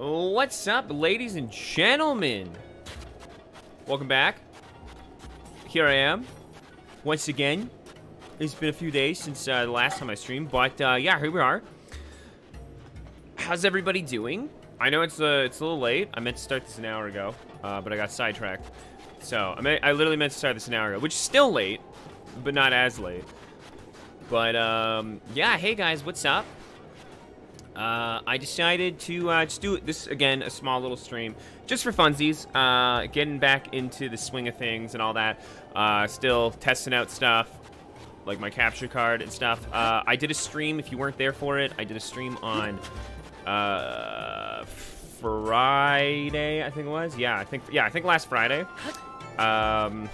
What's up, ladies and gentlemen? Welcome back. Here I am, once again. It's been a few days since uh, the last time I streamed, but uh, yeah, here we are. How's everybody doing? I know it's uh, it's a little late. I meant to start this an hour ago, uh, but I got sidetracked. So I mean, I literally meant to start this an hour ago, which is still late, but not as late. But um, yeah, hey guys, what's up? Uh, I decided to uh, just do this again, a small little stream, just for funsies, uh, getting back into the swing of things and all that. Uh, still testing out stuff, like my capture card and stuff. Uh, I did a stream, if you weren't there for it, I did a stream on Friday, I think it was. Yeah, I think yeah, I think last Friday. Um,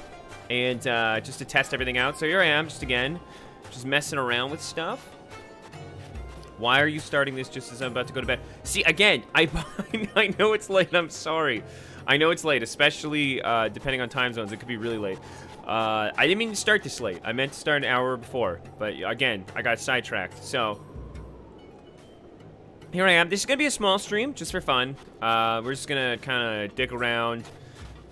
and just to test everything out. So here I am, just again, just messing around with stuff. Why are you starting this just as I'm about to go to bed? See, again, I I know it's late. I'm sorry. I know it's late, especially uh, depending on time zones. It could be really late. Uh, I didn't mean to start this late. I meant to start an hour before. But again, I got sidetracked. So, here I am. This is going to be a small stream, just for fun. Uh, we're just going to kind of dick around.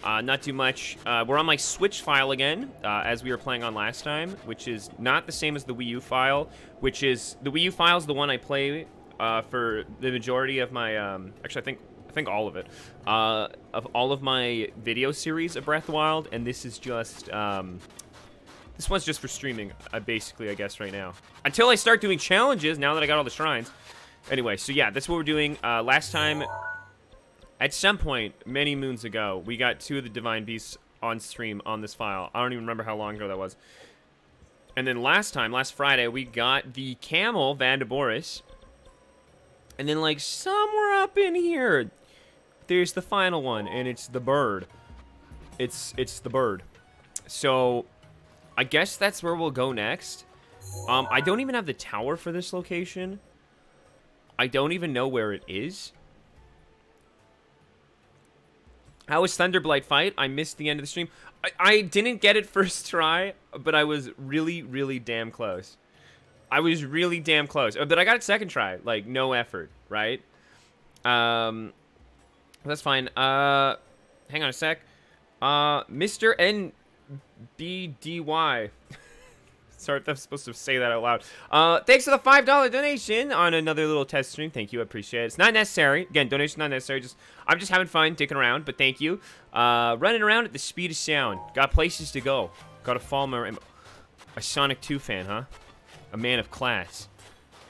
Uh, not too much. Uh, we're on my Switch file again, uh, as we were playing on last time, which is not the same as the Wii U file, which is... The Wii U file is the one I play uh, for the majority of my... Um, actually, I think I think all of it. Uh, of all of my video series of Breath Wild, and this is just... Um, this one's just for streaming, uh, basically, I guess, right now. Until I start doing challenges, now that I got all the shrines. Anyway, so yeah, that's what we're doing. last time at some point, many moons ago, we got two of the Divine Beasts on stream on this file. I don't even remember how long ago that was. And then last time, last Friday, we got the Camel Vah Naboris. And then, like, somewhere up in here, there's the final one, and it's the bird. It's it's the bird. So, I guess that's where we'll go next. Um, I don't even have the tower for this location. I don't even know where it is. How was Thunderblight fight? I missed the end of the stream. I, I didn't get it first try, but I was really, really damn close. I was really damn close. But I got it second try. Like, no effort, right? Um, that's fine. Uh, hang on a sec. Uh, Mr. NBDY. Sorry I'm supposed to say that out loud. Uh, thanks for the $5 donation on another little test stream. Thank you. I appreciate it. It's not necessary. Again, donation not necessary. Just I'm just having fun, dicking around, but thank you. Uh, running around at the speed of sound. Got places to go. Got to follow my... A Sonic 2 fan, huh? A man of class.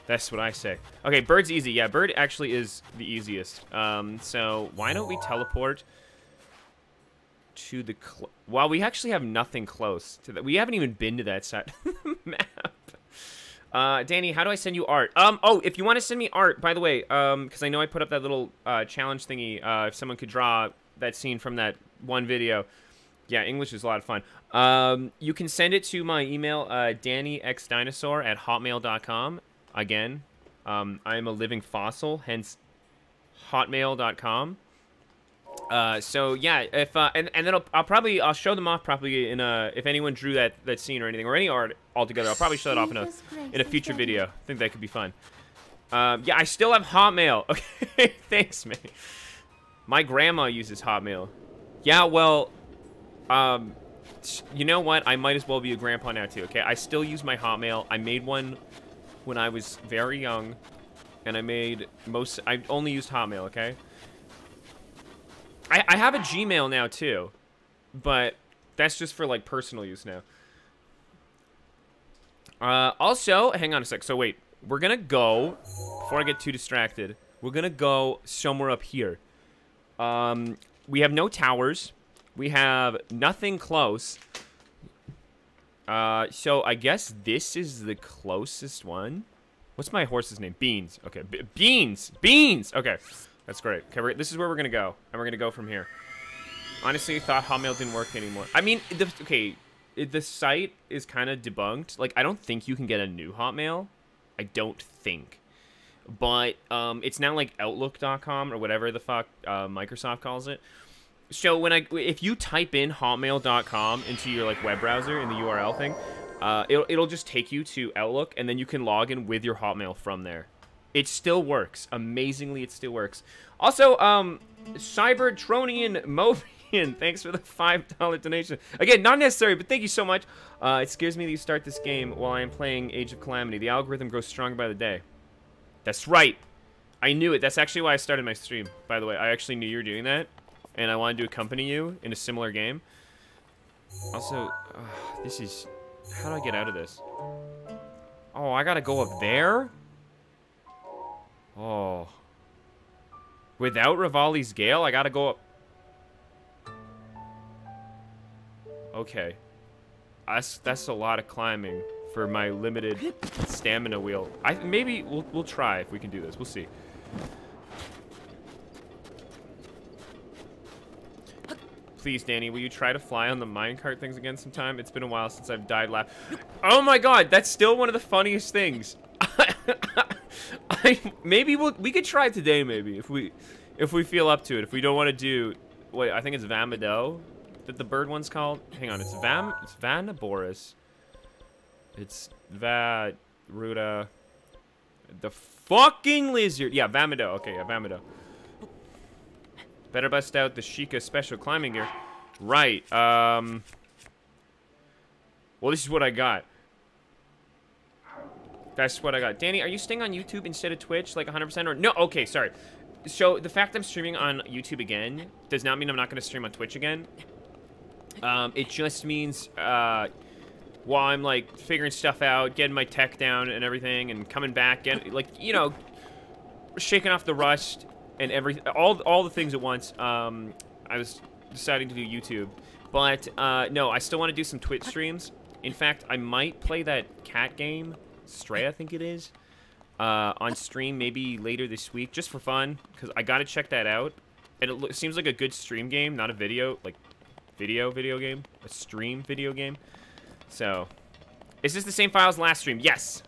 That's what I say. Okay, Bird's easy. Yeah, Bird actually is the easiest. Um, so why don't we teleport to the... Well, we actually have nothing close to that. We haven't even been to that side of the map. Uh, Danny, how do I send you art? Um, oh, if you want to send me art, by the way, um, because I know I put up that little uh, challenge thingy. Uh, if someone could draw that scene from that one video, yeah, English is a lot of fun. Um, you can send it to my email, uh, DannyXDinosaur at hotmail.com. Again, um, I'm a living fossil, hence hotmail.com. Uh, so yeah, if uh, and and then I'll, I'll, probably I'll show them off probably in a if anyone drew that that scene or anything or any art altogether, I'll probably show it off in a in a future video. I think that could be fun. Um, yeah, I still have Hotmail. Okay, thanks, man. My grandma uses Hotmail. Yeah, well, um, you know what? I might as well be a grandpa now too. Okay, I still use my Hotmail. I made one when I was very young, and I made most. I only used Hotmail. Okay. I, I have a Gmail now too, but that's just for like personal use now. Uh, also, hang on a sec. So wait, we're gonna go before I get too distracted. We're gonna go somewhere up here. Um, we have no towers. We have nothing close. Uh, so I guess this is the closest one. What's my horse's name? Beans. Okay, Be Beans. Beans. Okay. That's great. Okay, this is where we're to go. And we're to go from here. Honestly, thought Hotmail didn't work anymore. I mean, the, okay, the site is kind of debunked. Like, I don't think you can get a new Hotmail. I don't think. But um, it's now like Outlook.com or whatever the fuck uh, Microsoft calls it. So when I, if you type in Hotmail.com into your like web browser in the URL thing, uh, it'll it'll just take you to Outlook, and then you can log in with your Hotmail from there. It still works. Amazingly, it still works. Also, um, Cybertronian Mobian, thanks for the $5 donation. Again, not necessary, but thank you so much. Uh, it scares me that you start this game while I am playing Age of Calamity. The algorithm grows stronger by the day. That's right. I knew it. That's actually why I started my stream, by the way. I actually knew you were doing that, and I wanted to accompany you in a similar game. Also, uh, this is... How do I get out of this? Oh, I gotta go up there? Oh. Without Revali's Gale, I gotta go up... Okay. That's, that's a lot of climbing for my limited stamina wheel. I Maybe we'll, we'll try if we can do this. We'll see. Please, Danny, will you try to fly on the minecart things again sometime? It's been a while since I've died laugh. Oh my god, that's still one of the funniest things. I, maybe we'll, we could try today, maybe, if we if we feel up to it. If we don't want to do... Wait, I think it's Vah Medoh that the bird one's called. Hang on, it's Vam... It's Vah Naboris. It's Va... Ruda... The fucking lizard. Yeah, Vah Medoh. Okay, yeah, Vah Medoh. Better bust out the Sheikah special climbing gear. Right. Um. Well, this is what I got. That's what I got. Danny, are you staying on YouTube instead of Twitch, like 100% or no? Okay, sorry. So the fact I'm streaming on YouTube again does not mean I'm not going to stream on Twitch again. Um, it just means uh, while I'm like figuring stuff out, getting my tech down and everything, and coming back, getting like you know, shaking off the rust and every all all the things at once. Um, I was deciding to do YouTube, but uh, no, I still want to do some Twitch streams. In fact, I might play that cat game, Stray, I think it is, uh, on stream maybe later this week, just for fun, because I gotta check that out. And it seems like a good stream game, not a video like video video game, a stream video game. So, is this the same file as last stream? Yes.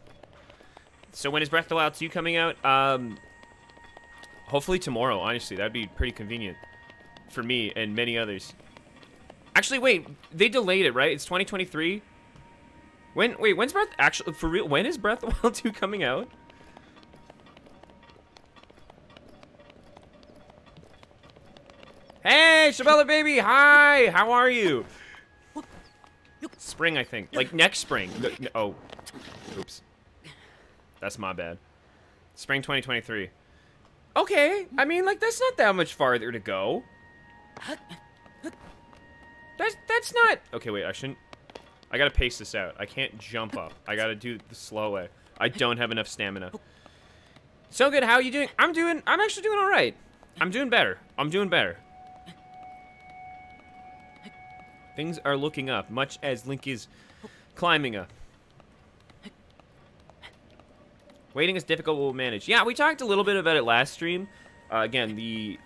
So when is Breath of the Wild 2 coming out? Um, hopefully tomorrow, honestly. That'd be pretty convenient for me and many others. Actually, wait. They delayed it, right? It's 2023? When, wait, when's Breath, actually, for real, when is Breath of the Wild 2 coming out? Hey, Shabella baby, hi, how are you? Spring, I think. Like, next spring. Oh. Oops. That's my bad. Spring 2023. Okay. I mean, like, that's not that much farther to go. That's, that's not... Okay, wait, I shouldn't... I gotta pace this out. I can't jump up. I gotta do the slow way. I don't have enough stamina. So good, how are you doing? I'm doing... I'm actually doing alright. I'm doing better. I'm doing better. Things are looking up, much as Link is climbing up. Waiting is difficult, we'll manage. Yeah, we talked a little bit about it last stream. Uh, again, the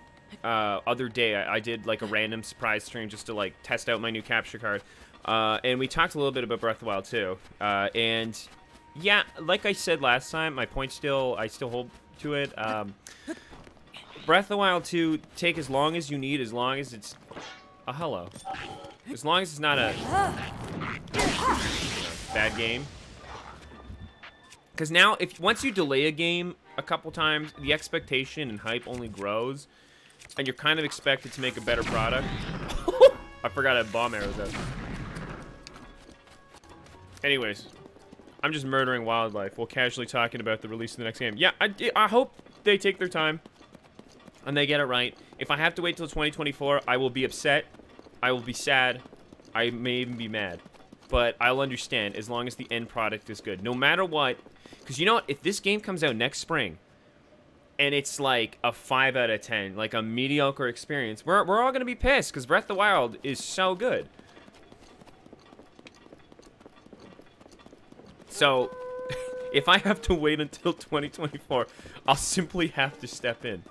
uh, other day, I, I, did like a random surprise stream just to like test out my new capture card. Uh, and we talked a little bit about Breath of the Wild too. Uh, and yeah, like I said last time, my point still, I still hold to it. Um, Breath of the Wild 2, take as long as you need, as long as it's... a hello. As long as it's not a bad game. Because now, if once you delay a game a couple times, the expectation and hype only grows, and you're kind of expected to make a better product. I forgot I have bomb arrows out. Anyways, I'm just murdering wildlife while casually talking about the release of the next game. Yeah, I, I hope they take their time and they get it right. If I have to wait till 2024, I will be upset I will be sad. I may even be mad. But I'll understand as long as the end product is good. No matter what. Because you know what? If this game comes out next spring, and it's like a 5 out of 10, like a mediocre experience, we're, we're all going to be pissed because Breath of the Wild is so good. So, if I have to wait until 2024, I'll simply have to step in.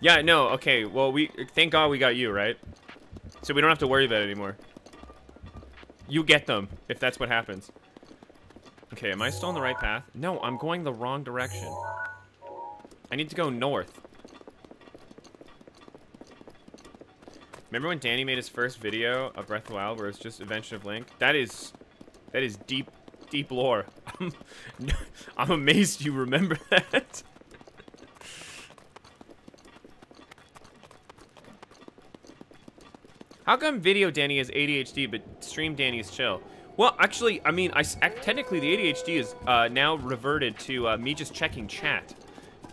Yeah, no, okay, well, we thank God we got you, right? So we don't have to worry about it anymore. You get them, if that's what happens. Okay, am I still on the right path? No, I'm going the wrong direction. I need to go north. Remember when Danny made his first video of Breath of the Wild where it's just Adventure of Link? That is... That is deep, deep lore. I'm, amazed you remember that. How come video Danny is ADHD, but stream Danny is chill? Well, actually, I mean, I, technically the ADHD is uh, now reverted to uh, me just checking chat.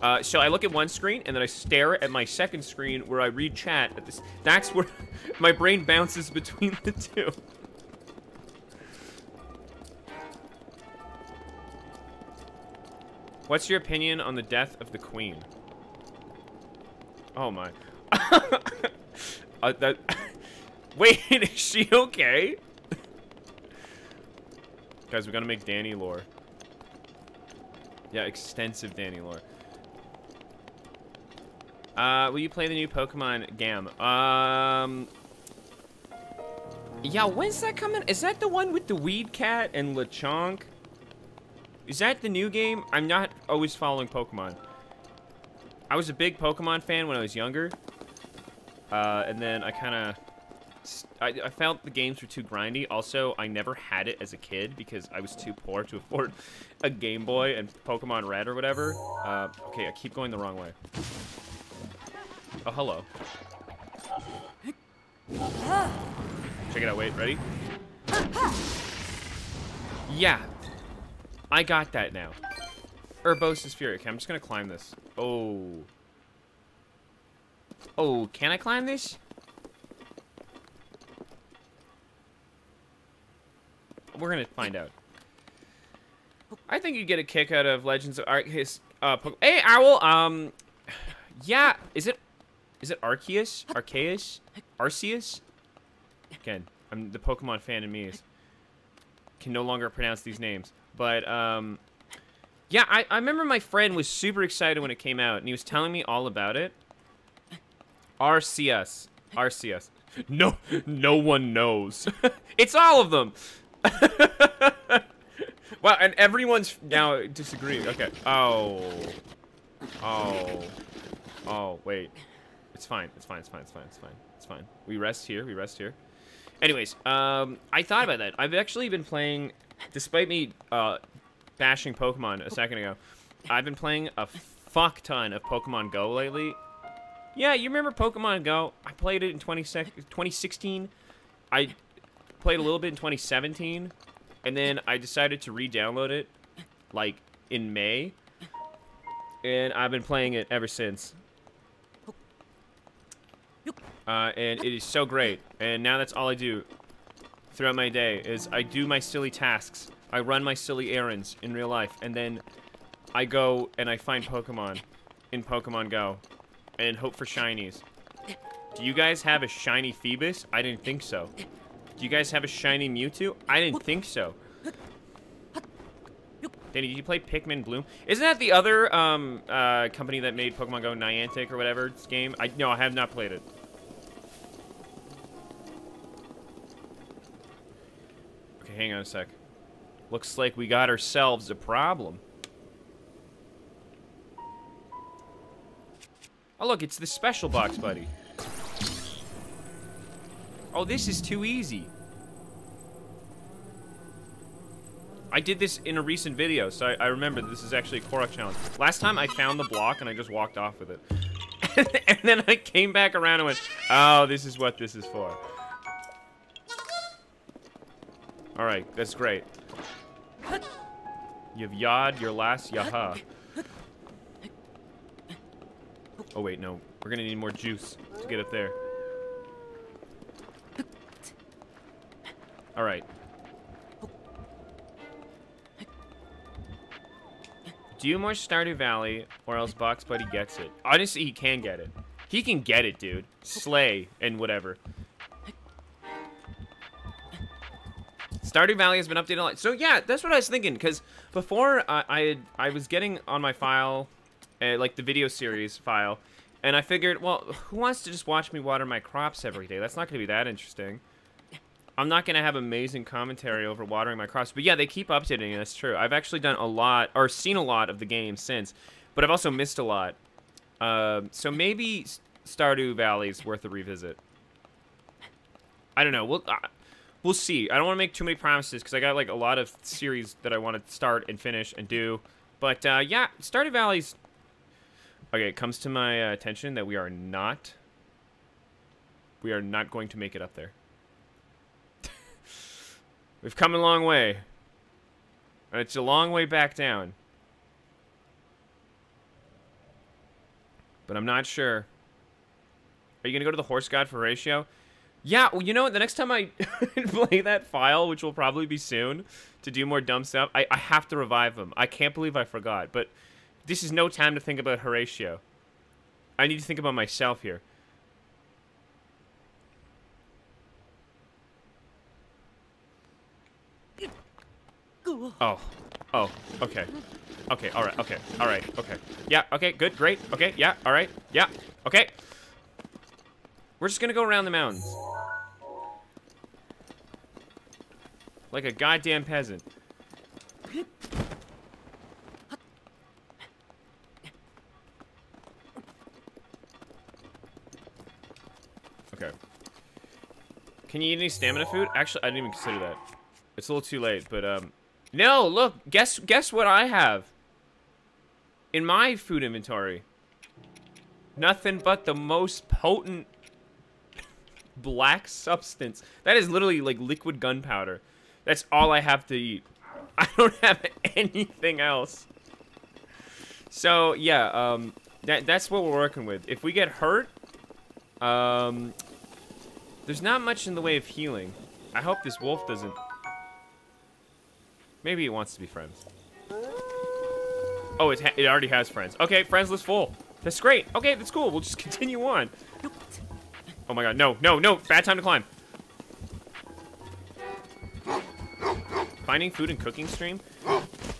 Uh, so I look at one screen, and then I stare at my second screen where I read chat. At this, That's where my brain bounces between the two. What's your opinion on the death of the queen? Oh my. uh, that Wait, is she okay? Guys, we gotta make Danny lore. Yeah, extensive Danny lore. Uh, will you play the new Pokemon Gam? Um... Yeah, when's that coming? Is that the one with the Weed Cat and Lechonk? Is that the new game? I'm not always following Pokemon. I was a big Pokemon fan when I was younger. Uh, and then I kind of... I, I, felt the games were too grindy. Also, I never had it as a kid because I was too poor to afford a Game Boy and Pokemon Red or whatever. Uh, okay, I keep going the wrong way. Oh, hello. Check it out. Wait, ready? Yeah. I got that now. Urbosa's Fury. Okay, I'm just gonna climb this. Oh. Oh, can I climb this? We're gonna find out. I think you get a kick out of Legends of Arceus. Uh, hey, Owl. Um, yeah. Is it? Is it Arceus? Arceus? Arceus? Again, I'm the Pokemon fan in me is can no longer pronounce these names. But um, yeah, I, I remember my friend was super excited when it came out, and he was telling me all about it. RCS. RCS. No, no one knows. it's all of them. wow, and everyone's now disagreeing. Okay. Oh. Oh. Oh, wait. It's fine. It's fine. It's fine. It's fine. It's fine. It's fine. We rest here. We rest here. Anyways, um, I thought about that. I've actually been playing, despite me uh, bashing Pokemon a second ago, I've been playing a fuck ton of Pokemon Go lately. Yeah, you remember Pokemon Go? I played it in 20 2016. I played a little bit in 2017, and then I decided to re-download it, like, in May. And I've been playing it ever since. Uh, and it is so great. And now that's all I do throughout my day, is I do my silly tasks. I run my silly errands in real life, and then I go and I find Pokemon in Pokemon Go and hope for shinies. Do you guys have a shiny Feebas? I didn't think so. Do you guys have a shiny Mewtwo? I didn't think so. Danny, did you play Pikmin Bloom? Isn't that the other um, uh, company that made Pokemon Go Niantic or whatever game? I No, I have not played it. Hang on a sec. Looks like we got ourselves a problem. Oh, look, it's the special box, buddy. Oh, this is too easy. I did this in a recent video, so I, I remember this is actually a Korok challenge. Last time I found the block and I just walked off with it. and then I came back around and went, oh, this is what this is for. Alright, that's great. You have Yod, your last Yaha. Oh wait, no. We're gonna need more juice to get up there. All right. Do more Stardew Valley, or else Box Buddy gets it. Honestly, he can get it. He can get it, dude. Slay and whatever. Stardew Valley has been updated a lot. So yeah, that's what I was thinking. Because before uh, I had, I was getting on my file, uh, like the video series file, and I figured, well, who wants to just watch me water my crops every day? That's not going to be that interesting. I'm not going to have amazing commentary over watering my crops. But yeah, they keep updating. That's true. I've actually done a lot, or seen a lot of the game since. But I've also missed a lot. Uh, so maybe Stardew Valley is worth a revisit. I don't know. We'll, we'll see. I don't want to make too many promises because I got like a lot of series that I want to start and finish and do. But uh, yeah, Stardew Valley's... Okay, it comes to my uh, attention that we are not We are not going to make it up there. We've come a long way. And it's a long way back down. But I'm not sure. Are you going to go to the horse god for Horatio? Yeah, well, you know what? The next time I play that file, which will probably be soon, to do more dumb stuff, I, I have to revive them. I can't believe I forgot. But this is no time to think about Horatio. I need to think about myself here. Oh. Oh, okay. Okay, alright, okay, alright, okay. Yeah, okay, good, great, okay, yeah, alright, yeah, okay. We're just gonna go around the mountains. Like a goddamn peasant. Okay. Can you eat any stamina food? Actually, I didn't even consider that. It's a little too late, but, um... No, look, guess guess what I have? In my food inventory. Nothing but the most potent black substance. That is literally like liquid gunpowder. That's all I have to eat. I don't have anything else. So, yeah, um, that, that's what we're working with. If we get hurt, um, there's not much in the way of healing. I hope this wolf doesn't Maybe it wants to be friends. Oh, it, it already has friends. Okay, friends list full. That's great. Okay, that's cool. We'll just continue on. Oh my god, no, no, no. Bad time to climb. Finding food and cooking stream?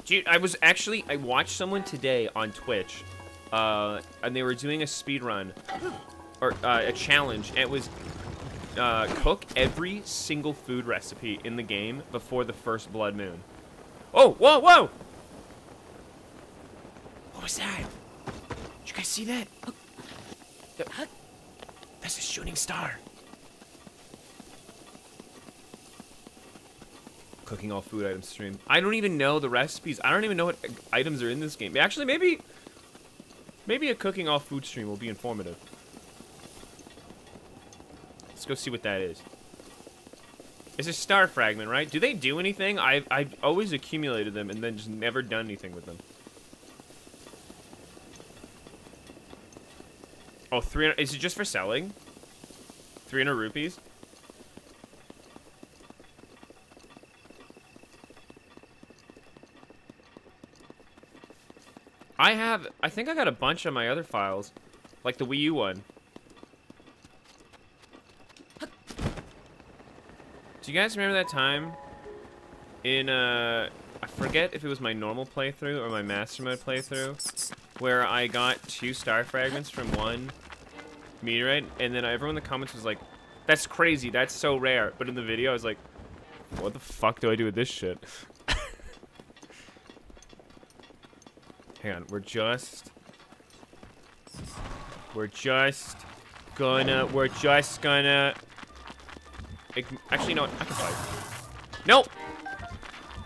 Dude, I was actually, I watched someone today on Twitch, uh, and they were doing a speed run, or uh, a challenge, and it was uh, cook every single food recipe in the game before the first blood moon. Oh, whoa, whoa! What was that? Did you guys see that? That's a shooting star. Cooking all food items stream. I don't even know the recipes. I don't even know what items are in this game. Actually, maybe... Maybe a cooking all food stream will be informative. Let's go see what that is. It's a star fragment, right? Do they do anything? I've, I've always accumulated them and then just never done anything with them. Oh, 300. Is it just for selling? 300 rupees? I have, I think I got a bunch of my other files. Like the Wii U one. Do you guys remember that time in, uh, I forget if it was my normal playthrough or my master mode playthrough, where I got two star fragments from one meteorite, and then everyone in the comments was like, that's crazy, that's so rare. But in the video, I was like, what the fuck do I do with this shit? Hang on, we're just... We're just gonna... We're just gonna... Actually, no, I can fight. Nope!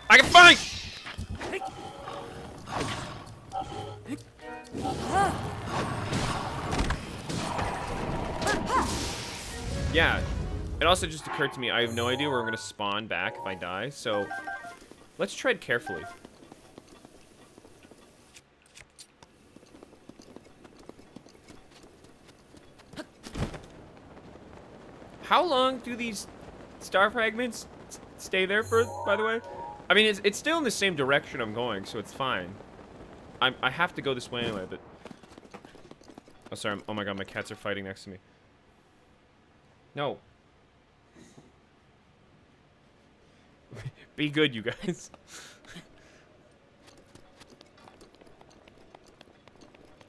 I can fight! Yeah. It also just occurred to me, I have no idea where I'm going to spawn back if I die, so let's tread carefully. How long do these star fragments stay there for, by the way? I mean, it's, it's still in the same direction I'm going, so it's fine. I'm, I have to go this way anyway, but... Oh, sorry. I'm, oh my god, my cats are fighting next to me. No. Be good, you guys.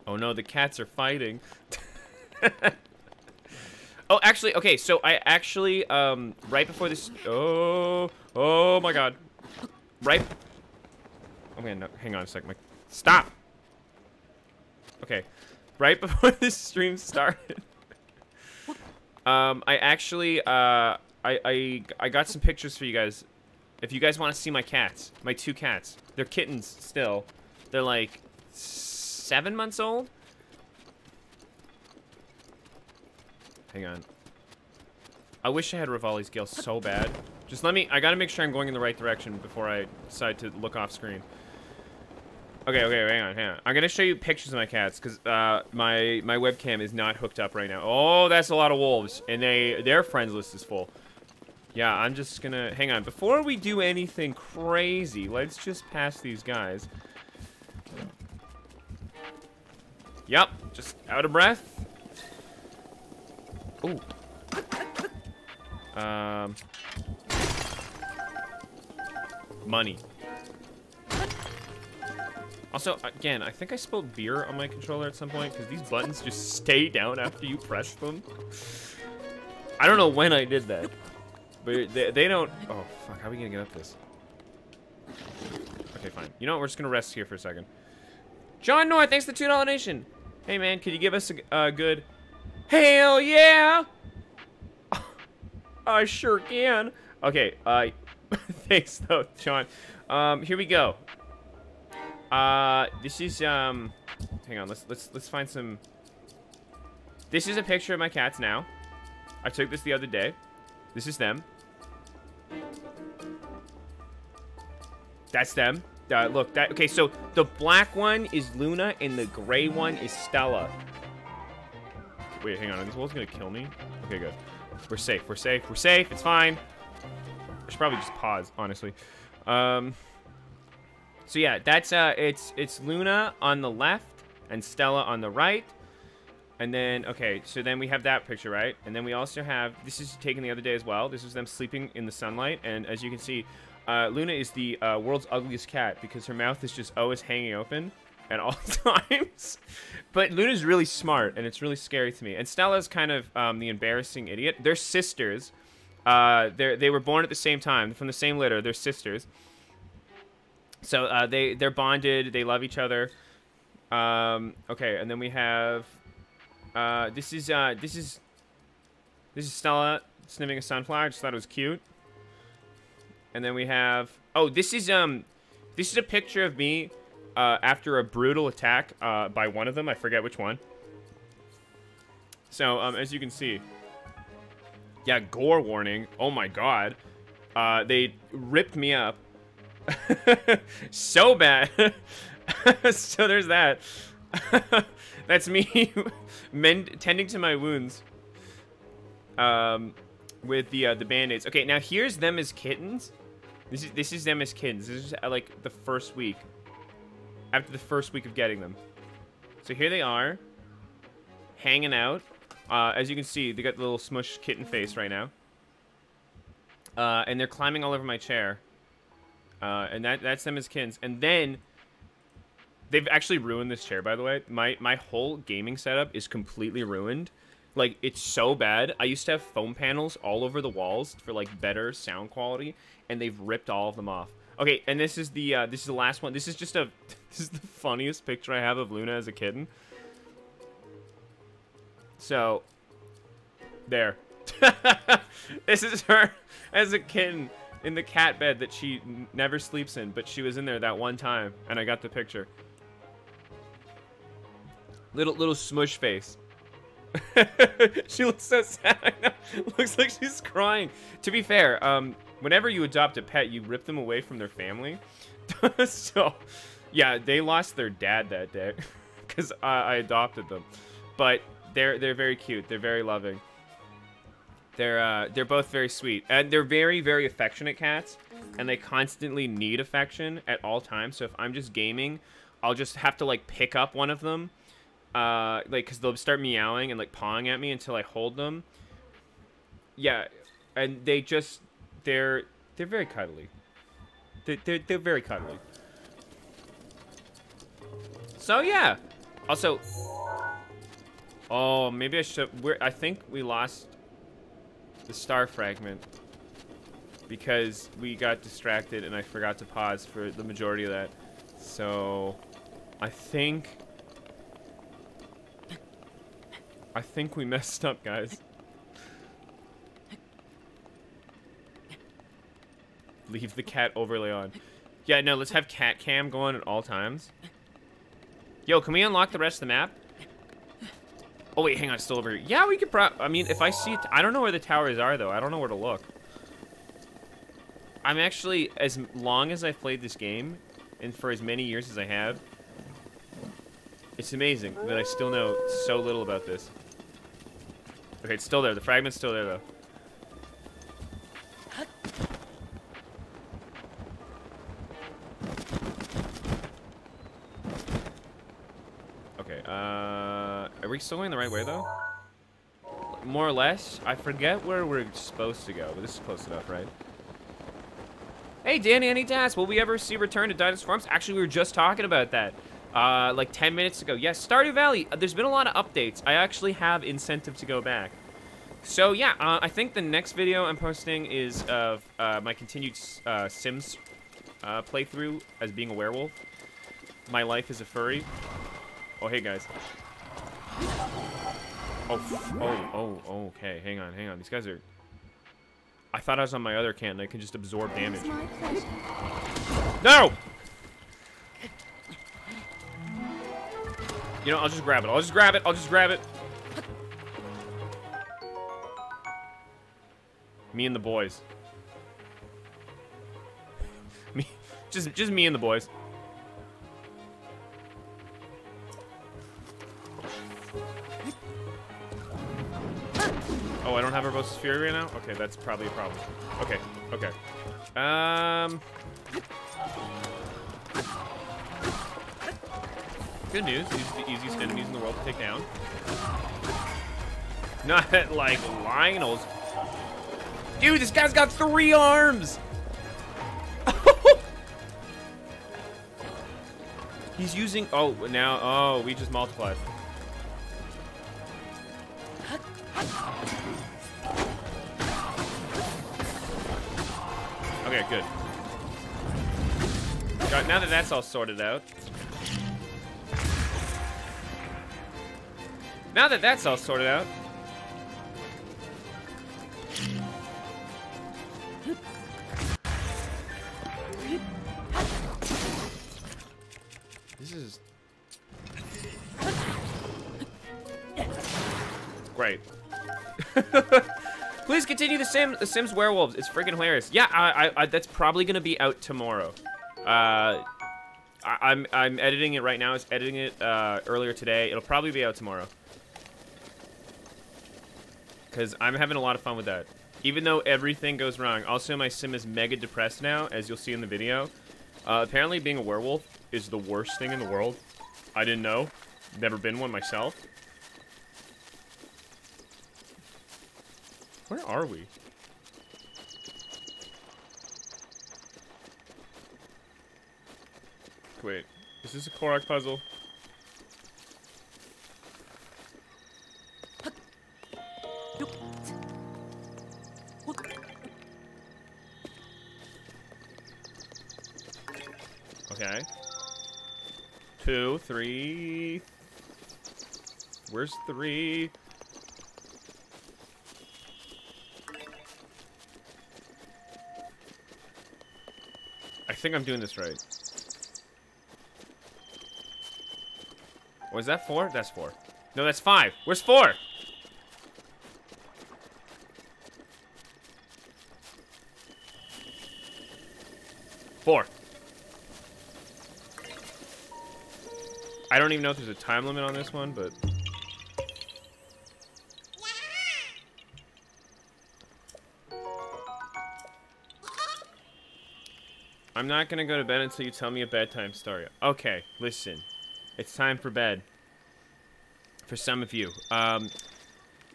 oh no, the cats are fighting. Oh, actually, okay, so I actually, um, right before this, oh, oh my god. Right, okay, no, hang on a second, my, stop! Okay, right before this stream started, um, I actually, uh, I, I, I got some pictures for you guys. If you guys want to see my cats, my two cats, they're kittens still. They're like seven months old. Hang on. I wish I had Revali's Gale so bad. Just let me, I gotta make sure I'm going in the right direction before I decide to look off screen. Okay, okay, hang on, hang on. I'm gonna show you pictures of my cats because uh, my my webcam is not hooked up right now. Oh, that's a lot of wolves, and they their friends list is full. Yeah, I'm just gonna hang on before we do anything crazy. Let's just pass these guys. Yep, just out of breath. Ooh. Um. Money. Also, again, I think I spilled beer on my controller at some point because these buttons just stay down after you press them. I don't know when I did that. But they, they don't... Oh, fuck. How are we going to get up this? Okay, fine. You know what? We're just going to rest here for a second. John North, thanks for the $2 donation. Hey, man, could you give us a, a good... Hell yeah! I sure can. Okay, uh... thanks, though, John. Um, here we go. Uh, this is, um, hang on, let's, let's, let's find some, this is a picture of my cats now. I took this the other day. This is them. That's them. Uh, look, that, okay, so the black one is Luna and the gray one is Stella. Wait, hang on, are these wolves gonna kill me? Okay, good. We're safe, we're safe, we're safe, it's fine. I should probably just pause, honestly. Um... So yeah, that's uh, it's it's Luna on the left and Stella on the right. And then, okay, so then we have that picture, right? And then we also have, this is taken the other day as well. This is them sleeping in the sunlight. And as you can see, uh, Luna is the uh, world's ugliest cat because her mouth is just always hanging open at all times. but Luna's really smart, and it's really scary to me. And Stella's kind of um, the embarrassing idiot. They're sisters. Uh, they they were born at the same time, from the same litter. They're sisters. So uh, they they're bonded. They love each other. Um, okay, and then we have uh, this is uh, this is this is Stella sniffing a sunflower. I just thought it was cute. And then we have oh this is um this is a picture of me uh, after a brutal attack uh, by one of them. I forget which one. So um, as you can see, yeah, gore warning. Oh my god, uh, they ripped me up so bad. so there's that. That's me mend tending to my wounds. Um, with the uh, the band-aids. Okay, now here's them as kittens. This is this is them as kittens. This is uh, like the first week. After the first week of getting them. So here they are, hanging out. Uh, as you can see, they got the little smush kitten face right now. Uh, and they're climbing all over my chair. Uh, and that that's them as kins. And then they've actually ruined this chair, by the way. My my whole gaming setup is completely ruined. Like it's so bad. I used to have foam panels all over the walls for like better sound quality, and they've ripped all of them off. Okay, and this is the uh, this is the last one. This is just a this is the funniest picture I have of Luna as a kitten. So there. this is her as a kitten in the cat bed that she never sleeps in, but she was in there that one time, and I got the picture. Little little smush face. she looks so sad. looks like she's crying. To be fair, um, whenever you adopt a pet, you rip them away from their family. so, yeah, they lost their dad that day because I, I adopted them. But they're they're very cute. They're very loving. They're uh, they're both very sweet, and they're very very affectionate cats, and they constantly need affection at all times. So if I'm just gaming, I'll just have to like pick up one of them, uh, like because they'll start meowing and like pawing at me until I hold them. Yeah, and they just they're they're very cuddly. They're they're, they're very cuddly. So yeah. Also, oh maybe I should. I think we lost the star fragment because we got distracted and I forgot to pause for the majority of that. So I think I think we messed up, guys. Leave the cat overlay on. Yeah, no, let's have cat cam going at all times. Yo, can we unlock the rest of the map? Oh, wait, hang on. It's still over here. Yeah, we could pro... I mean, if I see... I don't know where the towers are, though. I don't know where to look. I'm actually... As long as I've played this game, and for as many years as I have, it's amazing that I still know so little about this. Okay, it's still there. The fragment's still there, though. Still going the right way, though? More or less. I forget where we're supposed to go, but this is close enough, right? Hey, Danny, any tasks? Will we ever see Return to Dinosaur Farms? Actually, we were just talking about that uh, like 10 minutes ago. Yes, Stardew Valley. Uh, there's been a lot of updates. I actually have incentive to go back. So yeah, uh, I think the next video I'm posting is of uh, my continued uh, Sims uh, playthrough as being a werewolf. My life as a furry. Oh, hey guys. Oh, oh, oh, oh, okay. Hang on, hang on. These guys are... I thought I was on my other can and I can just absorb damage. No! You know, I'll just grab it. I'll just grab it. I'll just grab it. Me and the boys. me, just, just me and the boys. Oh, I don't have Urbosa's Fury right now? Okay, that's probably a problem. Okay, okay. Um... Good news, these are the easiest enemies in the world to take down. Not like Lynels. Dude, this guy's got three arms! He's using... Oh, now... Oh, we just multiplied. Okay, good. Now that that's all sorted out, Now that that's all sorted out. This is... Great. Please continue the Sim, the Sims Werewolves. It's freaking hilarious. Yeah, I, I, I, that's probably gonna be out tomorrow. Uh, I, am I'm, I'm editing it right now. It's editing it uh, earlier today. It'll probably be out tomorrow because I'm having a lot of fun with that. Even though everything goes wrong. Also, my sim is mega depressed now, as you'll see in the video. Uh, apparently, being a werewolf is the worst thing in the world. I didn't know. Never been one myself. Where are we? Wait, is this a Korok puzzle? Okay. Two, three. Where's three? Think I'm doing this right. Was that four? That's four. No, that's five. Where's four? Four. I don't even know if there's a time limit on this one, but... I'm not gonna go to bed until you tell me a bedtime story. Okay, listen. It's time for bed. For some of you. Um,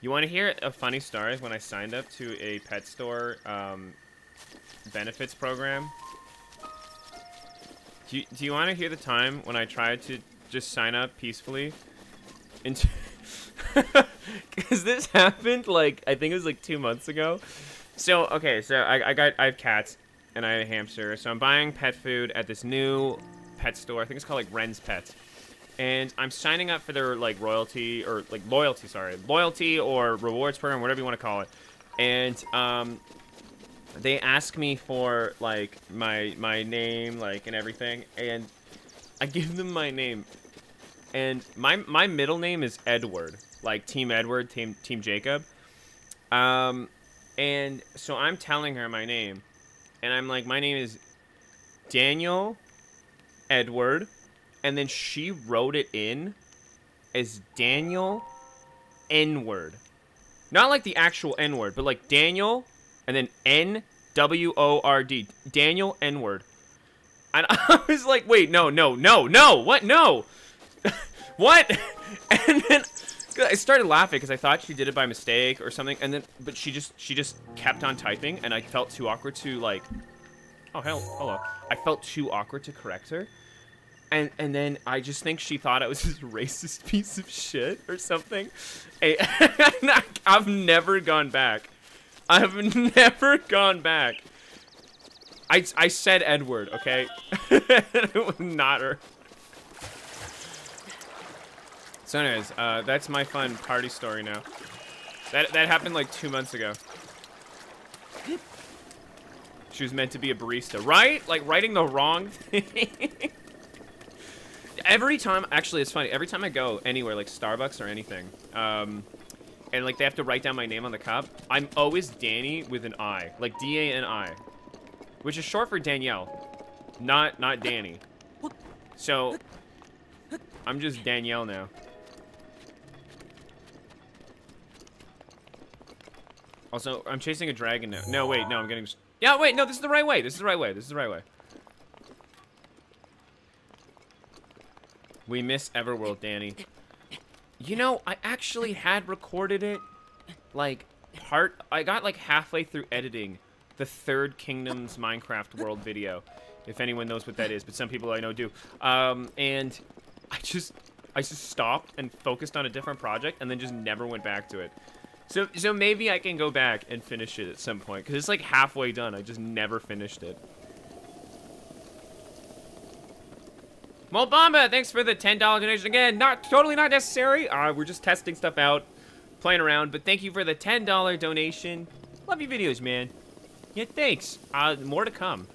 you want to hear a funny story when I signed up to a pet store um, benefits program? Do you, do you want to hear the time when I tried to just sign up peacefully. Because this happened like I think it was like two months ago. So okay, so I, I got I have cats and I have a hamster. So I'm buying pet food at this new pet store. I think it's called like Ren's Pets. And I'm signing up for their like royalty or like loyalty, sorry, loyalty or rewards program, whatever you want to call it. And um, they ask me for like my my name, like and everything, and I give them my name, and my my middle name is Edward. like Team Edward, Team Team Jacob. Um, and so I'm telling her my name, and I'm like, my name is Daniel Edward, and then she wrote it in as Daniel N word, not like the actual N word, but like Daniel, and then N W O R D, Daniel N word. And I was like, wait, no, no, no, no, what, no, what? And then I started laughing because I thought she did it by mistake or something, and then but she just she just kept on typing, and I felt too awkward to like, oh hell, hello. I felt too awkward to correct her, and and then I just think she thought I was this racist piece of shit or something. And I've never gone back. I've never gone back. I, I said Edward, okay? it was not her. So anyways, uh, that's my fun party story now. That, that happened like two months ago. She was meant to be a barista, right? Like writing the wrong thing. every time, actually, it's funny. Every time I go anywhere, like Starbucks or anything, um, and like they have to write down my name on the cup, I'm always Danny with an I, like D-A-N-I, which is short for Danielle, not not Danny. So I'm just Danielle now. Also, I'm chasing a dragon now. No, wait, no, I'm getting... Yeah, wait, no, this is the right way. This is the right way. This is the right way. We miss Everworld, Danny. You know, I actually had recorded it, like, part... I got, like, halfway through editing the Third Kingdoms Minecraft World video, if anyone knows what that is, but some people I know do. Um, and I just... I just stopped and focused on a different project and then just never went back to it. So, so maybe I can go back and finish it at some point, because it's like halfway done. I just never finished it. Molbamba, thanks for the $10 donation again. Not totally not necessary. Uh, we're just testing stuff out, playing around. But thank you for the $10 donation. Love your videos, man. Yeah, thanks. Uh, more to come.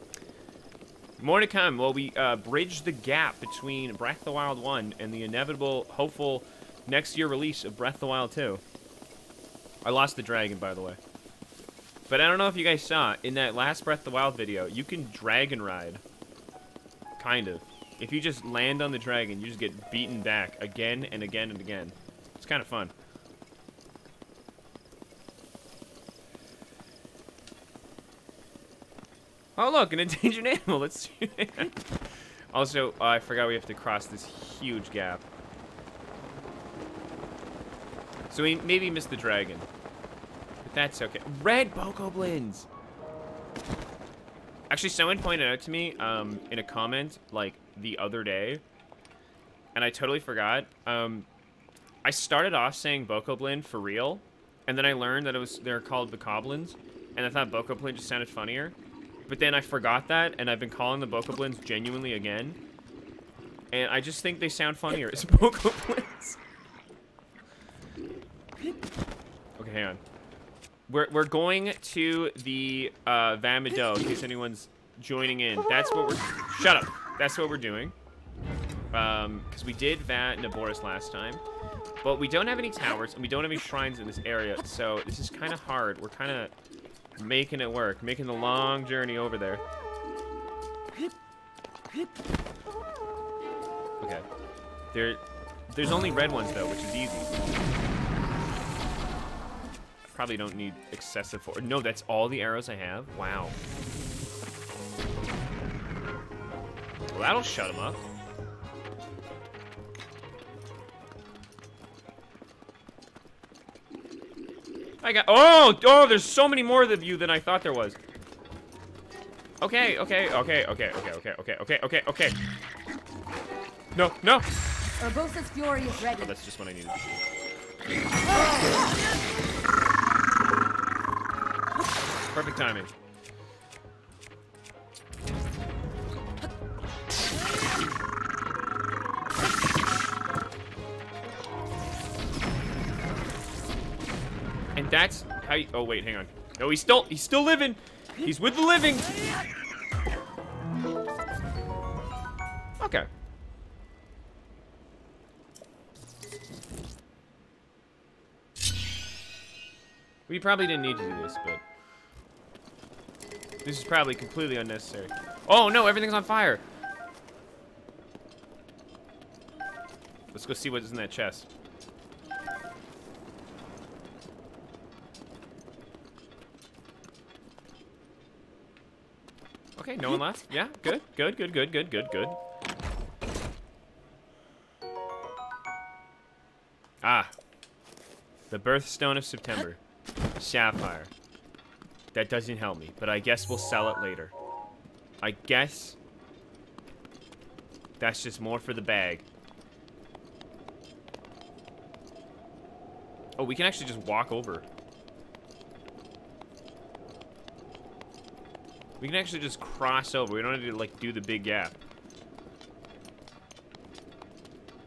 More to come. Well, we uh, bridge the gap between Breath of the Wild 1 and the inevitable, hopeful next year release of Breath of the Wild 2. I lost the dragon, by the way. But I don't know if you guys saw, in that last Breath of the Wild video, you can dragon ride. Kind of. If you just land on the dragon, you just get beaten back again and again and again. It's kind of fun. Oh, look, an endangered animal. Let's Also, uh, I forgot we have to cross this huge gap. So we maybe missed the dragon. That's okay. Red Bokoblins! Actually, someone pointed out to me um, in a comment, like, the other day, and I totally forgot. Um, I started off saying Bokoblin for real, and then I learned that it was they're called Bokoblins, and I thought Bokoblin just sounded funnier. But then I forgot that, and I've been calling the Bokoblins genuinely again. And I just think they sound funnier as Bokoblins. Okay, hang on. We're, we're going to the uh, Medoh, in case anyone's joining in. That's what we're... Shut up. That's what we're doing. Um, because we did Vah Naboris last time. But we don't have any towers, and we don't have any shrines in this area, so this is kind of hard. We're kind of making it work, making the long journey over there. Okay. There, there's only red ones, though, which is easy probably don't need excessive force. No, that's all the arrows I have? Wow. Well, that'll shut him up. I got- Oh! Oh, there's so many more of you than I thought there was. Okay, okay, okay, okay, okay, okay, okay, okay, okay, okay. No, no! Urbosa's Fury is ready. Oh, that's just what I needed. Ah! Perfect timing. And that's how you, oh wait, hang on. No, he's still, he's still living. He's with the living. Okay. We probably didn't need to do this, but... This is probably completely unnecessary. Oh, no, everything's on fire. Let's go see what's in that chest. Okay, no one left. Yeah, good, good, good, good, good, good, good. Ah. The birthstone of September. Sapphire. That doesn't help me, but I guess we'll sell it later. I guess that's just more for the bag. Oh, we can actually just walk over. We can actually just cross over. We don't have to, like, do the big gap.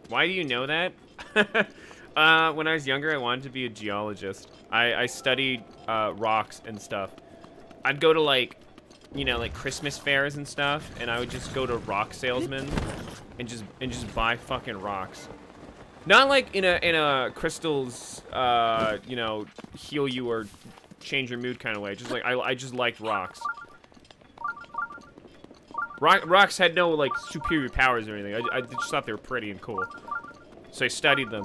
Why do you know that? uh, when I was younger, I wanted to be a geologist. I, I studied uh, rocks and stuff. I'd go to, like, you know, like Christmas fairs and stuff, and I would just go to rock salesmen and just and just buy fucking rocks. Not like in a in a crystals, uh, you know, heal you or change your mood kind of way. Just like I I just liked rocks. Rock, rocks had no, like, superior powers or anything. I, I just thought they were pretty and cool. So I studied them.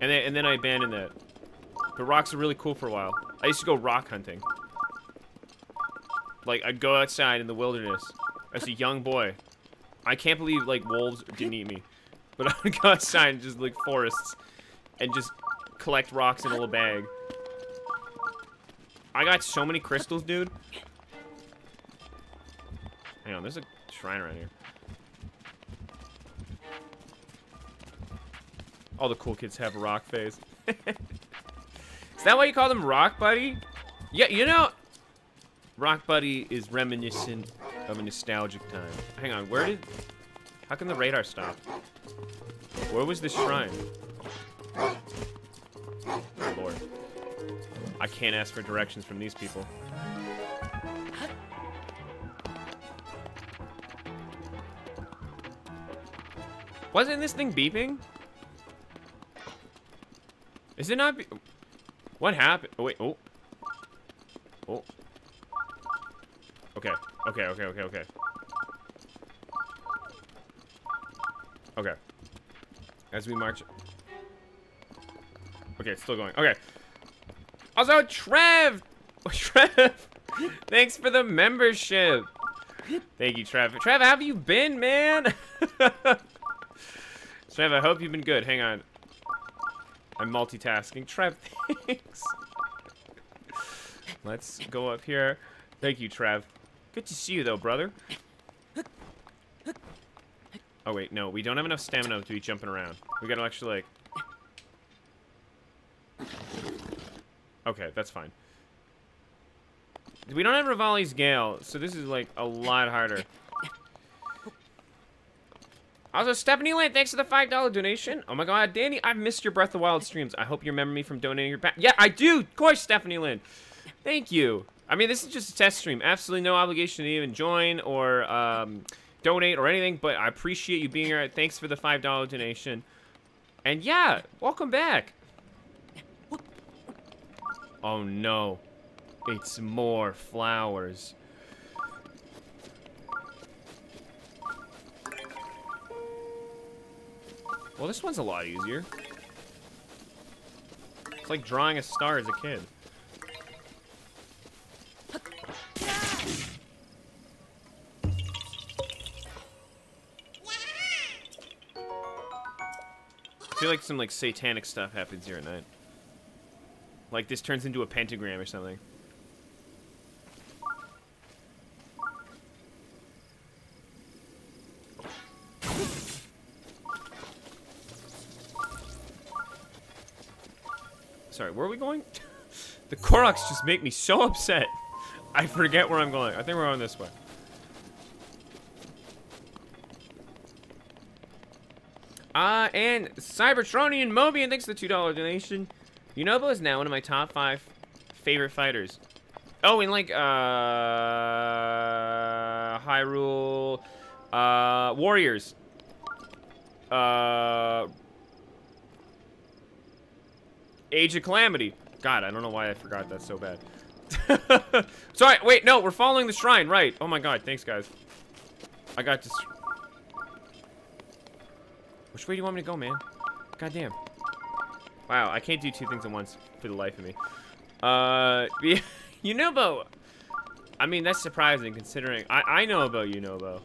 And then, and then I abandoned that. The rocks are really cool for a while. I used to go rock hunting. Like, I'd go outside in the wilderness as a young boy. I can't believe, like, wolves didn't eat me. But I would go outside and just, like, forests and just collect rocks in a little bag. I got so many crystals, dude. Hang on, there's a shrine right here. All the cool kids have a rock face. is that why you call them Rock Buddy? Yeah, you know, Rock Buddy is reminiscent of a nostalgic time. Hang on, where did... How can the radar stop? Where was the shrine? Oh, Lord. I can't ask for directions from these people. Wasn't this thing beeping? Is it not? what happened? Oh wait. Oh. Oh. Okay. Okay. Okay. Okay. Okay. Okay. As we march. Okay, it's still going. Okay. Also, Trev! Trev! Thanks for the membership. Thank you, Trev. Trev, how have you been, man? Trev, I hope you've been good. Hang on. I'm multitasking. Trev, thanks. Let's go up here. Thank you, Trev. Good to see you, though, brother. Oh, wait, no. We don't have enough stamina to be jumping around. We gotta actually, like... Okay, that's fine. We don't have Revali's Gale, so this is, like, a lot harder. Also, Stephanie Lane, thanks for the $5 donation. Oh my god, Danny, I've missed your Breath of Wild streams. I hope you remember me from donating your back. Yeah, I do! Of course, Stephanie Lynn. Thank you. I mean, this is just a test stream. Absolutely no obligation to even join or um, donate or anything, but I appreciate you being here. Thanks for the $5 donation. And yeah, welcome back. Oh no. It's more flowers. Well, this one's a lot easier. It's like drawing a star as a kid. I feel like some like satanic stuff happens here at night. Like this turns into a pentagram or something. Sorry, where are we going? the Koroks just make me so upset. I forget where I'm going. I think we're going this way. Uh, and Cybertronian Mobian, thanks for the $2 donation. Yunobo is now one of my top five favorite fighters. Oh, and like, uh, Hyrule, uh, Warriors. Uh, Age of Calamity. God, I don't know why I forgot that so bad. Sorry, wait, no, we're following the shrine, right. Oh my god, thanks, guys. I got this. Which way do you want me to go, man? God damn. Wow, I can't do two things at once for the life of me. Uh, Yunobo. I mean, that's surprising considering I, I know about Yunobo.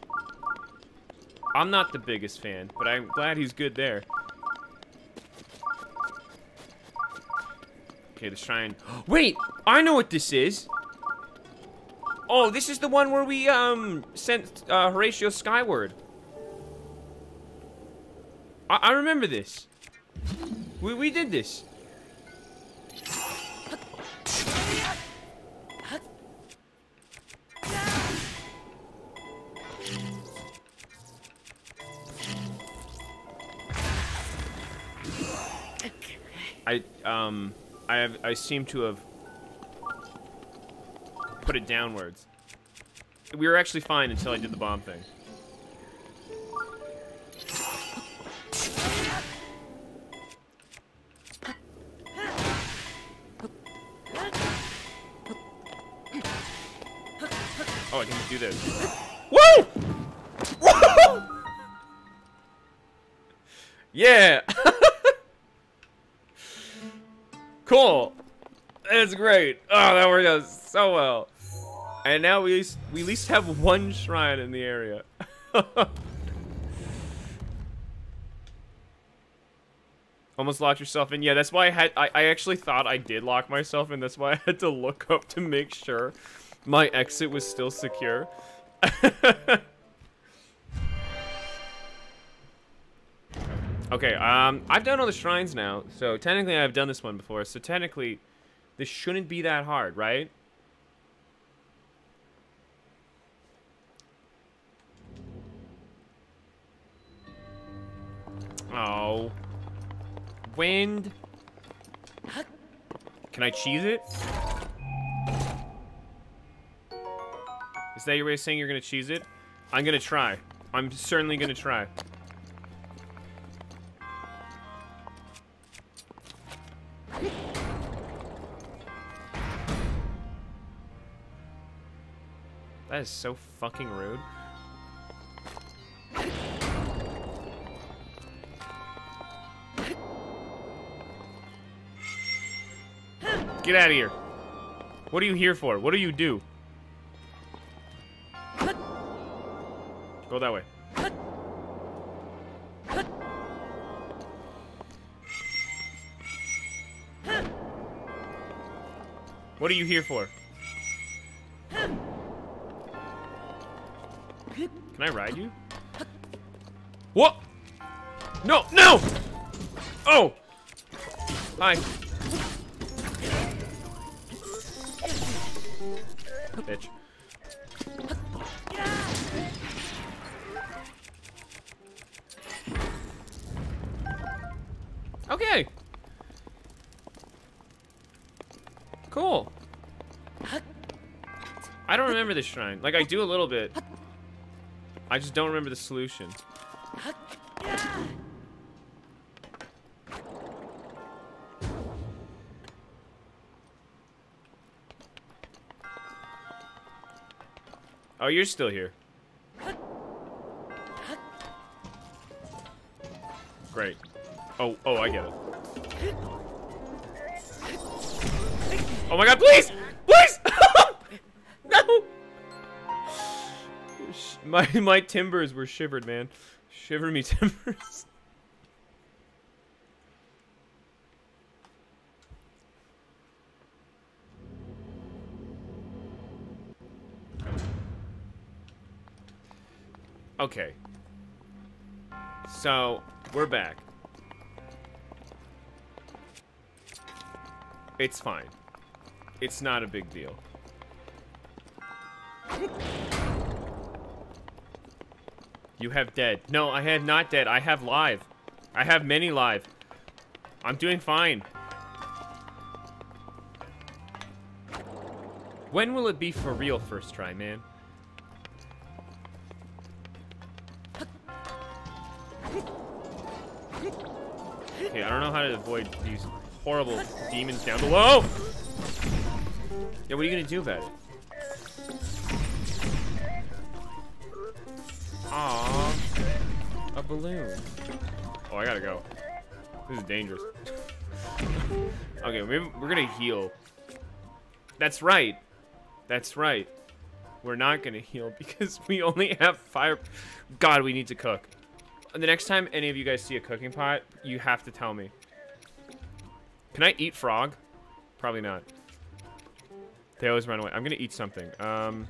I'm not the biggest fan, but I'm glad he's good there. Okay, shrine. Wait, I know what this is. Oh, this is the one where we um sent uh, Horatio skyward. I, I remember this. We we did this. I um I have I seem to have put it downwards. We were actually fine until I did the bomb thing. Oh, I can do this. Woo! Woo! Yeah! cool. That's great. Oh, that worked out so well. And now we we at least have one shrine in the area. Almost locked yourself in. Yeah, that's why I had. I, I actually thought I did lock myself in. That's why I had to look up to make sure my exit was still secure. okay, um, I've done all the shrines now, so technically I've done this one before, so technically this shouldn't be that hard, right? Oh. Wind. Can I cheese it? Is that your way of saying you're gonna cheese it? I'm gonna try. I'm certainly gonna try. That is so fucking rude. Get out of here. What are you here for? What do you do? Go that way. What are you here for? I ride you? What? No, no! Oh! Hi. Bitch. Okay. Cool. I don't remember this shrine. Like, I do a little bit. I just don't remember the solution. Oh, you're still here. Great. Oh, oh, I get it. Oh my god, please! My, my timbers were shivered, man. Shiver me timbers. Okay. So, we're back. It's fine. It's not a big deal. You have dead. No, I have not dead. I have live. I have many live. I'm doing fine. When will it be for real first try, man? Okay, I don't know how to avoid these horrible demons down below. Oh! Yeah, what are you gonna do about it? Aww. A balloon. Oh, I gotta go. This is dangerous. okay, maybe we're gonna heal. That's right. That's right. We're not gonna heal because we only have fire. God, we need to cook. The next time any of you guys see a cooking pot, you have to tell me. Can I eat frog? Probably not. They always run away. I'm gonna eat something. Um,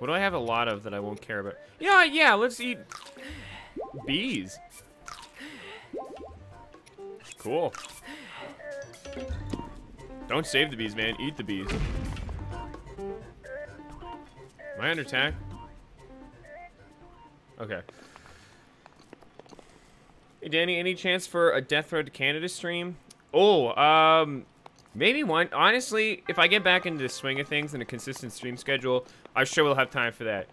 what do I have a lot of that I won't care about? Yeah, yeah. Let's eat bees. Cool. Don't save the bees, man. Eat the bees. Am I under attack? Okay. Hey, Danny, any chance for a Death Road to Canada stream? Oh, um, maybe one. Honestly, if I get back into the swing of things and a consistent stream schedule, I'm sure we'll have time for that.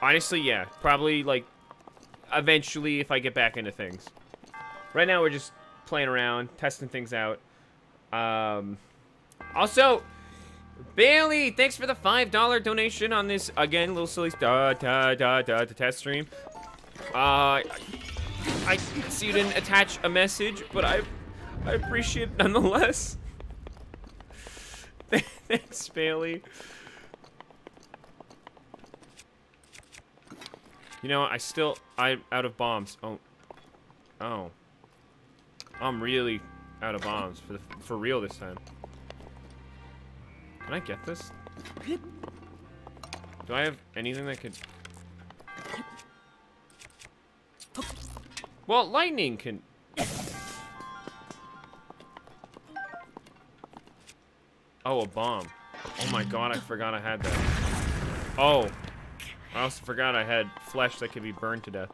Honestly, yeah. Probably, like, eventually if I get back into things. Right now, we're just playing around, testing things out. Um, also, Bailey, thanks for the $5 donation on this, again, little silly da da da da the test stream. Uh, I see you didn't attach a message, but I, I appreciate it nonetheless. thanks, Bailey. You know, I still, I'm out of bombs. Oh, oh. I'm really out of bombs for the, for real this time. Can I get this? Do I have anything that could... Well, lightning can... Oh, a bomb. Oh my god, I forgot I had that. Oh. I also forgot I had flesh that could be burned to death.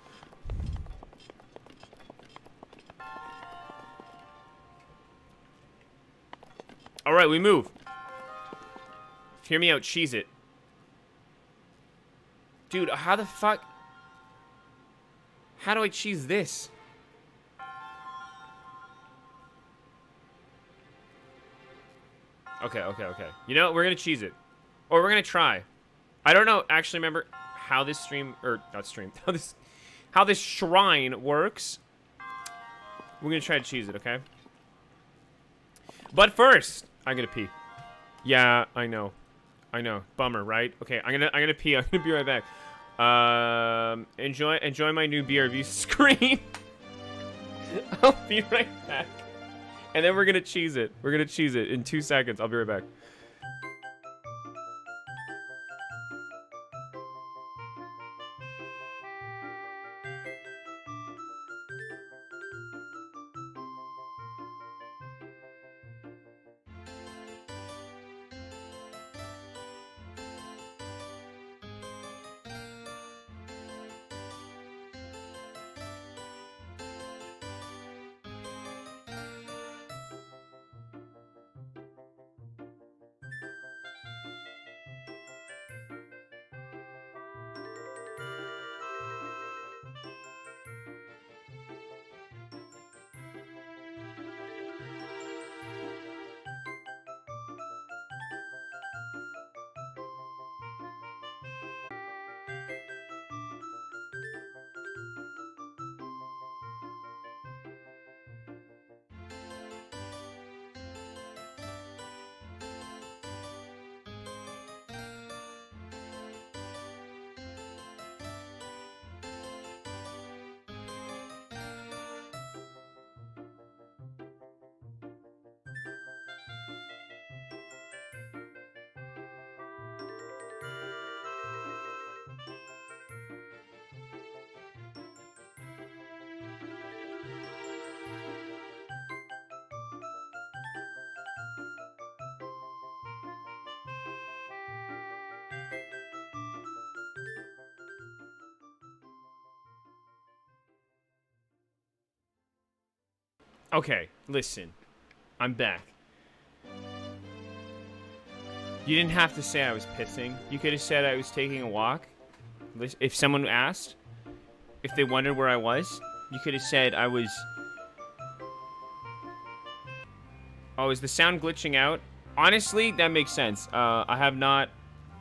Alright, we move. Hear me out, cheese it. Dude, how the fuck... How do I cheese this? Okay, okay, okay. You know what? We're gonna cheese it. Or we're gonna try. I don't know, actually remember how this stream, or not stream, how this, how this shrine works. We're gonna try to cheese it, okay? But first, I'm gonna pee. Yeah, I know. I know. Bummer, right? Okay, I'm gonna I'm gonna pee. I'm gonna be right back. Um, enjoy enjoy my new BRB screen. I'll be right back. And then we're gonna cheese it. We're gonna cheese it in two seconds. I'll be right back. Okay, listen. I'm back. You didn't have to say I was pissing. You could have said I was taking a walk. If someone asked, if they wondered where I was, you could have said I was Oh, is the sound glitching out? Honestly, that makes sense. Uh, I have not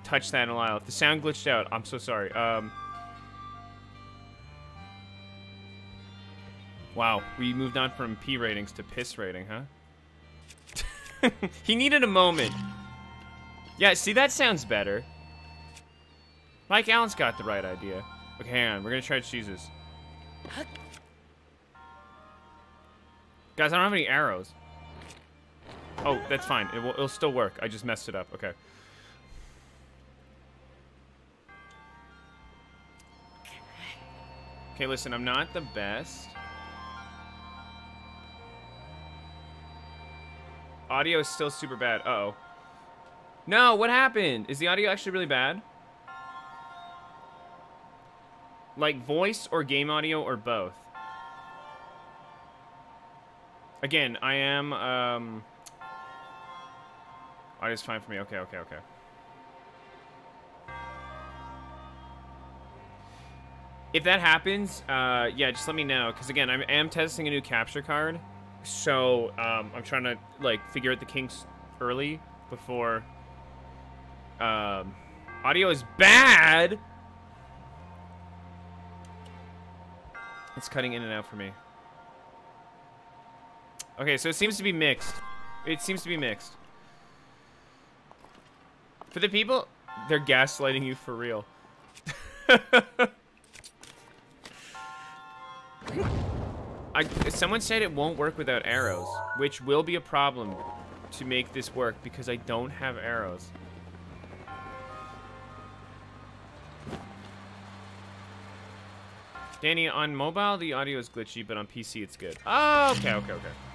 touched that in a while. If the sound glitched out, I'm so sorry. Um, wow, we moved on from P ratings to piss rating, huh? he needed a moment. Yeah, see, that sounds better. Mike Allen's got the right idea. Okay, hang on. We're gonna try cheeses. Guys, I don't have any arrows. Oh, that's fine. It will, it'll still work. I just messed it up. Okay. Okay, listen, I'm not the best. Audio is still super bad. Uh oh No, what happened? Is the audio actually really bad? Like voice or game audio or both? Again, I am, um... Audio's fine for me. Okay, okay, okay. If that happens, uh, yeah, just let me know. Because, again, I am testing a new capture card. So, um, I'm trying to, like, figure out the kinks early before... Um, audio is bad! It's cutting in and out for me. Okay, so it seems to be mixed. It seems to be mixed. For the people, they're gaslighting you for real. I, someone said it won't work without arrows, which will be a problem to make this work because I don't have arrows. Danny, on mobile, the audio is glitchy, but on PC, it's good. Oh, okay, okay, okay.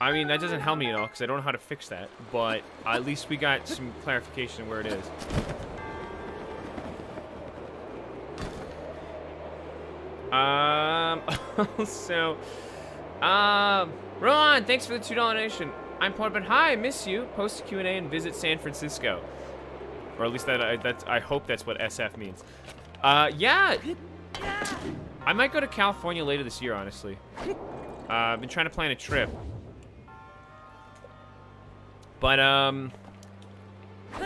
I mean, that doesn't help me at all, because I don't know how to fix that. But at least we got some clarification where it is. Um, so, um, Ron, thanks for the 2 donation. I'm Port, but hi, I miss you. Post a Q&A and visit San Francisco. Or at least that, I, that's, I hope that's what SF means. Uh, yeah. I might go to California later this year, honestly. Uh, I've been trying to plan a trip. But, um...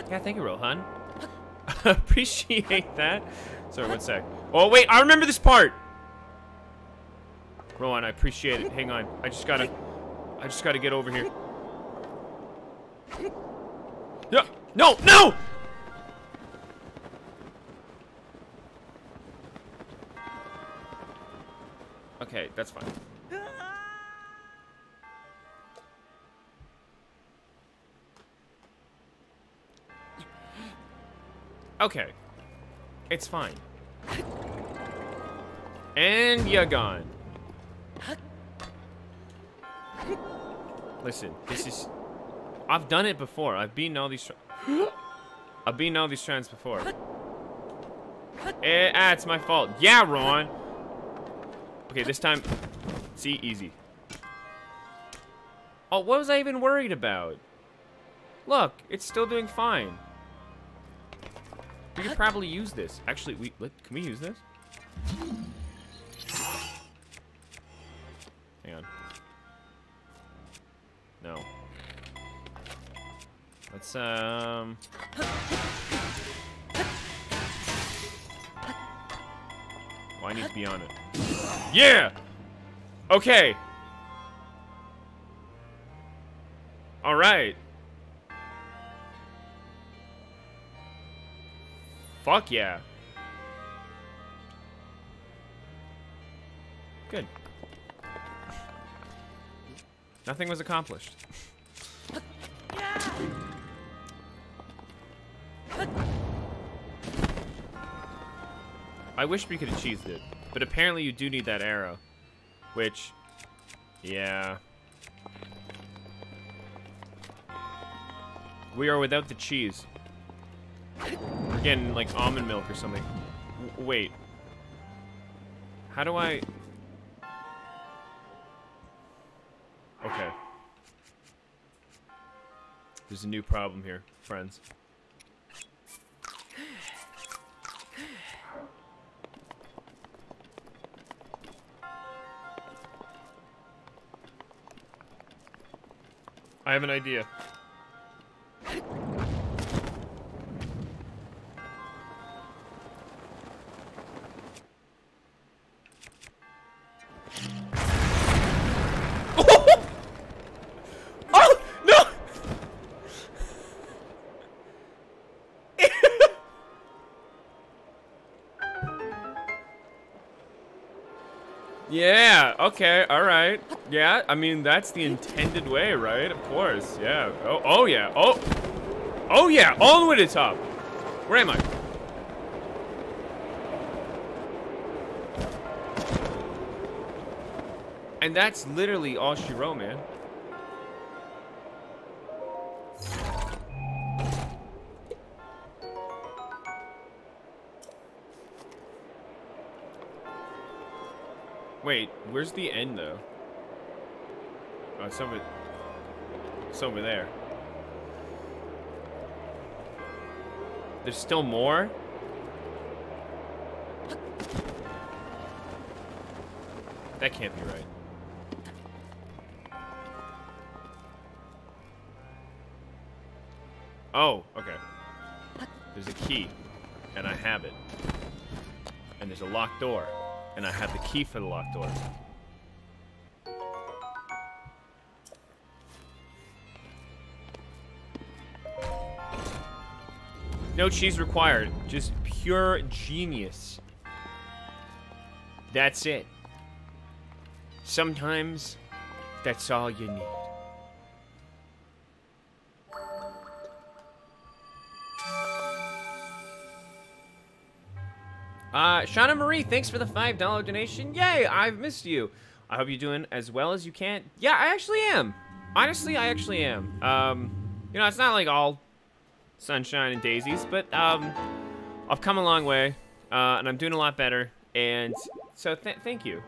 Yeah, thank you, Rohan. Appreciate that. Sorry, one sec. Oh, wait, I remember this part! Rohan, I appreciate it. Hang on. I just gotta... I just gotta get over here. Yeah! No! No! Okay, that's fine. Okay. It's fine. And you're gone. Listen, this is... I've done it before. I've beaten all these... I've beaten all these strands before. Eh, ah, it's my fault. Yeah, Ron! Okay, this time... See, easy. Oh, what was I even worried about? Look, it's still doing fine. We could probably use this. Actually, we let, can we use this? Hang on. No. Let's um. Well, I need to be on it. Yeah. Okay. All right. Fuck yeah. Good. Nothing was accomplished. I wish we could have cheesed it, but apparently you do need that arrow. Which, yeah. We are without the cheese. We're getting, like, almond milk or something. W wait. How do I... Okay. There's a new problem here, friends. I have an idea. Okay, alright. Yeah, I mean, that's the intended way, right? Of course, yeah. Oh, oh yeah, oh. Oh yeah, all the way to the top. Where am I? And that's literally all she wrote, man. Wait, where's the end though? Oh, it's over. It's over there. There's still more? That can't be right. Oh, okay. There's a key, and I have it. And there's a locked door, and I have the key for the locked door. No cheese required. Just pure genius. That's it. Sometimes, that's all you need. Shauna Marie, thanks for the $5 donation. Yay, I've missed you. I hope you're doing as well as you can. Yeah, I actually am. Honestly, I actually am. Um, you know, it's not like all sunshine and daisies, but um, I've come a long way, uh, and I'm doing a lot better, and so th thank you.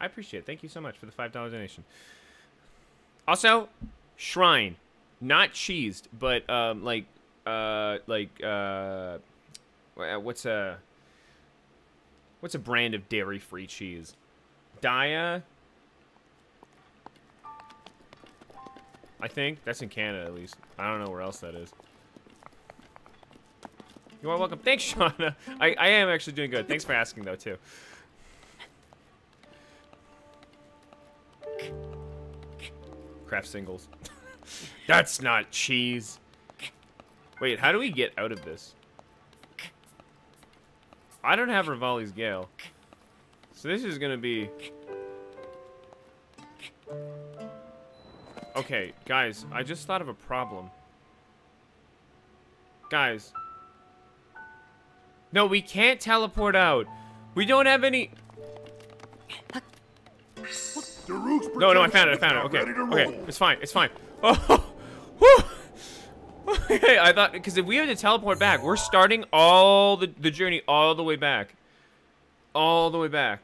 I appreciate it. Thank you so much for the $5 donation. Also, Shrine. Not cheesed, but um, like, uh, like, uh, what's a, what's a brand of dairy-free cheese? Daiya? I think. That's in Canada, at least. I don't know where else that is. You are welcome. Thanks, Shauna. I, I am actually doing good. Thanks for asking, though, too. Kraft singles. That's not cheese. Wait, how do we get out of this? I don't have Revali's Gale. So this is gonna be... Okay, guys, I just thought of a problem. Guys. No, we can't teleport out. We don't have any... No, no, I found it, I found it. Okay, okay, it's fine, it's fine. Oh, whew. Okay, I thought, because if we had to teleport back, we're starting all the, the journey all the way back. All the way back.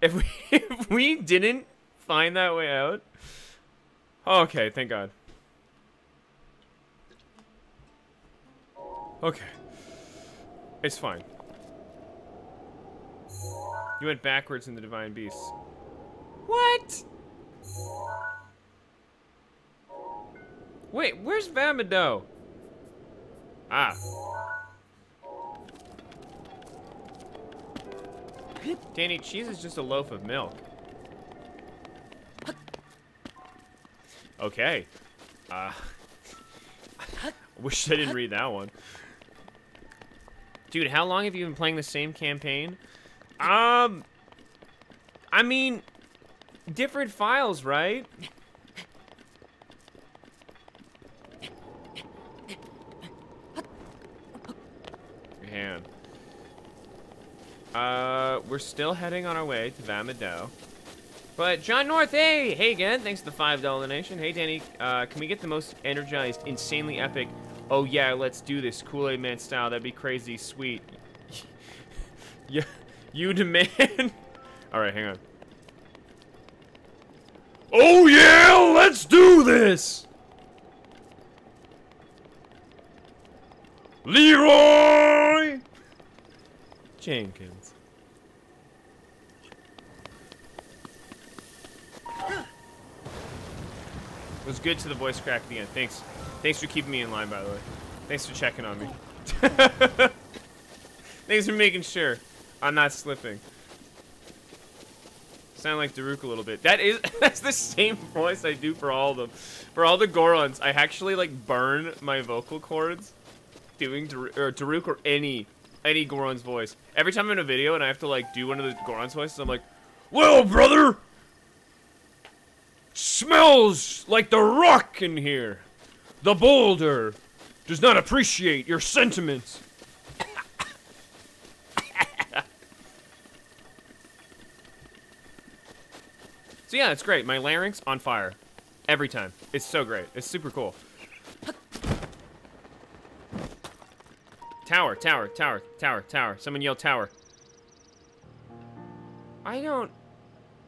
If we, if we didn't find that way out, Okay, thank God. Okay. It's fine. You went backwards in the Divine Beast. What? Wait, where's Vah Medoh? Ah. Danny, cheese is just a loaf of milk. Okay. Uh, wish I didn't read that one. Dude, how long have you been playing the same campaign? Um, I mean, different files, right? Your hand. Uh, we're still heading on our way to Vah Medoh. But John North, hey, hey again, thanks for the five dollar donation. Hey Danny, uh, can we get the most energized, insanely epic? Oh yeah, let's do this Kool-Aid Man style. That'd be crazy sweet. yeah, you demand. All right, hang on. Oh yeah, let's do this. Leroy Jenkins. It was good to the voice crack at the end. Thanks. Thanks for keeping me in line, by the way. Thanks for checking on me. Thanks for making sure I'm not slipping. Sound like Daruk a little bit. That is that's the same voice I do for all of them. For all the Gorons, I actually like burn my vocal cords doing Daruk or, Daruk or any any Goron's voice. Every time I'm in a video and I have to like do one of the Goron's voices, I'm like, "Well, brother, smells like the rock in here. The boulder does not appreciate your sentiments." So yeah, it's great. My larynx on fire. Every time. It's so great. It's super cool. Tower, tower, tower, tower, tower. Someone yell tower. I don't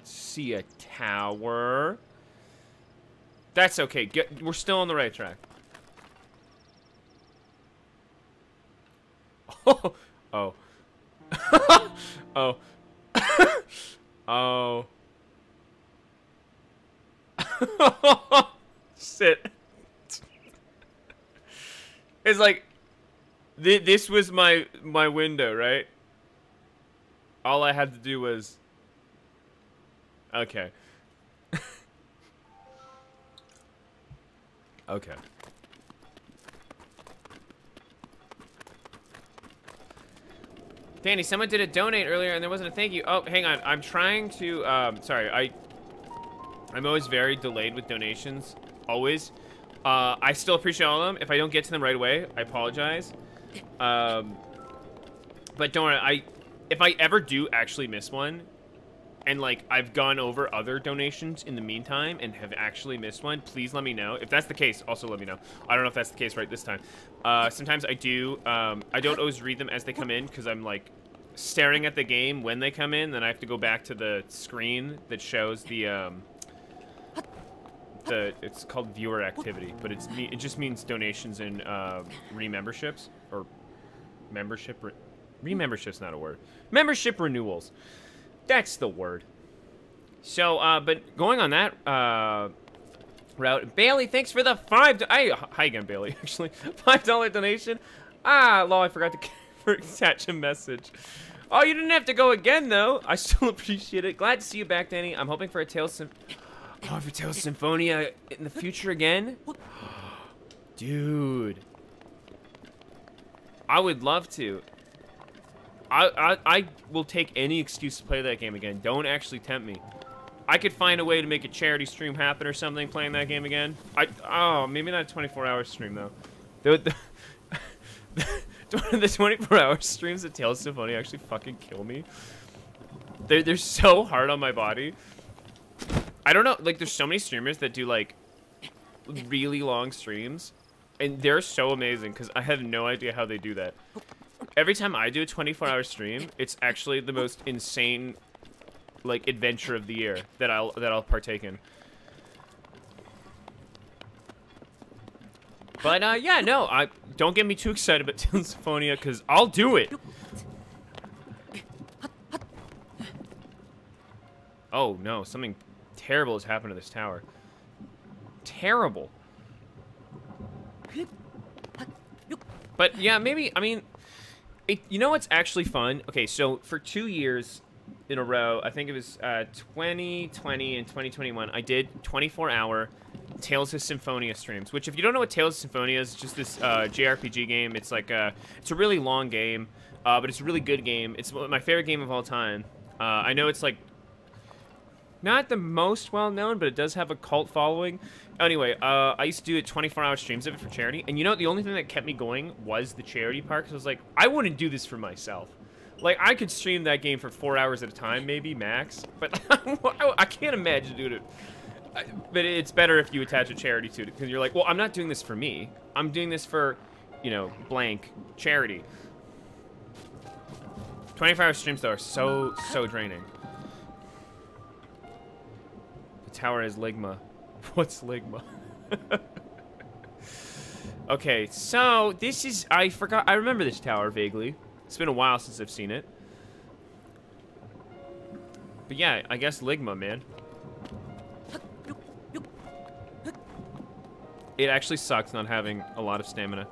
see a tower. That's okay. Get, we're still on the right track. Oh. Oh. oh. oh. Sit. It's like th this was my my window, right? All I had to do was Okay. Okay. Danny, someone did a donate earlier and there wasn't a thank you. Oh, hang on. I'm trying to, um, sorry, I I'm always very delayed with donations. Always. Uh, I still appreciate all of them. If I don't get to them right away, I apologize. Um, but don't worry, I, if I ever do actually miss one, and like I've gone over other donations in the meantime and have actually missed one, please let me know. If that's the case, also let me know. I don't know if that's the case right this time. Uh, sometimes I do. Um, I don't always read them as they come in because I'm like staring at the game when they come in. Then I have to go back to the screen that shows the um, the it's called viewer activity, but it's it just means donations and uh, rememberships or membership. Re remembership's not a word. Membership renewals. That's the word. So, uh, but going on that uh, route, Bailey, thanks for the five. I hi again, Bailey. Actually, five dollar donation. Ah, law, I forgot to attach a message. Oh, you didn't have to go again, though. I still appreciate it. Glad to see you back, Danny. I'm hoping for a Tales Oh, for Tales Symphonia in the future again? Dude. I would love to. I, I, I will take any excuse to play that game again. Don't actually tempt me. I could find a way to make a charity stream happen or something playing that game again. I oh maybe not a 24 hour stream though. The, the, the 24 hour streams of Tales of Symphonia actually fucking kill me. They're they're so hard on my body. I don't know, like, there's so many streamers that do, like, really long streams, and they're so amazing, because I have no idea how they do that. Every time I do a 24-hour stream, it's actually the most insane, like, adventure of the year that I'll, that I'll partake in. But, uh, yeah, no, I don't get me too excited about Tales Symphonia, because I'll do it. Oh, no, something terrible has happened to this tower. Terrible. But yeah, maybe, I mean, it, you know what's actually fun? Okay, so for two years in a row, I think it was uh, 2020 and 2021, I did 24-hour Tales of Symphonia streams, which if you don't know what Tales of Symphonia is, it's just this uh, JRPG game. It's like a, it's a really long game, uh, but it's a really good game. It's my favorite game of all time. Uh, I know it's like not the most well-known, but it does have a cult following. Anyway, uh, I used to do 24-hour streams of it for charity, and you know, the only thing that kept me going was the charity part, because I was like, I wouldn't do this for myself. Like, I could stream that game for four hours at a time, maybe, max, but I can't imagine doing it. But it's better if you attach a charity to it, because you're like, well, I'm not doing this for me. I'm doing this for, you know, blank charity. 24-hour streams, though, are so, so draining tower is Ligma. What's Ligma? okay, so this is... I forgot... I remember this tower vaguely. It's been a while since I've seen it. But yeah, I guess Ligma, man. It actually sucks not having a lot of stamina.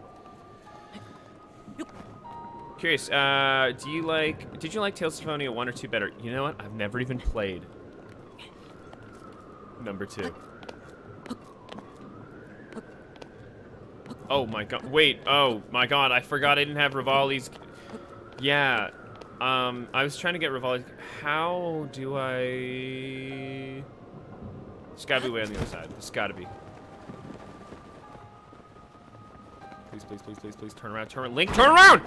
Curious, uh, do you like, did you like Tales of Symphonia 1 or 2 better? You know what? I've never even played number 2. Oh my god, wait, oh my god, I forgot I didn't have Revali's, yeah, um, I was trying to get Revali's, how do I, it's gotta be way on the other side, it's gotta be. Please, please, please, please, please, turn around, turn around, Link, turn around!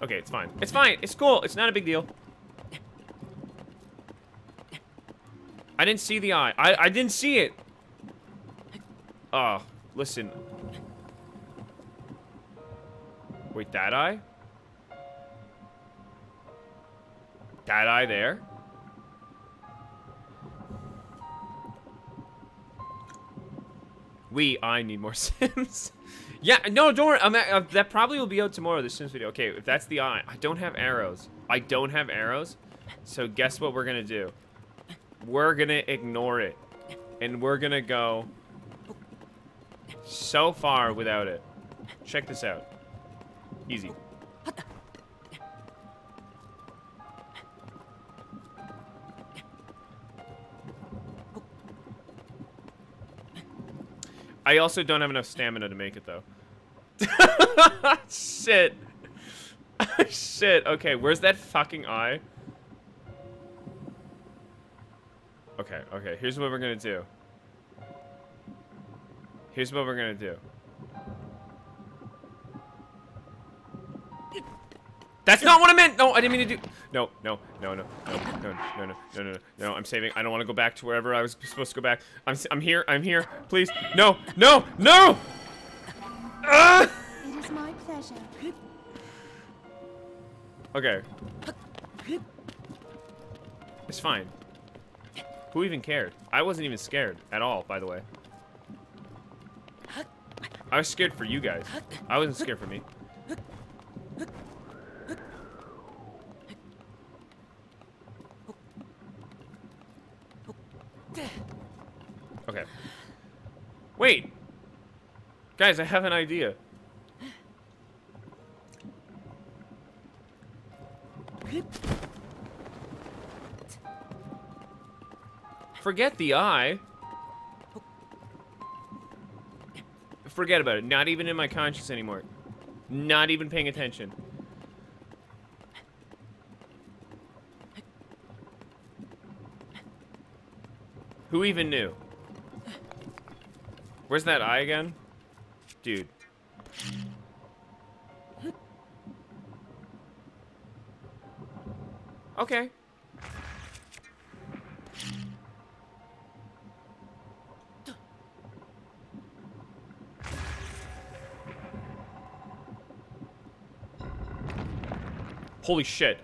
Okay, it's fine. It's fine. It's cool. It's not a big deal. I didn't see the eye. I, I didn't see it. Oh, listen. Wait, that eye? That eye there? We, I need more Sims. yeah, no, don't worry. I'm uh, that probably will be out tomorrow, the Sims video. Okay, if that's the eye. I don't have arrows. I don't have arrows. So guess what we're going to do? We're to ignore it. And we're to go so far without it. Check this out. Easy. I also don't have enough stamina to make it, though. Shit. Shit. Okay, where's that fucking eye? Okay, okay. Here's what we're gonna do. Here's what we're gonna do. That's not what I meant! No, I didn't mean to do- No, no, no, no, no, no, no, no, no, no, no, no, I'm saving. I don't want to go back to wherever I was supposed to go back. I'm, I'm here, I'm here. Please. No, no, no! Ah! It is my pleasure. Okay. It's fine. Who even cared? I wasn't even scared at all, by the way. I was scared for you guys. I wasn't scared for me. Okay. Wait! Guys, I have an idea. Forget the eye. Forget about it. Not even in my conscience anymore. Not even paying attention. Who even knew? Where's that eye again? Dude. Okay. Holy shit.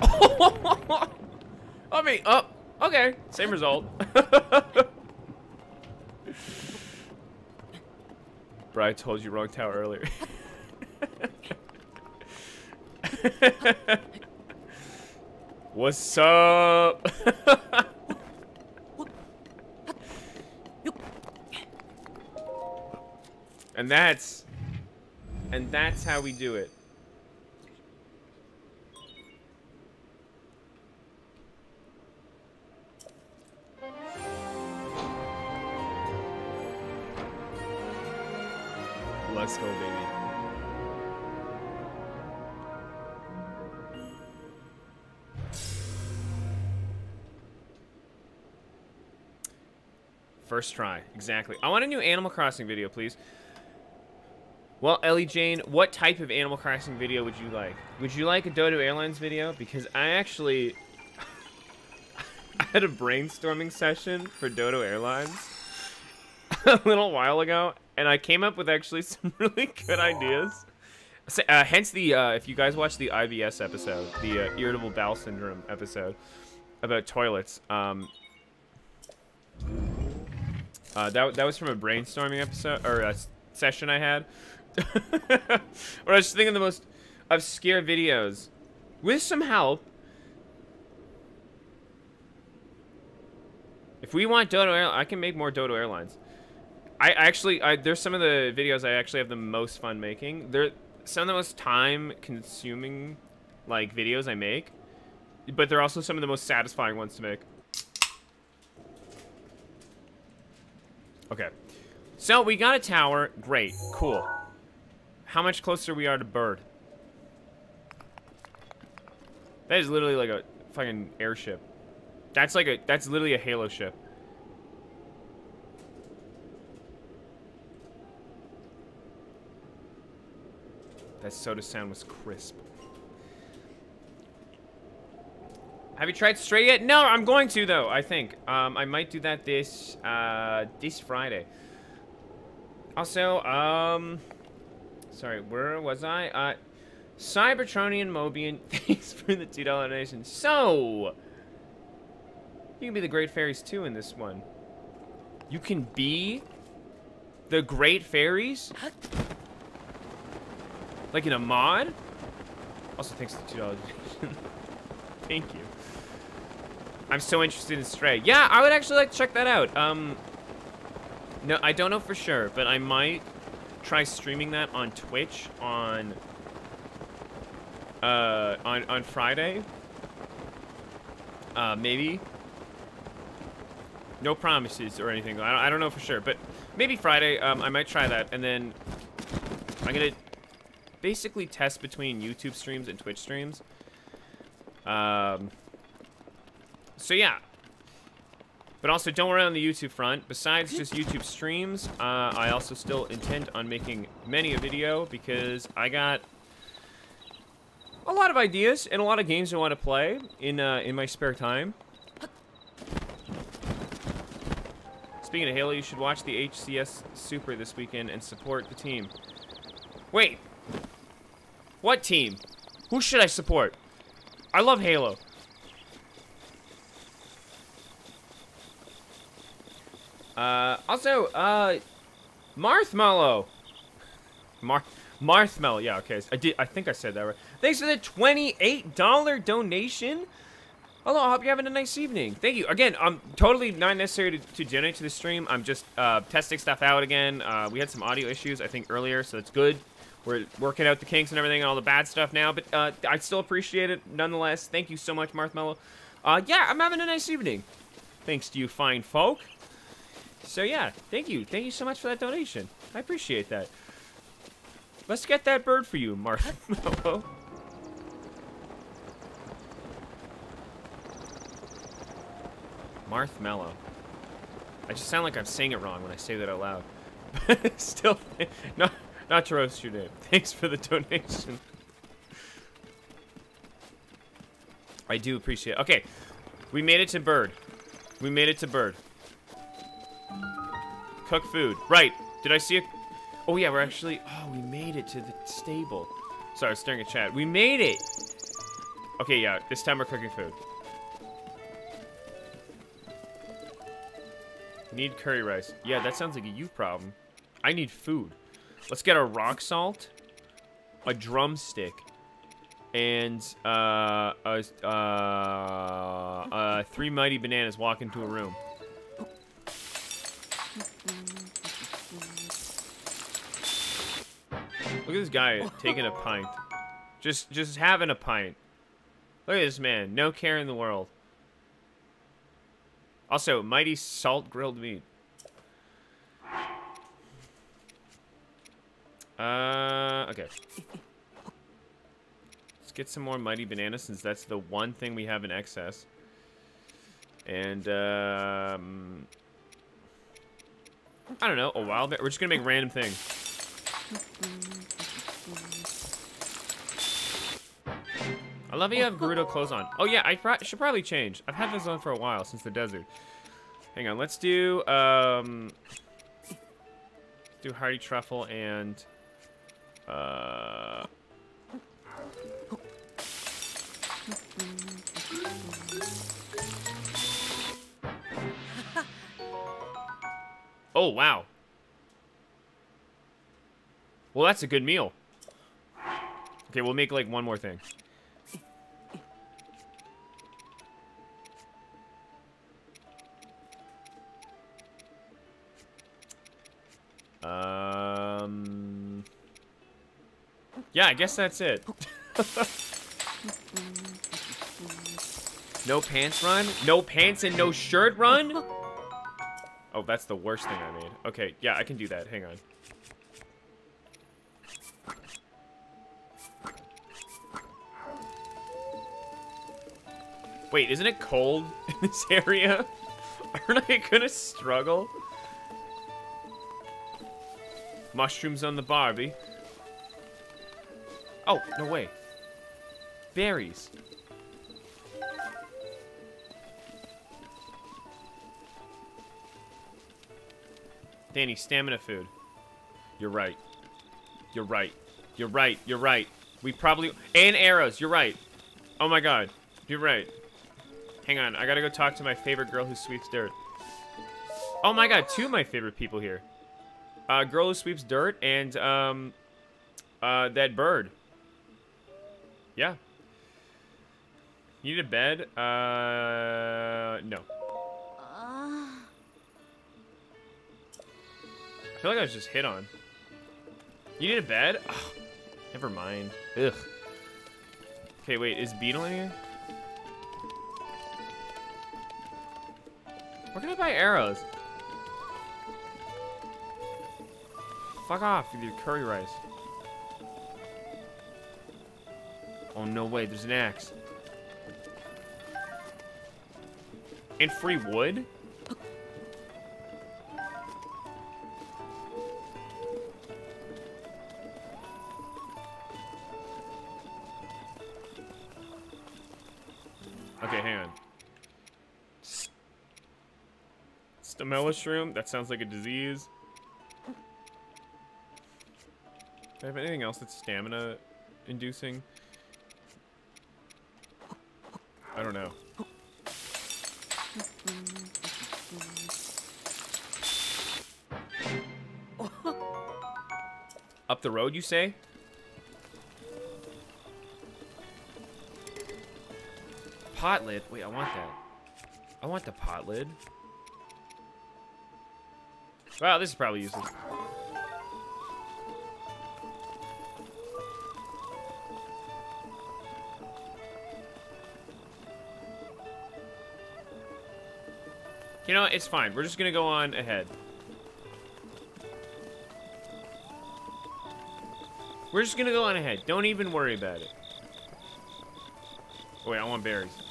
I mean, oh, okay. Same result. Bro, I told you wrong tower earlier. What's up? and that's and that's how we do it. Let's go, baby. First try, exactly. I want a new Animal Crossing video, please. Well, Ellie Jane, what type of Animal Crossing video would you like? Would you like a Dodo Airlines video? Because I actually... I had a brainstorming session for Dodo Airlines a little while ago, and I came up with actually some really good ideas. Uh, hence the, uh, if you guys watch the IBS episode, the uh, Irritable Bowel Syndrome episode about toilets, um, uh, that, that was from a brainstorming episode, or a session I had, where I was thinking the most obscure videos, with some help. If we want Dodo Air, I can make more Dodo Airlines. I actually, I, there's some of the videos I actually have the most fun making. They're some of the most time-consuming, like, videos I make. But they're also some of the most satisfying ones to make. Okay. So, we got a tower. Great. Cool. How much closer we are to Bird? That is literally like a fucking airship. That's like a, that's literally a Halo ship. That soda sound was crisp. Have you tried Stray yet? No, I'm going to though. I think um, I might do that this uh, this Friday. Also, um, sorry, where was I? Uh, Cybertronian Mobian, thanks for the two dollar donation. So, you can be the Great Fairies too in this one. You can be the Great Fairies. Like in a mod? Also, thanks to the $2 Thank you. I'm so interested in Stray. Yeah, I would actually like to check that out. Um, no, I don't know for sure, but I might try streaming that on Twitch on uh, on on Friday. Uh, maybe. No promises or anything. I don't, I don't know for sure, but maybe Friday. Um, I might try that, and then I'm gonna basically test between YouTube streams and Twitch streams. Um, so yeah. But also, don't worry on the YouTube front. Besides just YouTube streams, uh, I also still intend on making many a video because I got a lot of ideas and a lot of games I want to play in uh, in my spare time. Speaking of Halo, you should watch the HCS Super this weekend and support the team. Wait, what team? Who should I support? I love Halo. Uh, also, uh, Marthmallow. Mar Marthmallow, yeah, okay. I did. I think I said that right. Thanks for the $28 donation. Hello, I hope you're having a nice evening. Thank you. Again, I'm totally not necessary to, to donate to the stream. I'm just uh, testing stuff out again. Uh, we had some audio issues, I think, earlier, so it's good. We're working out the kinks and everything and all the bad stuff now, but uh, I still appreciate it nonetheless. Thank you so much, Marthmello. Uh, yeah, I'm having a nice evening. Thanks to you fine folk. So yeah, thank you. Thank you so much for that donation. I appreciate that. Let's get that bird for you, Marthmello. Marthmello. I just sound like I'm saying it wrong when I say that out loud. Still, not, not to roast your name. Thanks for the donation. I do appreciate it. Okay, we made it to Bird. We made it to Bird. Cook food. Right. Did I see a... Oh, yeah, we're actually... Oh, we made it to the stable. Sorry, I was staring at chat. We made it! Okay, yeah, this time we're cooking food. Need curry rice. Yeah, that sounds like a you problem. I need food. Let's get a rock salt, a drumstick, and uh, uh, uh, uh, three mighty bananas walk into a room. Look at this guy taking a pint. Just, just having a pint. Look at this man. No care in the world. Also, mighty salt grilled meat. Uh, okay. Let's get some more mighty bananas since that's the one thing we have in excess. And, um... I don't know, a wild bear? We're just gonna make random things. I love you have Gerudo clothes on. Oh yeah, I pro should probably change. I've had this on for a while, since the desert. Hang on, let's do, um... do Hardy Truffle and... Uh... Oh, wow. Well, that's a good meal. Okay, we'll make, like, one more thing. Um... Yeah, I guess that's it. no pants run? No pants and no shirt run? Oh, that's the worst thing I made. Okay, yeah, I can do that. Hang on. Wait, isn't it cold in this area? Aren't I gonna struggle? Mushrooms on the Barbie. Oh, no way. Berries. Danny, stamina food. You're right. You're right. You're right. You're right. We probably... And arrows. You're right. Oh my god. You're right. Hang on. I gotta go talk to my favorite girl who sweeps dirt. Oh my god. Two of my favorite people here. Uh, girl who sweeps dirt and, um... Uh, that bird. Yeah. You need a bed? Uh... No. I feel like I was just hit on. You need a bed? Never mind. Ugh. Okay, wait, is Beedle in here? Where can I buy arrows? Fuck off your curry rice. Oh, no way, there's an axe. And free wood? Okay, hang on. S- Stamella shroom? That sounds like a disease. Do I have anything else that's stamina inducing? I don't know. Up the road, you say? Pot lid. Wait, I want that. I want the pot lid. Wow, this is probably useless. You know, it's fine. We're just gonna go on ahead. We're just gonna go on ahead. Don't even worry about it. Oh, wait, I want berries.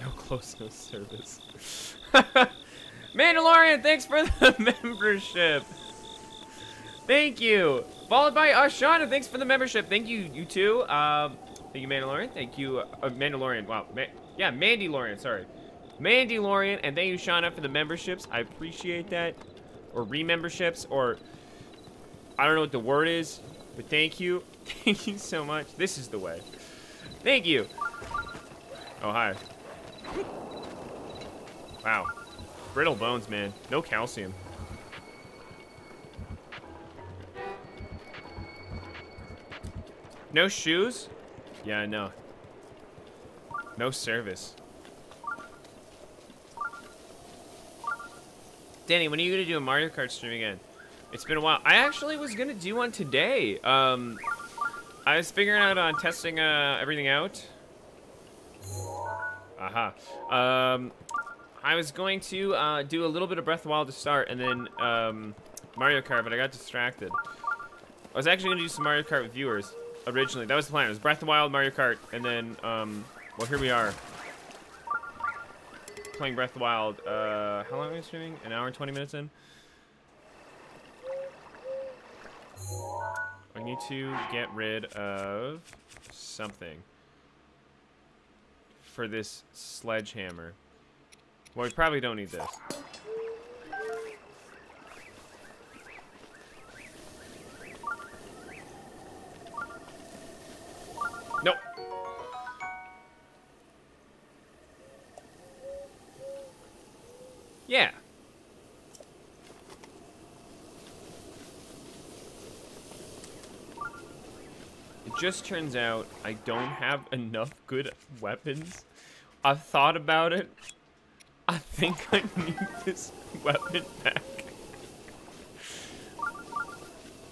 No close, no service. Mandalorian, thanks for the membership. Thank you. Followed by Ashana, thanks for the membership. Thank you, you too. Um, thank you, Mandalorian. Thank you, uh, Mandalorian. Wow, Ma yeah, Mandalorian. Sorry, Mandalorian, and thank you, Shauna, for the memberships. I appreciate that, or rememberships, or I don't know what the word is, but thank you, thank you so much. This is the way. Thank you. Oh hi. Wow, brittle bones, man. No calcium. No shoes? Yeah, I know. No service. Danny, when are you gonna do a Mario Kart stream again? It's been a while. I actually was gonna do one today. Um, I was figuring out on testing uh, everything out. Aha. Um, I was going to uh, do a little bit of Breath of the Wild to start, and then um, Mario Kart, but I got distracted. I was actually gonna do some Mario Kart with viewers originally. That was the plan. It was Breath of the Wild, Mario Kart, and then um, well, here we are. Playing Breath of the Wild. Uh, how long are we streaming? An hour and 20 minutes in? I need to get rid of something for this sledgehammer. Well, we probably don't need this. Nope. Yeah. It just turns out I don't have enough good weapons. I've thought about it. I've think I need this weapon back.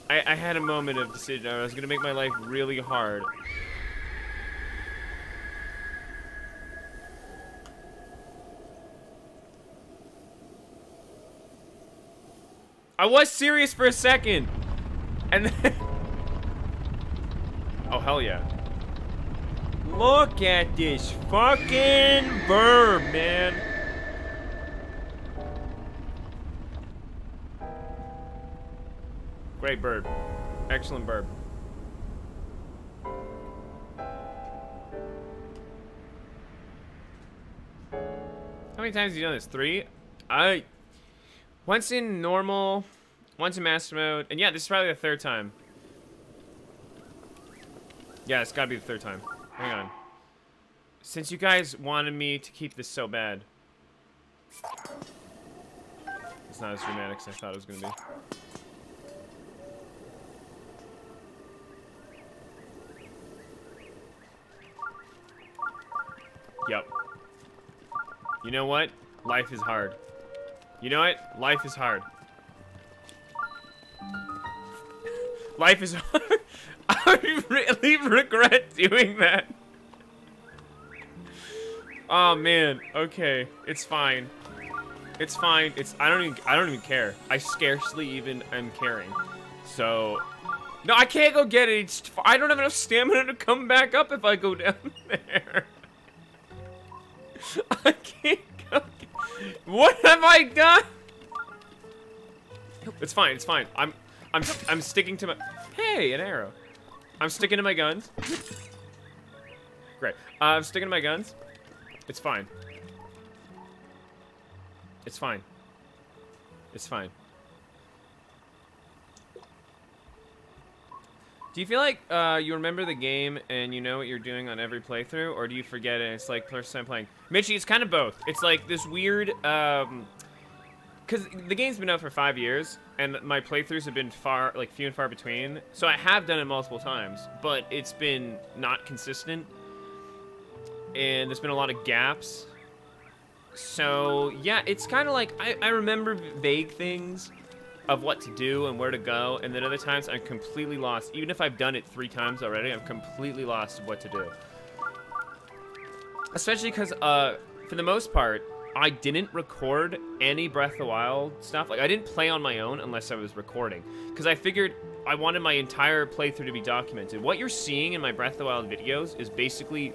I, I had a moment of decision. I was gonna make my life really hard. I was serious for a second. And then... Oh, hell yeah. Look at this fucking bird, man. Great bird. Excellent bird. How many times have you done this? Three? I... Once in normal, once in master mode, and yeah, this is probably the third time. Yeah, it's gotta be the third time. Hang on. Since you guys wanted me to keep this so bad. It's not as dramatic as I thought it was gonna be. Yep. You know what? Life is hard. You know what? Life is hard. Life is hard. I really regret doing that. Oh man. Okay, it's fine. It's fine. It's I don't even I don't even care. I scarcely even am caring. So no, I can't go get it. It's, I don't have enough stamina to come back up if I go down there. I can't. What have I done? It's fine. It's fine. I'm I'm I'm sticking to my. Hey, an arrow. I'm sticking to my guns. Great. Uh, I'm sticking to my guns. It's fine. It's fine. It's fine. Do you feel like uh, you remember the game and you know what you're doing on every playthrough, or do you forget it? It's like first time playing. Mitchie, it's kind of both. It's like this weird, um, because the game's been out for five years, and my playthroughs have been far, like few and far between. So I have done it multiple times, but it's been not consistent, and there's been a lot of gaps. So yeah, it's kind of like I, I remember vague things of what to do and where to go, and then other times I'm completely lost. Even if I've done it three times already, I'm completely lost of what to do. Especially because, uh, for the most part, I didn't record any Breath of the Wild stuff. Like, I didn't play on my own unless I was recording. Because I figured I wanted my entire playthrough to be documented. What you're seeing in my Breath of the Wild videos is basically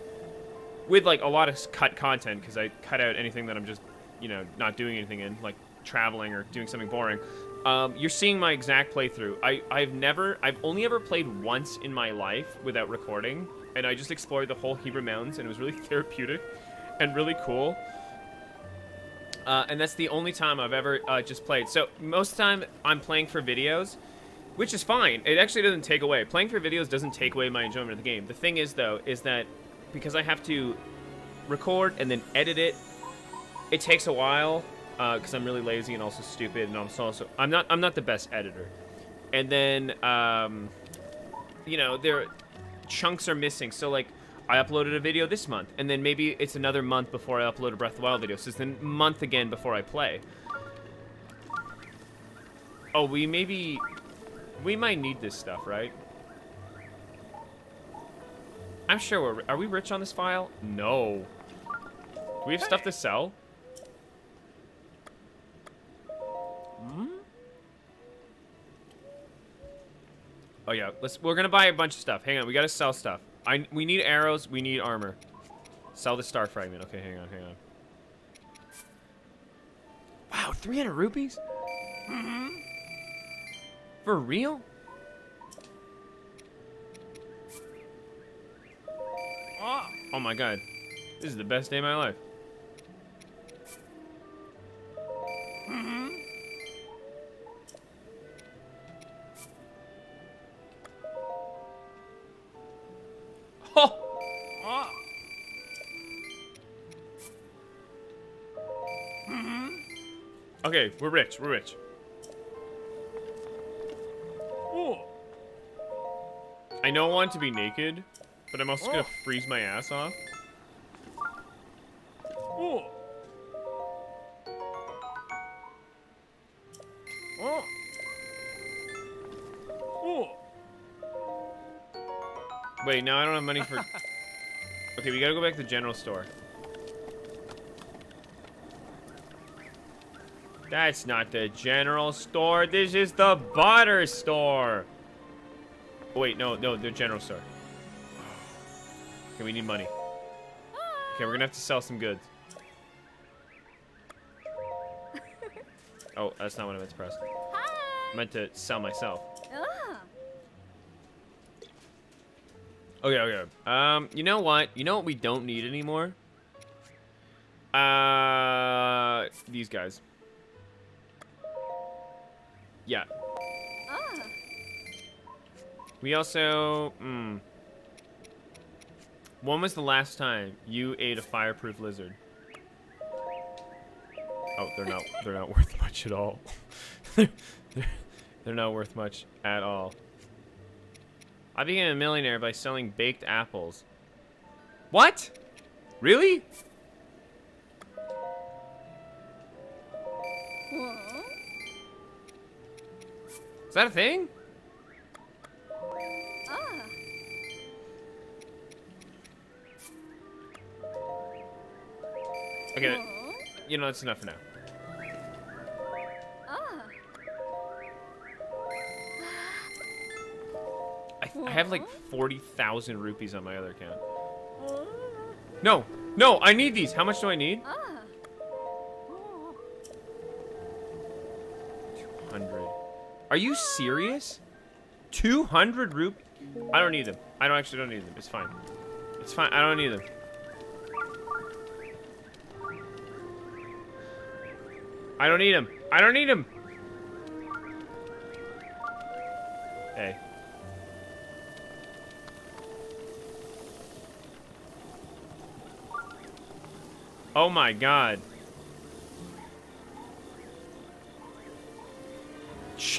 with, like, a lot of cut content, because I cut out anything that I'm just, you know, not doing anything in, like traveling or doing something boring. Um, you're seeing my exact playthrough. I, I've never, I've only ever played once in my life without recording, and I just explored the whole Hebra Mountains, and it was really therapeutic and really cool. Uh, and that's the only time I've ever uh, just played. So most of the time I'm playing for videos, which is fine. It actually doesn't take away. Playing for videos doesn't take away my enjoyment of the game. The thing is, though, is that because I have to record and then edit it, it takes a while because uh, I'm really lazy and also stupid, and I'm also I'm not I'm not the best editor. And then um, you know there chunks are missing. So like I uploaded a video this month, and then maybe it's another month before I upload a Breath of the Wild video. So it's a month again before I play. Oh, we maybe we might need this stuff, right? I'm sure we're are we rich on this file? No. Do we have stuff to sell? Oh yeah, let's. We're gonna buy a bunch of stuff. Hang on, we gotta sell stuff. I we need arrows. We need armor. Sell the star fragment. Okay, hang on, hang on. Wow, 300 rupees? Mm -hmm. For real? Oh my god. This is the best day of my life. Mm -hmm. Okay, we're rich. We're rich. Ooh. I don't want to be naked, but I'm also oh. gonna freeze my ass off. Ooh. Wait, now I don't have money for... okay, we gotta go back to the general store. That's not the general store. This is the butter store. Oh, wait, no, no, the general store. Okay, we need money. Okay, we're gonna have to sell some goods. Oh, that's not what I meant to press. I meant to sell myself. Okay, okay. Um, you know what? You know what we don't need anymore? Uh, these guys. Yeah. Ah. We also, hmm. When was the last time you ate a fireproof lizard? Oh, they're not. They're not worth much at all. they're, they're not worth much at all. I became a millionaire by selling baked apples. What? Really? Is that a thing? Ah. Okay, you know that's enough for now. Ah. I, I have like 40,000 rupees on my other account. No, no, I need these. How much do I need? Ah. Are you serious? 200 rup? I don't need them. I don't actually don't need them. It's fine. It's fine. I don't need them. I don't need them. I don't need them. Hey. Oh my god.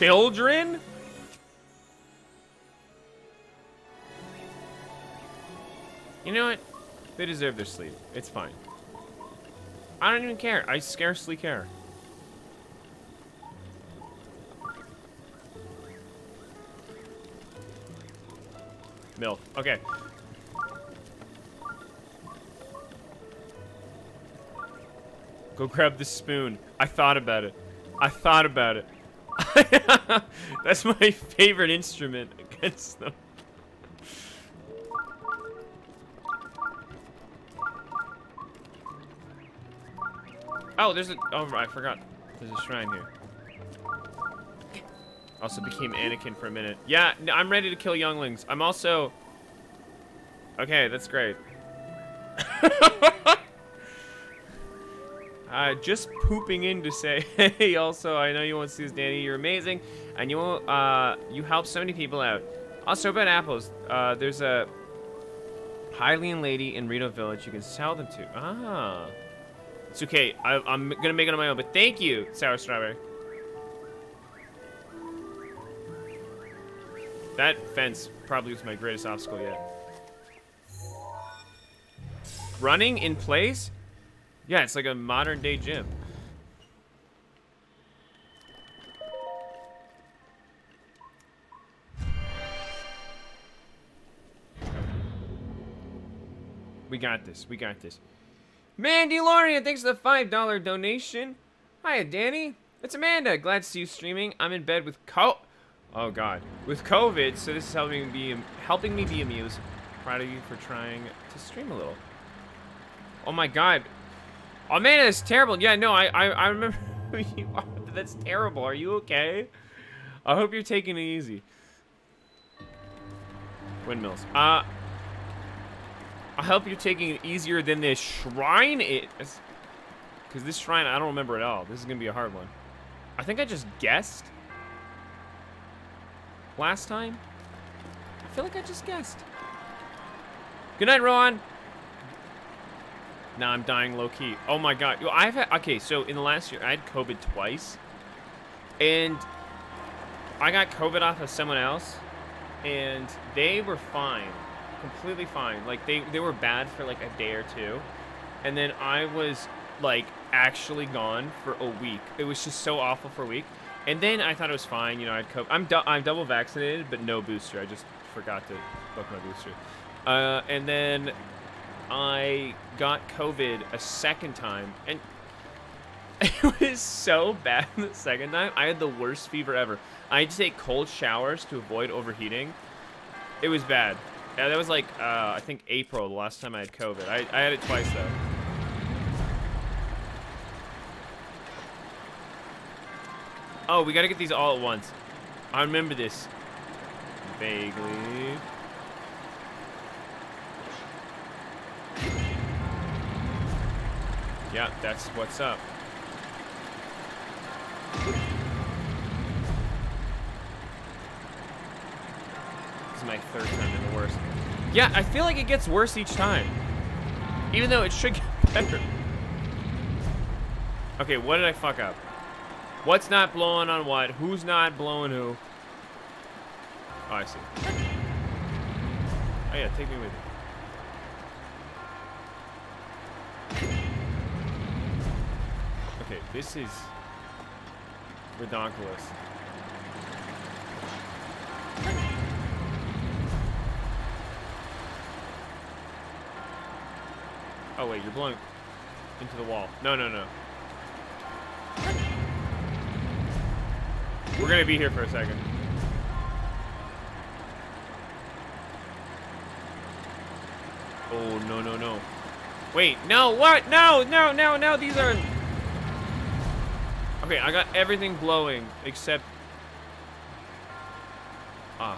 Children? You know what? They deserve their sleep. It's fine. I don't even care. I scarcely care. Milk. Okay. Go grab the spoon. I thought about it. I thought about it. That's my favorite instrument against them. Oh, there's a. Oh, I forgot. There's a shrine here. Also became Anakin for a minute. Yeah, I'm ready to kill younglings. I'm also. Okay, that's great. Uh, just pooping in to say, hey, also, I know you won't see this, Danny. You're amazing, and you uh, you help so many people out. Also, about apples, uh, there's a Hylian lady in Rito Village you can sell them to. Ah. It's okay. I, I'm gonna make it on my own, but thank you, Sour Strawberry. That fence probably was my greatest obstacle yet. Running in place? Yeah, it's like a modern day gym. We got this. We got this. Mandy Lorian, thanks for the $5 donation. Hiya, Danny. It's Amanda. Glad to see you streaming. I'm in bed with co- Oh, God. With COVID, so this is helping, me be, helping me be amused. Proud of you for trying to stream a little. Oh, my God. Oh man, that's terrible. Yeah, no, I I, I remember who you are. That's terrible. Are you okay? I hope you're taking it easy. Windmills. Uh, I hope you're taking it easier than this shrine is. Because this shrine, I don't remember at all. This is going to be a hard one. I think I just guessed. Last time. I feel like I just guessed. Good night, Rowan. Now I'm dying low key. Oh my god. I've had okay, so in the last year I had COVID twice. And I got COVID off of someone else and they were fine. Completely fine. Like they they were bad for like a day or two. And then I was like actually gone for a week. It was just so awful for a week. And then I thought it was fine, you know, I had COVID. I'm du- I'm double vaccinated, but no booster. I just forgot to book my booster. Uh, and then I got COVID a second time, and it was so bad the second time. I had the worst fever ever. I had to take cold showers to avoid overheating. It was bad. Yeah, that was like uh, I think April the last time I had COVID. I, I had it twice though. Oh, we gotta get these all at once. I remember this. Vaguely. Yeah, that's what's up. This is my third time in the worst. Yeah, I feel like it gets worse each time. Even though it should get better. Okay, what did I fuck up? What's not blowing on what? Who's not blowing who? Oh, I see. Oh yeah, take me with you. This is redonkulous. Oh wait, you're blowing into the wall. No, no, no. We're gonna be here for a second. Oh, no, no, no. Wait, no, what? No, no, no, no, these are... Okay, I got everything blowing except... Ah,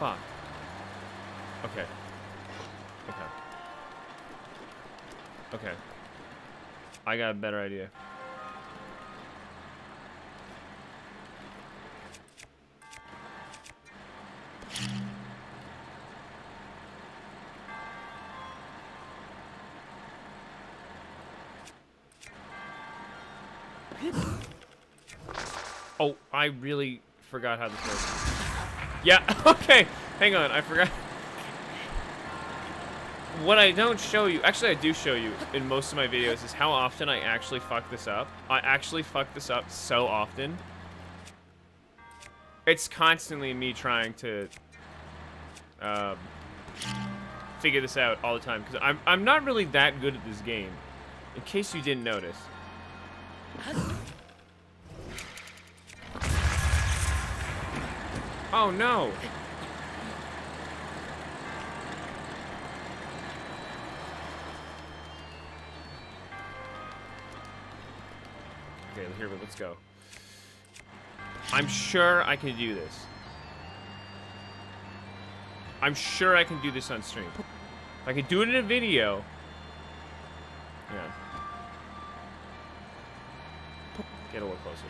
fuck. Okay. Okay. Okay. I got a better idea. I really forgot how this works. Yeah, okay. Hang on, I forgot. What I don't show you, actually I do show you in most of my videos, is how often I actually fuck this up. I actually fuck this up so often. It's constantly me trying to um, figure this out all the time, because I'm, I'm not really that good at this game, in case you didn't notice. Oh no! Okay, here let's go. I'm sure I can do this. I'm sure I can do this on stream. If I can do it in a video. Yeah. Get a little closer.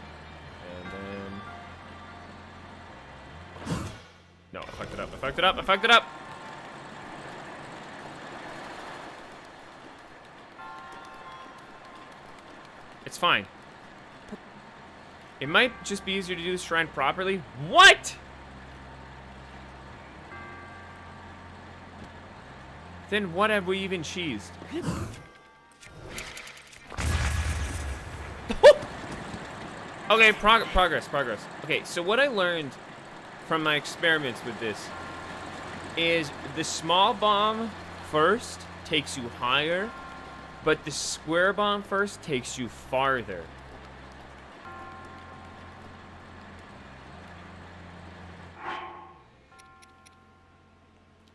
No, I fucked it up. I fucked it up. I fucked it up. It's fine. It might just be easier to do the shrine properly. What? Then what have we even cheesed? okay, prog progress, progress. Okay, so what I learned from my experiments with this is the small bomb first takes you higher, but the square bomb first takes you farther.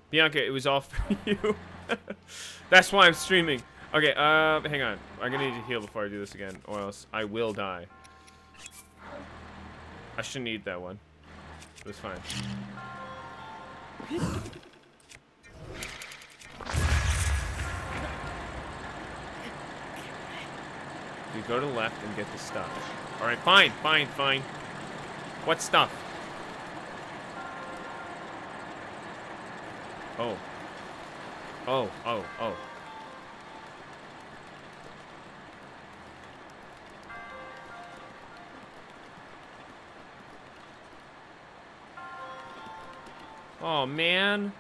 Bianca, it was all for you. That's why I'm streaming. Okay, uh, hang on. I'm gonna need to heal before I do this again, or else I will die. I shouldn't eat that one. It was fine. You go to the left and get the stuff. Alright, fine, fine, fine. What stuff? Oh. Oh, oh, oh. Oh, man.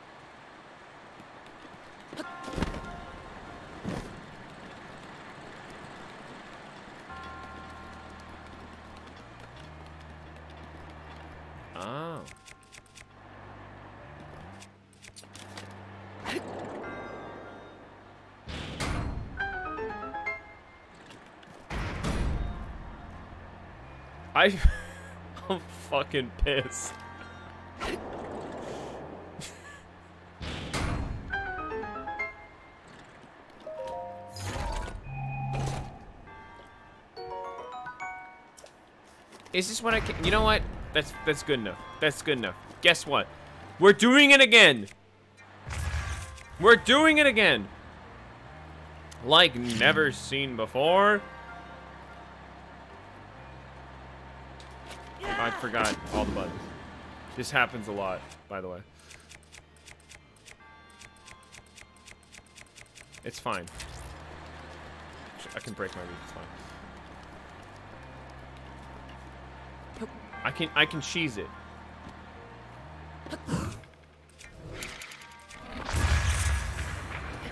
Oh. I... I'm fucking pissed. Is this what I can? You know what? That's that's good enough. That's good enough. Guess what? We're doing it again. We're doing it again. Like never seen before. I forgot all the buttons. This happens a lot, by the way. It's fine. I can break my reed. It's fine. I can I can cheese it.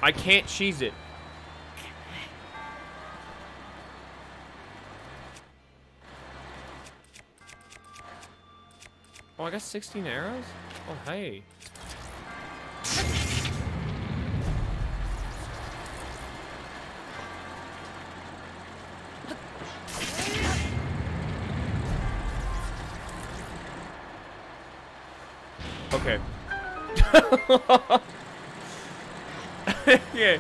I can't cheese it. Oh, I got 16 arrows? Oh, hey. Okay. yeah.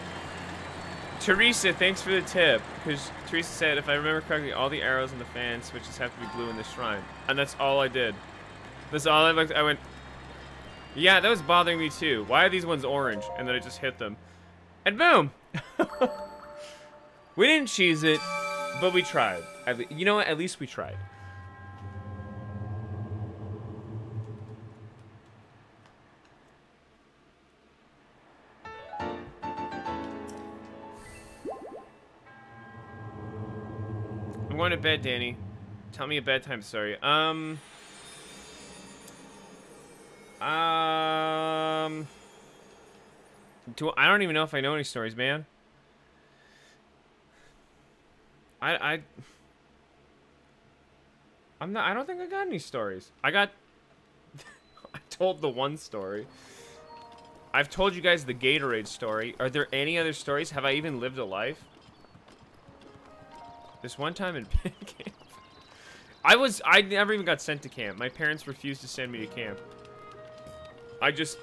Teresa, thanks for the tip. Because Teresa said, if I remember correctly, all the arrows and the fan switches have to be blue in the shrine. And that's all I did. That's all I looked. I went, yeah, that was bothering me too. Why are these ones orange? And then I just hit them. And boom! we didn't cheese it, but we tried. You know what? At least we tried. To bed, Danny. Tell me a bedtime story. Um. Um. Do I don't even know if I know any stories, man. I I. I'm not. I don't think I got any stories. I got. I told the one story. I've told you guys the Gatorade story. Are there any other stories? Have I even lived a life? This one time in camp. I was. I never even got sent to camp. My parents refused to send me to camp. I just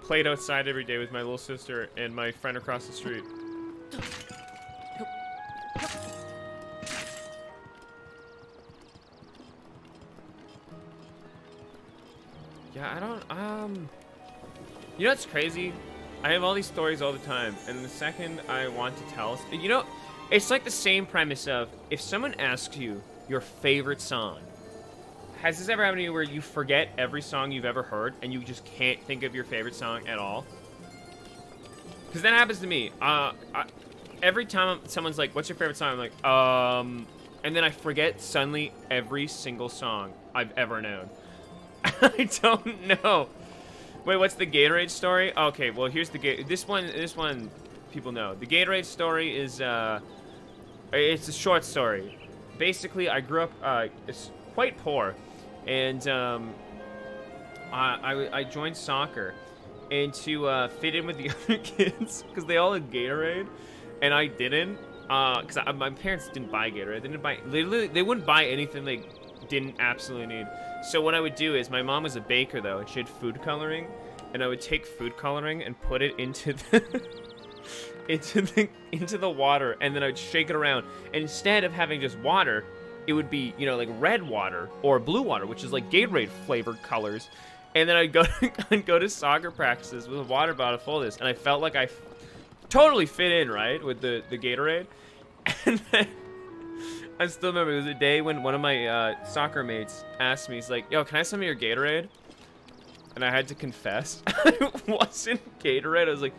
played outside every day with my little sister and my friend across the street. Yeah, I don't, um... You know what's crazy? I have all these stories all the time, and the second I want to tell... You know, it's like the same premise of, if someone asks you your favorite song, has this ever happened to you where you forget every song you've ever heard and you just can't think of your favorite song at all? Because that happens to me. Uh, I, every time someone's like, "What's your favorite song?" I'm like, "Um," and then I forget suddenly every single song I've ever known. I don't know. Wait, what's the Gatorade story? Okay, well here's the Ga This one, this one, people know. The Gatorade story is uh, it's a short story. Basically, I grew up uh, it's quite poor and um, I, I, joined soccer and to uh, fit in with the other kids because they all had Gatorade and I didn't because uh, my parents didn't buy Gatorade. They didn't buy. Literally they wouldn't buy anything they didn't absolutely need. So what I would do is my mom was a baker though and she had food coloring, and I would take food coloring and put it into the into the into the water and then I'd shake it around. And instead of having just water, it would be, you know, like red water or blue water, which is like Gatorade flavored colors. And then I'd go to, I'd go to soccer practices with a water bottle full of this, and I felt like I totally fit in, right, with the, the Gatorade. And then I still remember, it was a day when one of my uh, soccer mates asked me, he's like, yo, can I have some of your Gatorade? And I had to confess, it wasn't Gatorade. I was like,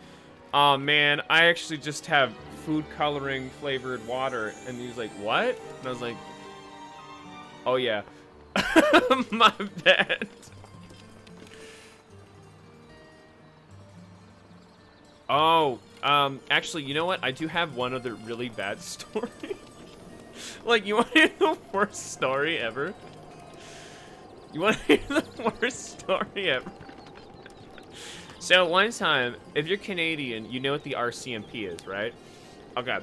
oh man, I actually just have food coloring flavored water. And he was like, what? And I was like, Oh, yeah. My bad. Oh, um, actually, you know what? I do have one other really bad story. like, you want to hear the worst story ever? You want to hear the worst story ever? So, one time, if you're Canadian, you know what the RCMP is, right? Okay.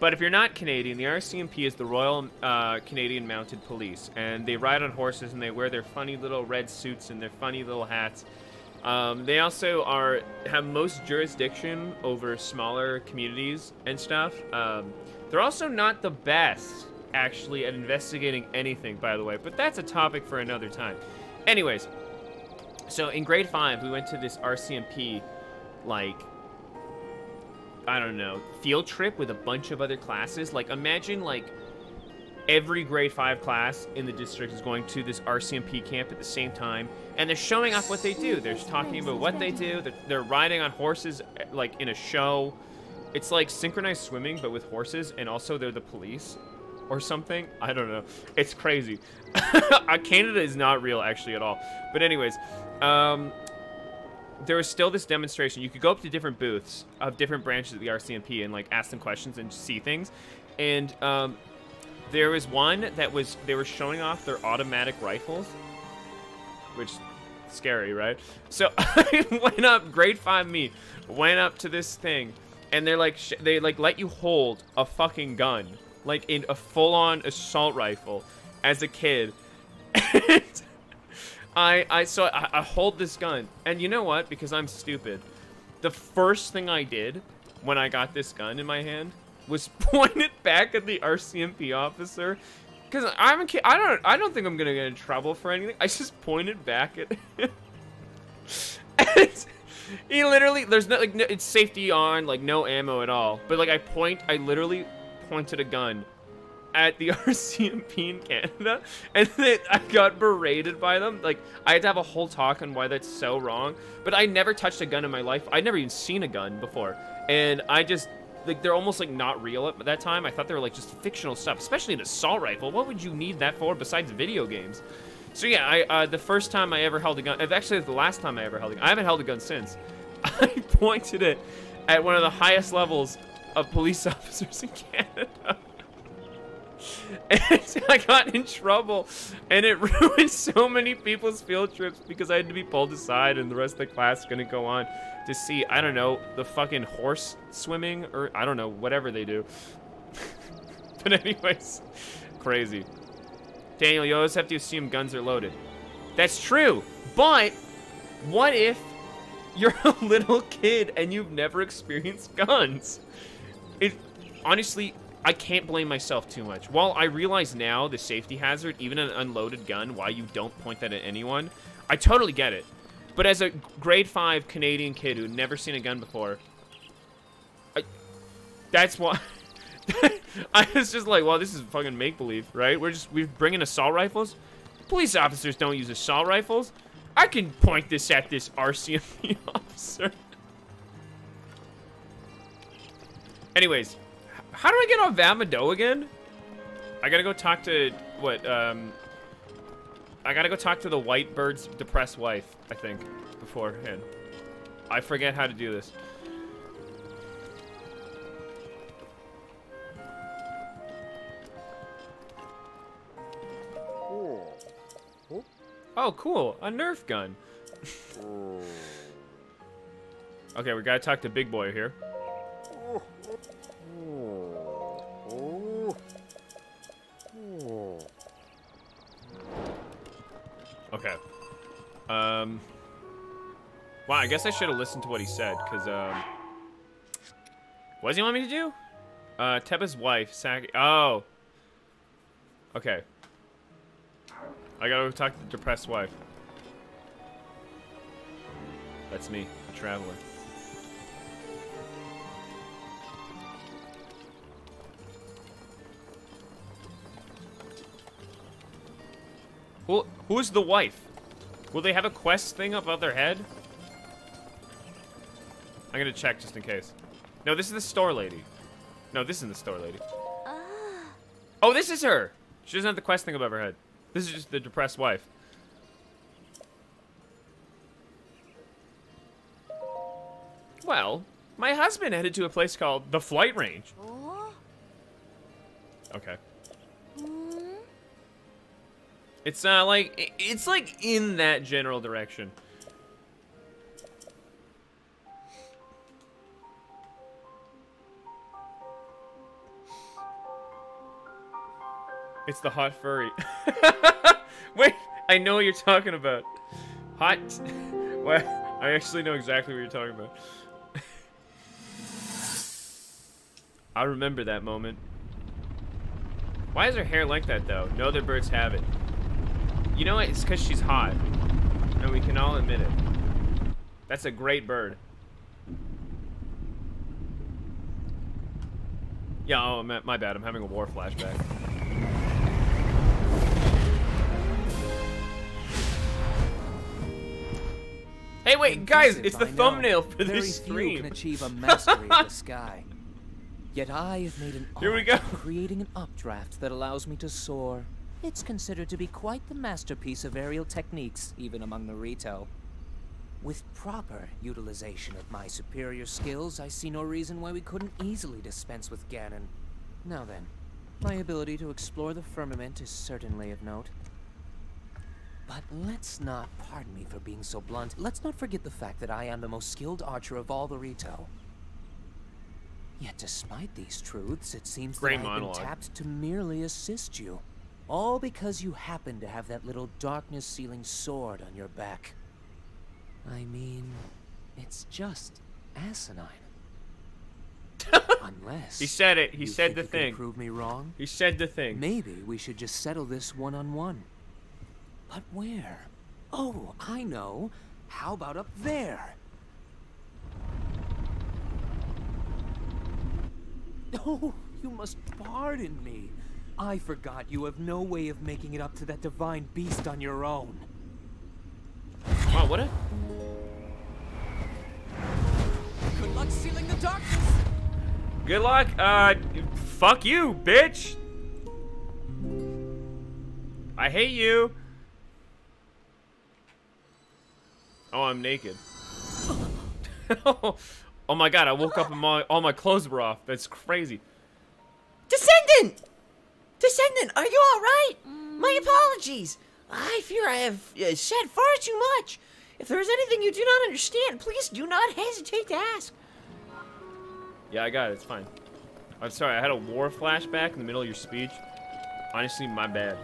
But if you're not Canadian, the RCMP is the Royal uh, Canadian Mounted Police, and they ride on horses and they wear their funny little red suits and their funny little hats. Um, they also are have most jurisdiction over smaller communities and stuff. Um, they're also not the best, actually, at investigating anything, by the way. But that's a topic for another time. Anyways, so in grade five, we went to this RCMP, like I don't know, field trip with a bunch of other classes. Like, imagine, like, every grade 5 class in the district is going to this RCMP camp at the same time, and they're showing off what they do. They're talking about what they do. They're, they're riding on horses, eh, like, in a show. It's like synchronized swimming, but with horses, and also they're the police or something. I don't know. It's crazy. Uh, Canada is not real, actually, at all. But anyways, um, there was still this demonstration. You could go up to different booths of different branches of the RCMP and like ask them questions and see things. And um, there was one that was they were showing off their automatic rifles, which scary, right? So I went up, grade five me, went up to this thing, and they're like they like let you hold a fucking gun, like in a full-on assault rifle, as a kid. I, I, so I, I hold this gun, and you know what? Because I'm stupid. The first thing I did when I got this gun in my hand was point it back at the RCMP officer. Because I'm a kid. I don't. I don't think I'm gonna get in trouble for anything. I just pointed back at him. and he literally. There's no like. No, it's safety on. Like no ammo at all. But like I point. I literally pointed a gun at the RCMP in Canada, and then I got berated by them. Like, I had to have a whole talk on why that's so wrong. But I never touched a gun in my life. I'd never even seen a gun before. And I just, like, they're almost, like, not real at that time. I thought they were, like, just fictional stuff, especially an assault rifle. What would you need that for besides video games? So, yeah, I, uh, the first time I ever held a gun, actually, the last time I ever held a gun, I haven't held a gun since. I pointed it at one of the highest levels of police officers in Canada. And I got in trouble, and it ruined so many people's field trips because I had to be pulled aside, and the rest of the class is gonna go on to see I don't know the fucking horse swimming or I don't know whatever they do. but anyways, crazy. Daniel, you always have to assume guns are loaded. That's true, but what if you're a little kid and you've never experienced guns? It honestly I can't blame myself too much. While I realize now the safety hazard, even an unloaded gun, why you don't point that at anyone, I totally get it. But as a grade 5 Canadian kid who'd never seen a gun before, I, that's why... I was just like, well, this is fucking make-believe, right? We're just, we're bringing assault rifles? Police officers don't use assault rifles. I can point this at this RCMP officer. Anyways, how do I get on Vah Medoh again? I gotta go talk to, what, um... I gotta go talk to the white bird's depressed wife, I think, beforehand. I forget how to do this. Oh, cool. A Nerf gun. okay, we gotta talk to Big Boy here. Okay. Um. Wow, I guess I should have listened to what he said, because, um... What does he want me to do? Uh, Teba's wife, Saki... Oh. Okay. I gotta go talk to the depressed wife. That's me, a traveler. Who, who's the wife? Will they have a quest thing above their head? I'm gonna check just in case. No, this is the store lady. No, this isn't the store lady. Ah. Oh, this is her! She doesn't have the quest thing above her head. This is just the depressed wife. Well, my husband headed to a place called the Flight Range. Oh. Okay. It's uh like it's like in that general direction. It's the hot furry. Wait, I know what you're talking about. Hot. Well, I actually know exactly what you're talking about. I remember that moment. Why is her hair like that, though? No other birds have it. You know what? It's because she's hot. And we can all admit it. That's a great bird. Yeah, oh, my, my bad. I'm having a war flashback. Hey, wait, guys, it's the thumbnail for Very this few stream. can achieve a mastery of the sky. Yet I have made an Here we art go. creating an updraft that allows me to soar. It's considered to be quite the masterpiece of aerial techniques, even among the Rito. With proper utilization of my superior skills, I see no reason why we couldn't easily dispense with Ganon. Now then, my ability to explore the firmament is certainly of note. But let's not, pardon me for being so blunt, let's not forget the fact that I am the most skilled archer of all the Rito. Yet despite these truths, it seems Great that I've been tapped to merely assist you. All because you happen to have that little darkness-sealing sword on your back. I mean, it's just asinine. Unless He said it. He said the thing. Prove me wrong. He said the thing. Maybe we should just settle this one on one. But where? Oh, I know. How about up there? Oh, you must pardon me. I forgot you have no way of making it up to that divine beast on your own. Wow, what a... Good luck sealing the darkness! Good luck. Uh, fuck you, bitch. I hate you. Oh, I'm naked. oh my god, I woke up and my all my clothes were off. That's crazy. Descendant! Descendant, are you alright? My apologies. I fear I have uh, said far too much. If there is anything you do not understand, please do not hesitate to ask. Yeah, I got it. It's fine. I'm sorry. I had a war flashback in the middle of your speech. Honestly, my bad.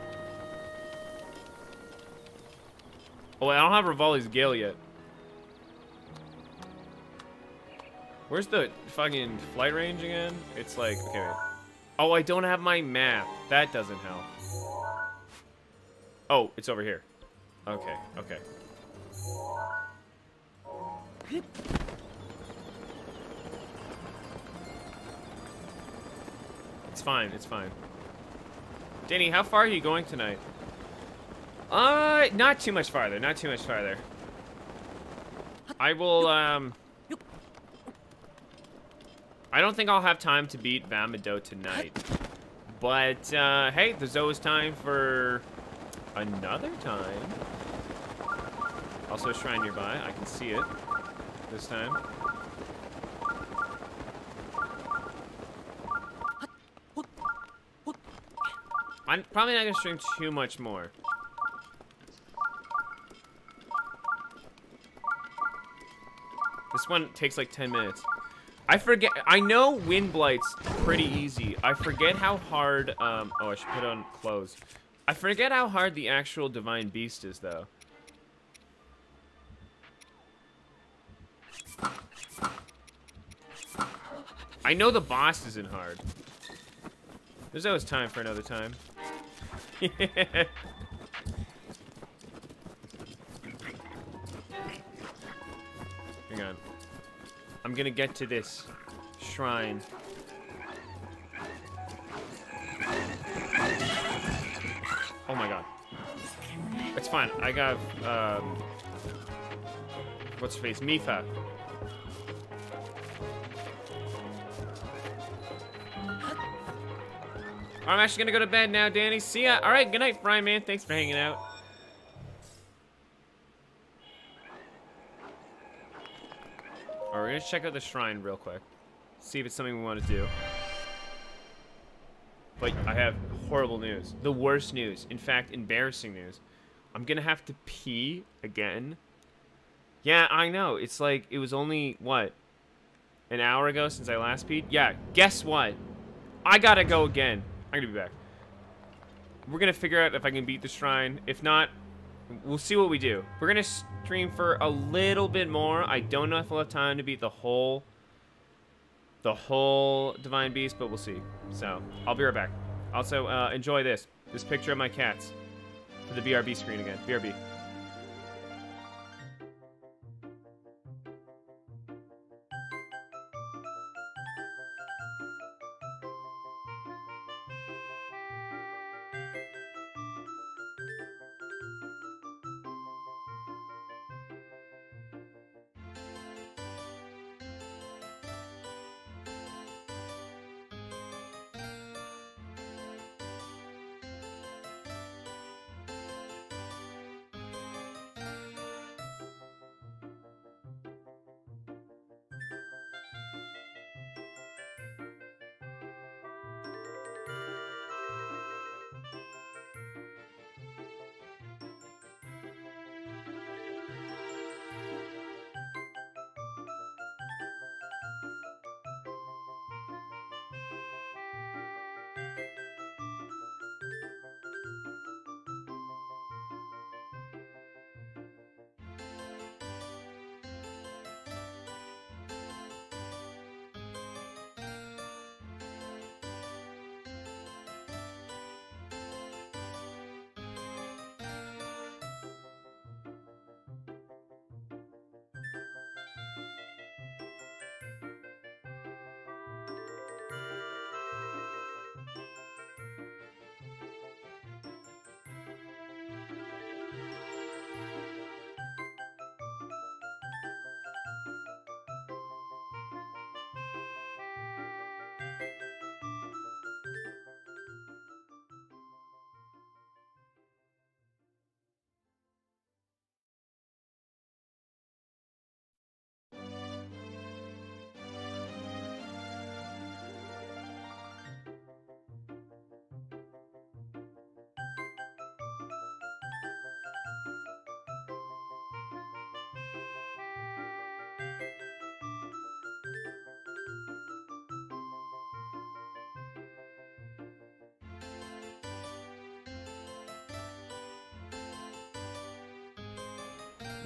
Oh, wait, I don't have Revali's Gale yet. Where's the fucking flight range again? It's like, okay, wait. Oh, I don't have my map. That doesn't help. Oh, it's over here. Okay, okay. It's fine, it's fine. Danny, how far are you going tonight? Uh, not too much farther, not too much farther. I will, um... I don't think I'll have time to beat Vah Medoh tonight. But, uh, hey, there's always time for another time. Also shrine nearby, I can see it this time. I'm probably not gonna stream too much more. This one takes like 10 minutes. I forget. I know Windblight's pretty easy. I forget how hard. Um. Oh, I should put on clothes. I forget how hard the actual Divine Beast is, though. I know the boss isn't hard. There's always time for another time. Hang on. I'm gonna get to this shrine. Oh my god. It's fine. I got, um... What's her face? Mipha. I'm actually gonna go to bed now, Danny. See ya. All right, good night, Fry Man. Thanks for hanging out. All right, we're gonna check out the shrine real quick. See if it's something we want to do. But I have horrible news. The worst news. In fact, embarrassing news. I'm gonna have to pee again. Yeah, I know. It's like, it was only, what? An hour ago since I last peed? Yeah, guess what? I gotta go again. I'm gonna be back. we're gonna figure out if I can beat the shrine. If not, we'll see what we do. We're gonna stream for a little bit more. I don't know if we'll have time to beat the whole, the whole Divine Beast, but we'll see. So I'll be right back. Also, uh, enjoy this. This picture of my cats for the BRB screen again. BRB.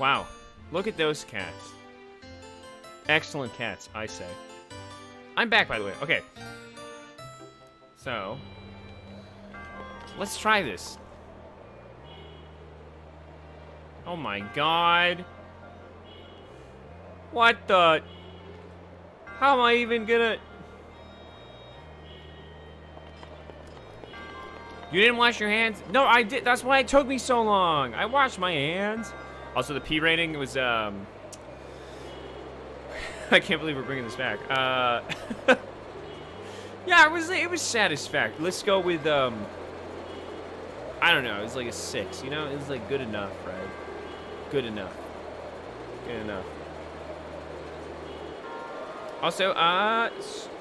Wow. Look at those cats. Excellent cats, I say. I'm back, by the way. Okay. So, let's try this. Oh my god. What the? How am I even gonna... You didn't wash your hands? No, I did. That's why it took me so long. I washed my hands. Also, the P rating was, um... I can't believe we're bringing this back. Uh... yeah, it was, it was satisfactory. Let's go with, um... I don't know, it was like a six, you know? It was like good enough, right? Good enough. Good enough. Also, uh,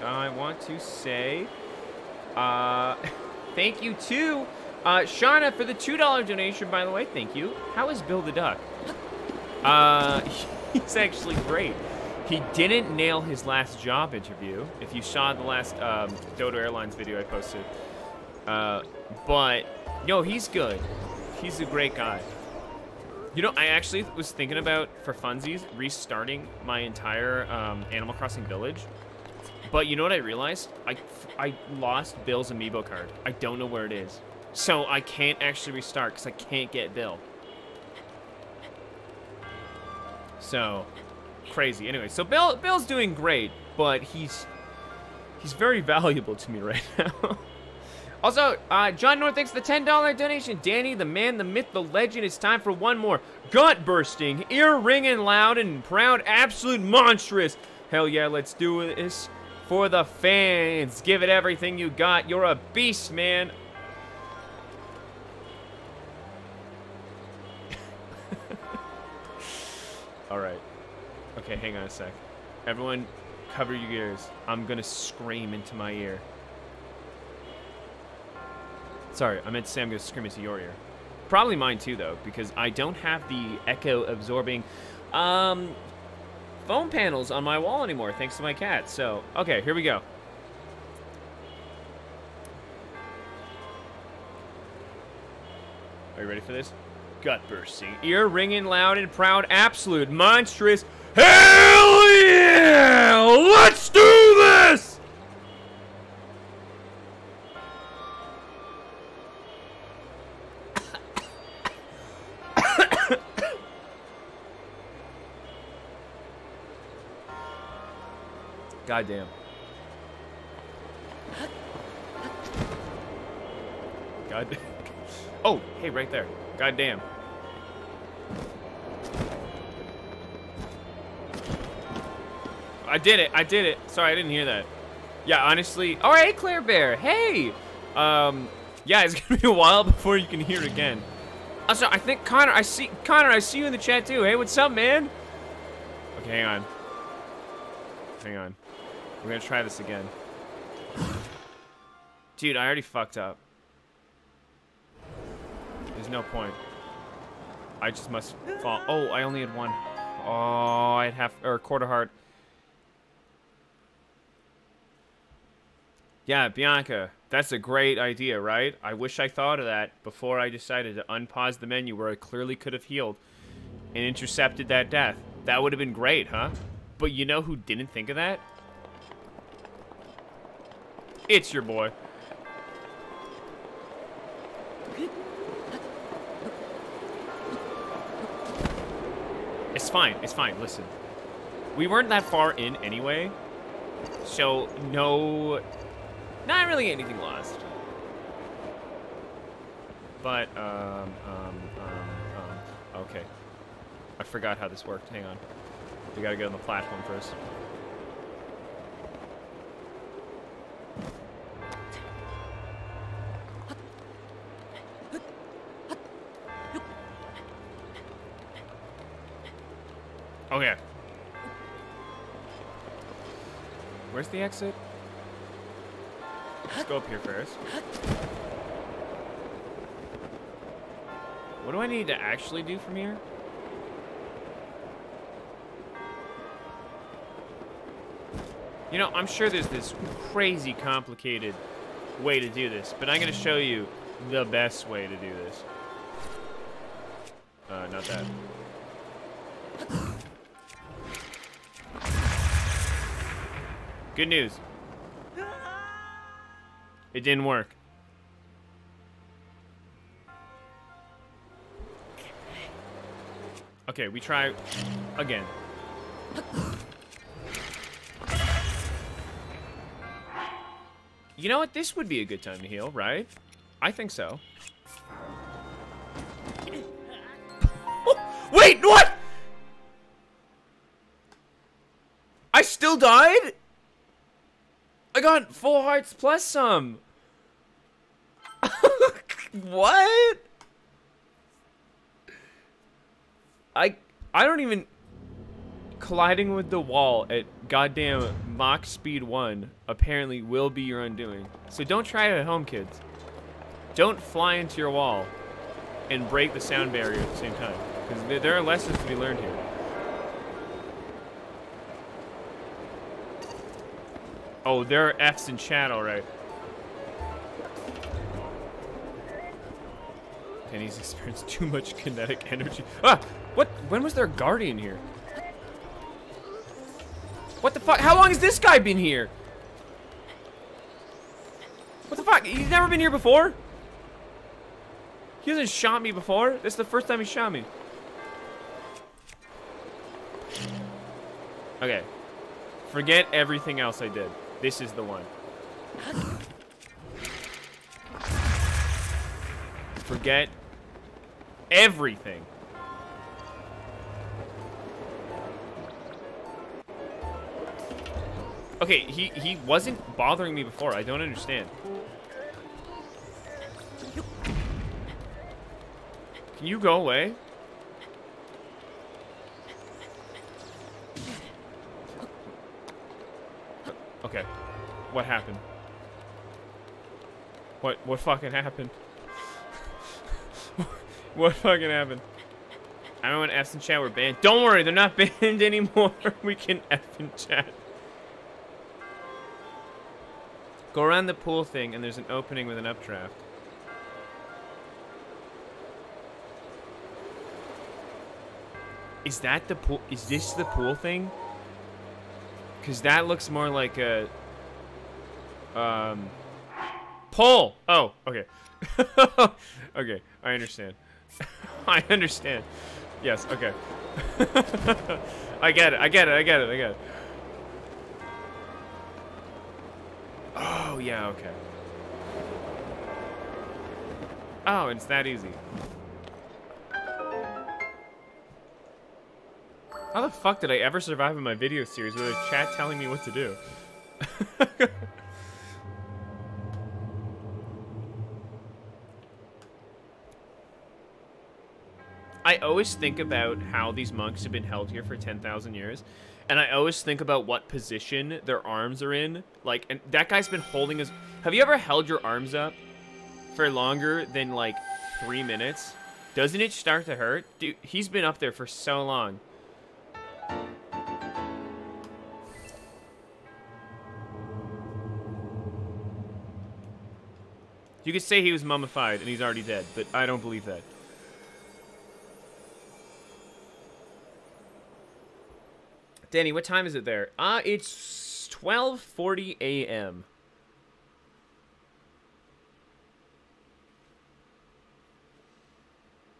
I want to say, uh, thank you to uh, Shauna for the $2 donation, by the way. Thank you. How is Bill the Duck? Uh, he's actually great. He didn't nail his last job interview. If you saw the last um, Dodo Airlines video I posted. Uh, but, no, he's good. He's a great guy. You know, I actually was thinking about, for funsies, restarting my entire um, Animal Crossing village. But you know what I realized? I, I lost Bill's amiibo card. I don't know where it is. So I can't actually restart because I can't get Bill. So, crazy. Anyway, so Bill Bill's doing great, but he's he's very valuable to me right now. also, uh, John North thanks for the $10 donation. Danny, the man, the myth, the legend. It's time for one more. Gut bursting, ear ringing loud and proud, absolute monstrous. Hell yeah, let's do this for the fans. Give it everything you got. You're a beast, man. All right. Okay, hang on a sec. Everyone, cover your ears. I'm gonna scream into my ear. Sorry, I meant to say I'm gonna scream into your ear. Probably mine too, though, because I don't have the echo absorbing um, foam panels on my wall anymore, thanks to my cat. So, okay, here we go. Are you ready for this? Gut bursting, ear ringing loud and proud, absolute, monstrous. Hell yeah! Let's do this! Goddamn. God. Oh, hey, right there. Goddamn. I did it. I did it. Sorry, I didn't hear that. Yeah, honestly. All right, Claire Bear. Hey. Um. Yeah, it's gonna be a while before you can hear again. Also, I think Connor. I see Connor. I see you in the chat too. Hey, what's up, man? Okay, hang on. Hang on. We're gonna try this again. Dude, I already fucked up. No point. I just must fall. Oh, I only had one. Oh, I had half or quarter heart. Yeah, Bianca, that's a great idea, right? I wish I thought of that before I decided to unpause the menu where I clearly could have healed and intercepted that death. That would have been great, huh? But you know who didn't think of that? It's your boy. It's fine. It's fine. Listen. We weren't that far in anyway. So, no... Not really anything lost. But, um, um, um, um, okay. I forgot how this worked. Hang on. We gotta get on the platform first. The exit? Let's go up here first. What do I need to actually do from here? You know, I'm sure there's this crazy complicated way to do this, but I'm going to show you the best way to do this. Uh, not that. Good news. It didn't work. Okay, we try again. You know what? This would be a good time to heal, right? I think so. Wait, what? I still died? Got full hearts plus some. what? I I don't even colliding with the wall at goddamn Mach speed 1 apparently will be your undoing. So don't try it at home, kids. Don't fly into your wall and break the sound barrier at the same time. Because there are lessons to be learned here. Oh, there are F's in chat, alright. Penny's experienced too much kinetic energy. Ah! What? When was there a guardian here? What the fuck? How long has this guy been here? What the fuck? He's never been here before? He hasn't shot me before. This is the first time he shot me. Okay. Forget everything else I did. This is the one. Forget everything. Okay, he, he wasn't bothering me before. I don't understand. Can you go away? What happened? What what fucking happened? what fucking happened? I don't want F and chat were banned. Don't worry, they're not banned anymore. we can F and chat. Go around the pool thing and there's an opening with an updraft. Is that the pool? Is this the pool thing? Because that looks more like a um pole. Oh, okay. okay, I understand. I understand. Yes, okay. I get it. I get it. I get it. I get it. Oh, yeah, okay. Oh, it's that easy. How the fuck did I ever survive in my video series with a chat telling me what to do? I always think about how these monks have been held here for 10,000 years. And I always think about what position their arms are in. Like, and that guy's been holding his... Have you ever held your arms up for longer than, like, three minutes? Doesn't it start to hurt? Dude, he's been up there for so long. You could say he was mummified and he's already dead, but I don't believe that. Danny, what time is it there? Uh, it's 12:40 a.m.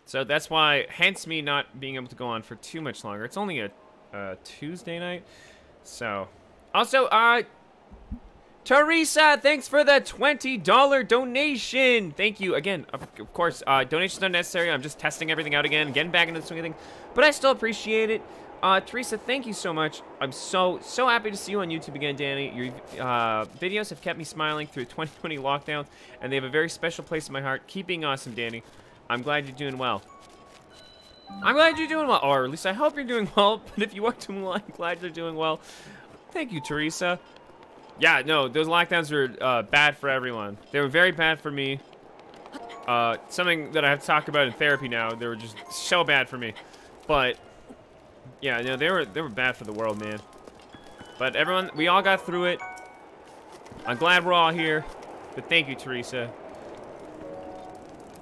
So that's why, hence me not being able to go on for too much longer. It's only a, Tuesday night. So, also, uh, Teresa, thanks for the $20 donation. Thank you. Again, of, of course, uh, donations are necessary. I'm just testing everything out again, getting back into the swing of things. But I still appreciate it. Uh, Teresa, thank you so much. I'm so, so happy to see you on YouTube again, Danny. Your uh, videos have kept me smiling through 2020 lockdowns, and they have a very special place in my heart. Keep being awesome, Danny. I'm glad you're doing well. I'm glad you're doing well, or at least I hope you're doing well. But if you are doing well, I'm glad you're doing well. Thank you, Teresa. Yeah, no, those lockdowns were uh, bad for everyone. They were very bad for me. Uh, something that I have to talk about in therapy now. They were just so bad for me. But yeah, no, they were they were bad for the world, man. But everyone, we all got through it. I'm glad we're all here. But thank you, Teresa.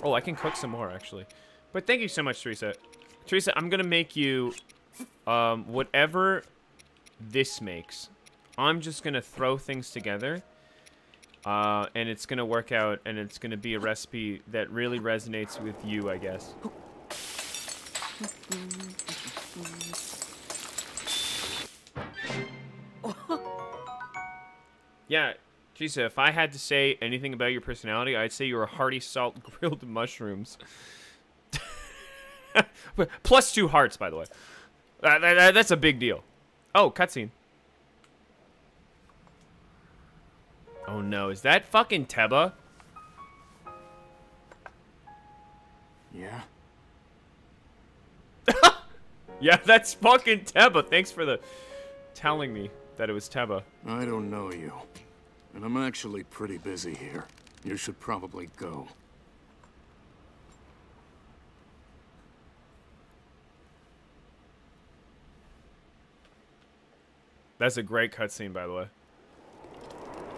Oh, I can cook some more actually. But thank you so much, Teresa. Teresa, I'm gonna make you um, whatever this makes. I'm just gonna throw things together. Uh, and it's gonna work out, and it's gonna be a recipe that really resonates with you, I guess. Yeah, Jesus, if I had to say anything about your personality, I'd say you're a hearty salt grilled mushrooms. Plus two hearts, by the way. That, that, that's a big deal. Oh, cutscene. Oh no, is that fucking Teba? Yeah? Yeah, that's fucking Teba. Thanks for the telling me that it was Teba. I don't know you. And I'm actually pretty busy here. You should probably go. That's a great cutscene, by the way.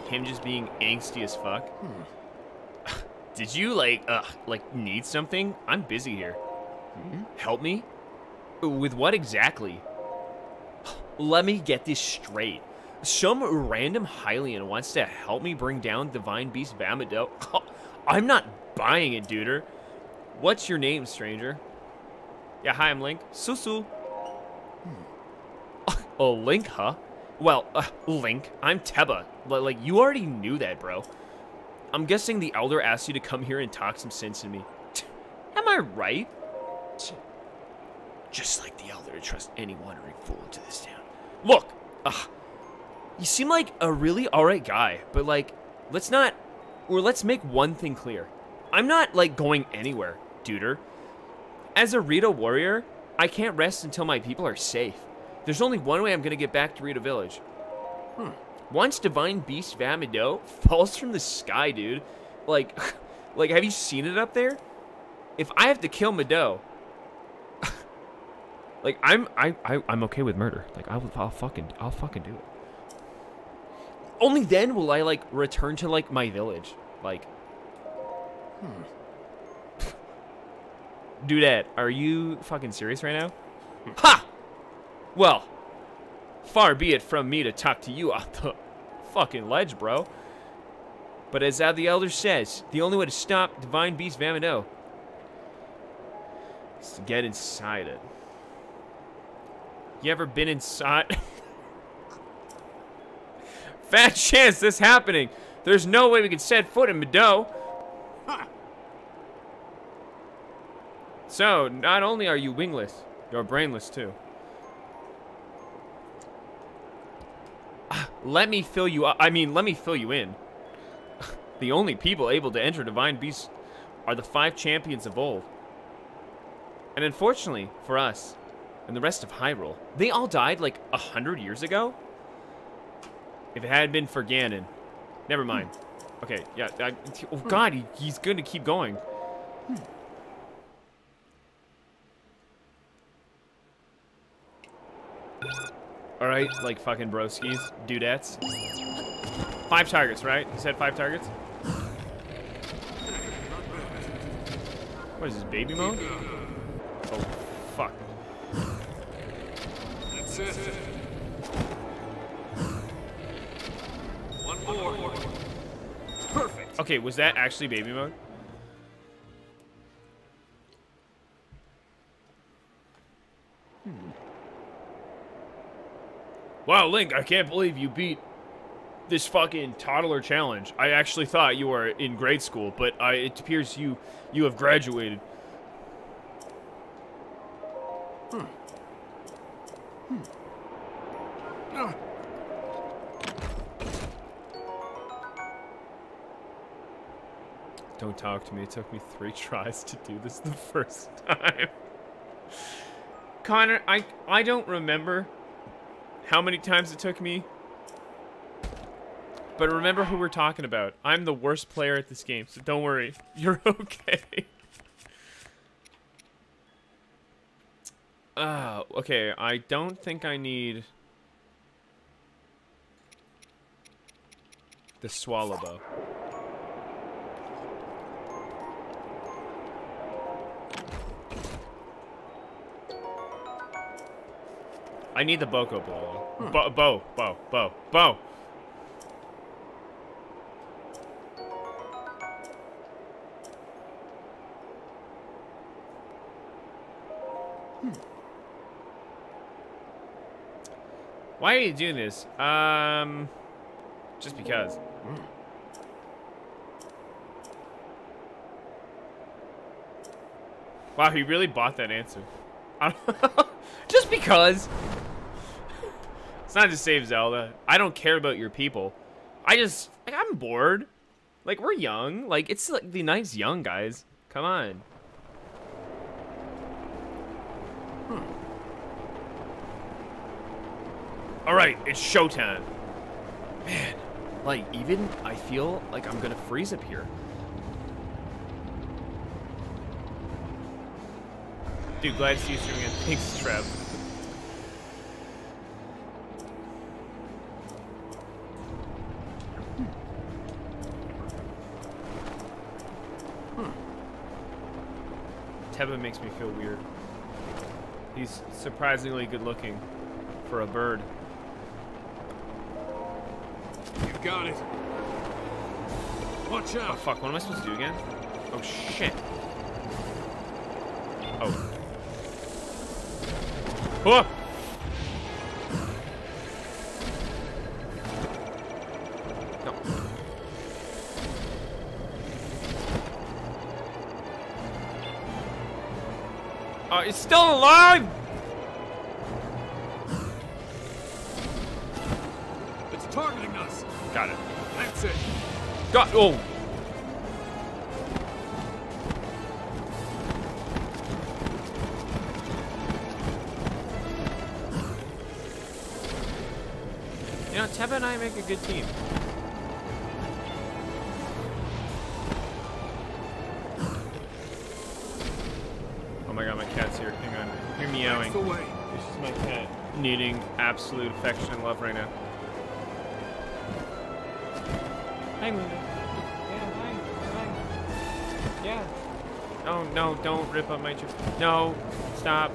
Him just being angsty as fuck. Did you like, uh, like need something? I'm busy here. Help me? With what exactly? Let me get this straight. Some random Hylian wants to help me bring down Divine Beast Vah Medoh. I'm not buying it, duder. What's your name, stranger? Yeah, hi, I'm Link. Susu. Oh, Link, huh? Well, uh, Link, I'm Teba. Li- Like, you already knew that, bro. I'm guessing the Elder asked you to come here and talk some sense to me. Am I right? Just like the Elder to trust any wandering fool into this town. Look, ugh, you seem like a really alright guy, but like, let's not, or let's make one thing clear. I'm not like going anywhere, duder. As a Rito warrior, I can't rest until my people are safe. There's only one way I'm gonna get back to Rito Village. Hmm. Once Divine Beast Vamido falls from the sky, dude, like, like, have you seen it up there? If I have to kill Medoh, like, I'm, I, I, I'm okay with murder. Like, I'll, I'll fucking, I'll fucking do it. Only then will I like return to like my village. Like, hmm. Dudette, are you fucking serious right now? Ha! Well, far be it from me to talk to you off the fucking ledge, bro. But as the elder says, the only way to stop Divine Beast Vamino is to get inside it. You ever been inside? Fat chance this happening. There's no way we can set foot in Medoh. So, not only are you wingless, you're brainless too. Let me fill you up. I mean, let me fill you in. the only people able to enter Divine Beast are the five champions of old. And unfortunately for us and the rest of Hyrule, they all died like a hundred years ago. If it had been for Ganon, never hmm. mind. Okay, yeah. I, oh hmm. God, he, he's gonna keep going. Hmm. All right, like fucking broskies, dudettes. Five targets, right? You said five targets. What is this, baby mode? Oh, fuck. One more. Perfect. Okay, was that actually baby mode? Hmm. Wow, Link, I can't believe you beat this fucking toddler challenge. I actually thought you were in grade school, but I, it appears you you have graduated. Hmm. Don't talk to me. It took me three tries to do this the first time. Connor, I I don't remember how many times it took me. But remember who we're talking about. I'm the worst player at this game, so don't worry. You're okay. Uh, okay, I don't think I need the swallow bow. I need the Boko blow. though. Bo, bow, bow, bow, bow. Why are you doing this? Um, just because. Wow, he really bought that answer. just because. It's not to save Zelda. I don't care about your people. I just, like, I'm bored. Like, we're young. Like, it's like the nice young guys. Come on. All right, it's showtime. Man, like, even I feel like I'm gonna freeze up here. Dude, glad to see you streaming again. Thanks, Trev. Hmm. Teba makes me feel weird. He's surprisingly good looking for a bird. Got it. Watch Oh out. fuck, what am I supposed to do again? Oh shit. Oh. Oh! Oh, it's still alive! Got oh. You know, Teba and I make a good team. Oh my god, my cat's here. Hang on. Hear meowing. This is my cat needing absolute affection and love right now. Hi, Moon. No, don't rip up my trip. No, stop.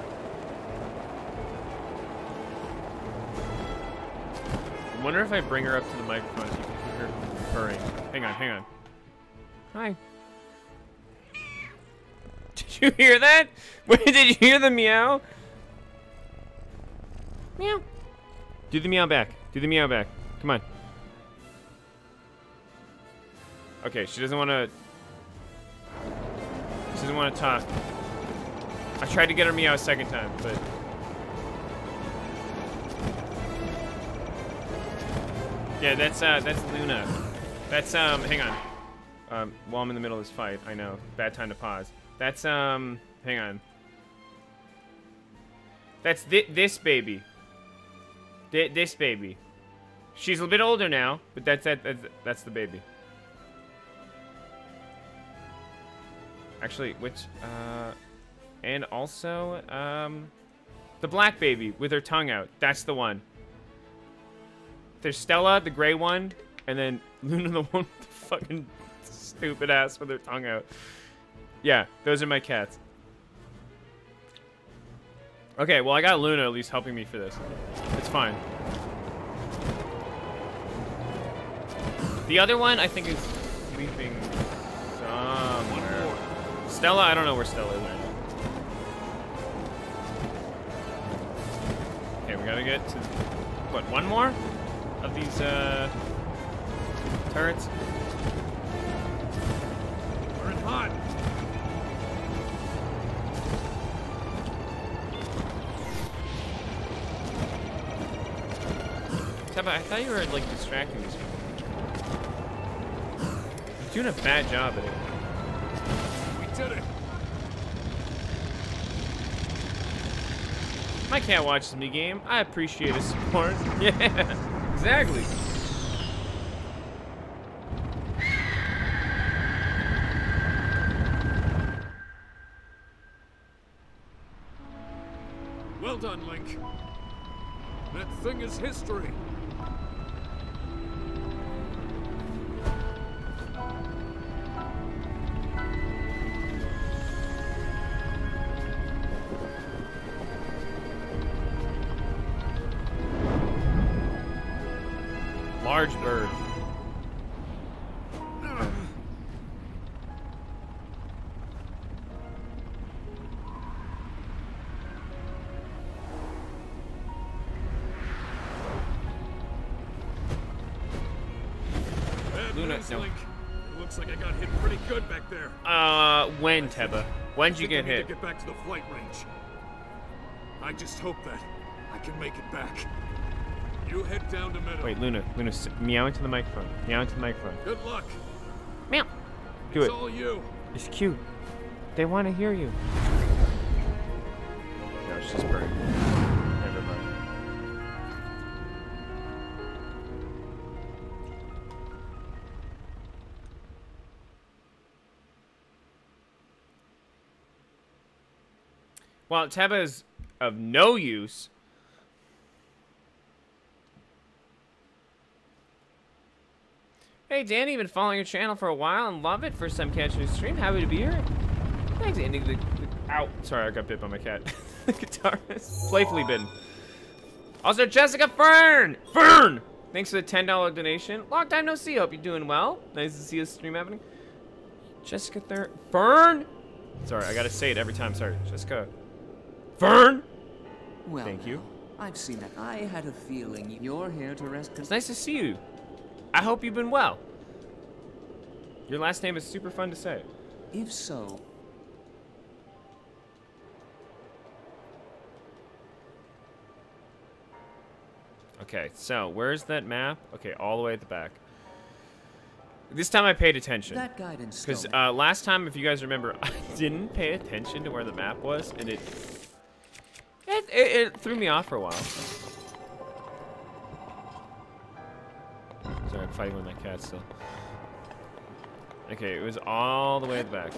I wonder if I bring her up to the microphone so you can hear her purring. Hang on, hang on. Hi. Did you hear that? Wait, did you hear the meow? Meow. Do the meow back. Do the meow back. Come on. Okay, she doesn't want to doesn't want to talk. I tried to get her meow a second time, but. Yeah, that's uh, that's Luna. That's um, hang on. Um, while I'm in the middle of this fight, I know. Bad time to pause. That's um, hang on. That's thi this baby. Thi this baby. She's a bit older now, but that's that, that's that's the baby. Actually, which uh, and also um, the black baby with her tongue out. That's the one. There's Stella, the gray one, and then Luna, the one with the fucking stupid ass with her tongue out. Yeah, those are my cats. Okay, well I got Luna at least helping me for this. It's fine. The other one I think is sleeping somewhere. Stella, I don't know where Stella is right now. Okay, we gotta get to what one more of these uh, turrets. We're in hot. Teba, I thought you were like distracting these people. You're doing a bad job at it. Did it. My cat watches me game. I appreciate his support. Yeah, exactly. Well done, Link. That thing is history. When, Teba? When'd you I I get need hit? To get back to the flight range. I just hope that I can make it back. You head down to Medoh. Wait, Luna, Luna, meow into the microphone. Meow into the microphone. Good luck. Meow. Do it's it. all you. It's cute. They want to hear you. No, she's burning. While Teba is of no use, Hey Danny, been following your channel for a while and love it. First time catching your stream. Happy to be here. Thanks, Andy. The, the, ow. Sorry, I got bit by my cat. the guitarist. Playfully bitten. Also, Jessica Fern! Fern! Thanks for the $10 donation. Long time no see. Hope you're doing well. Nice to see this stream happening. Jessica Thur Fern? Sorry, I gotta say it every time. Sorry. Jessica. Fern? Well, Thank you. I've seen that. I had a feeling you're here to rest. It's nice to see you. I hope you've been well. Your last name is super fun to say. If so, Okay, so where's that map? Okay, all the way at the back. This time I paid attention. that guidance Because stone. uh, last time, if you guys remember, I didn't pay attention to where the map was, and it it, it, it threw me off for a while. Sorry, I'm fighting with my cat still. Okay, it was all the way at the back.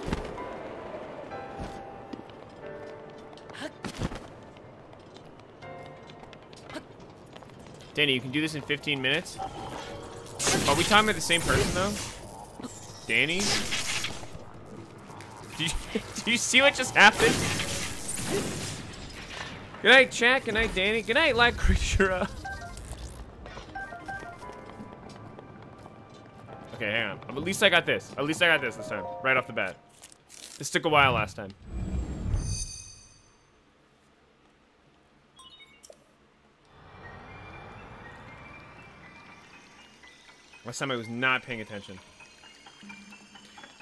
Danny, you can do this in 15 minutes? Are we talking about the same person, though? Danny? Do you, do you see what just happened? Good night, chat. Good night, Danny. Good night, Light Creature. okay, hang on. At least I got this. At least I got this this time, right off the bat. This took a while last time. Last time I was not paying attention.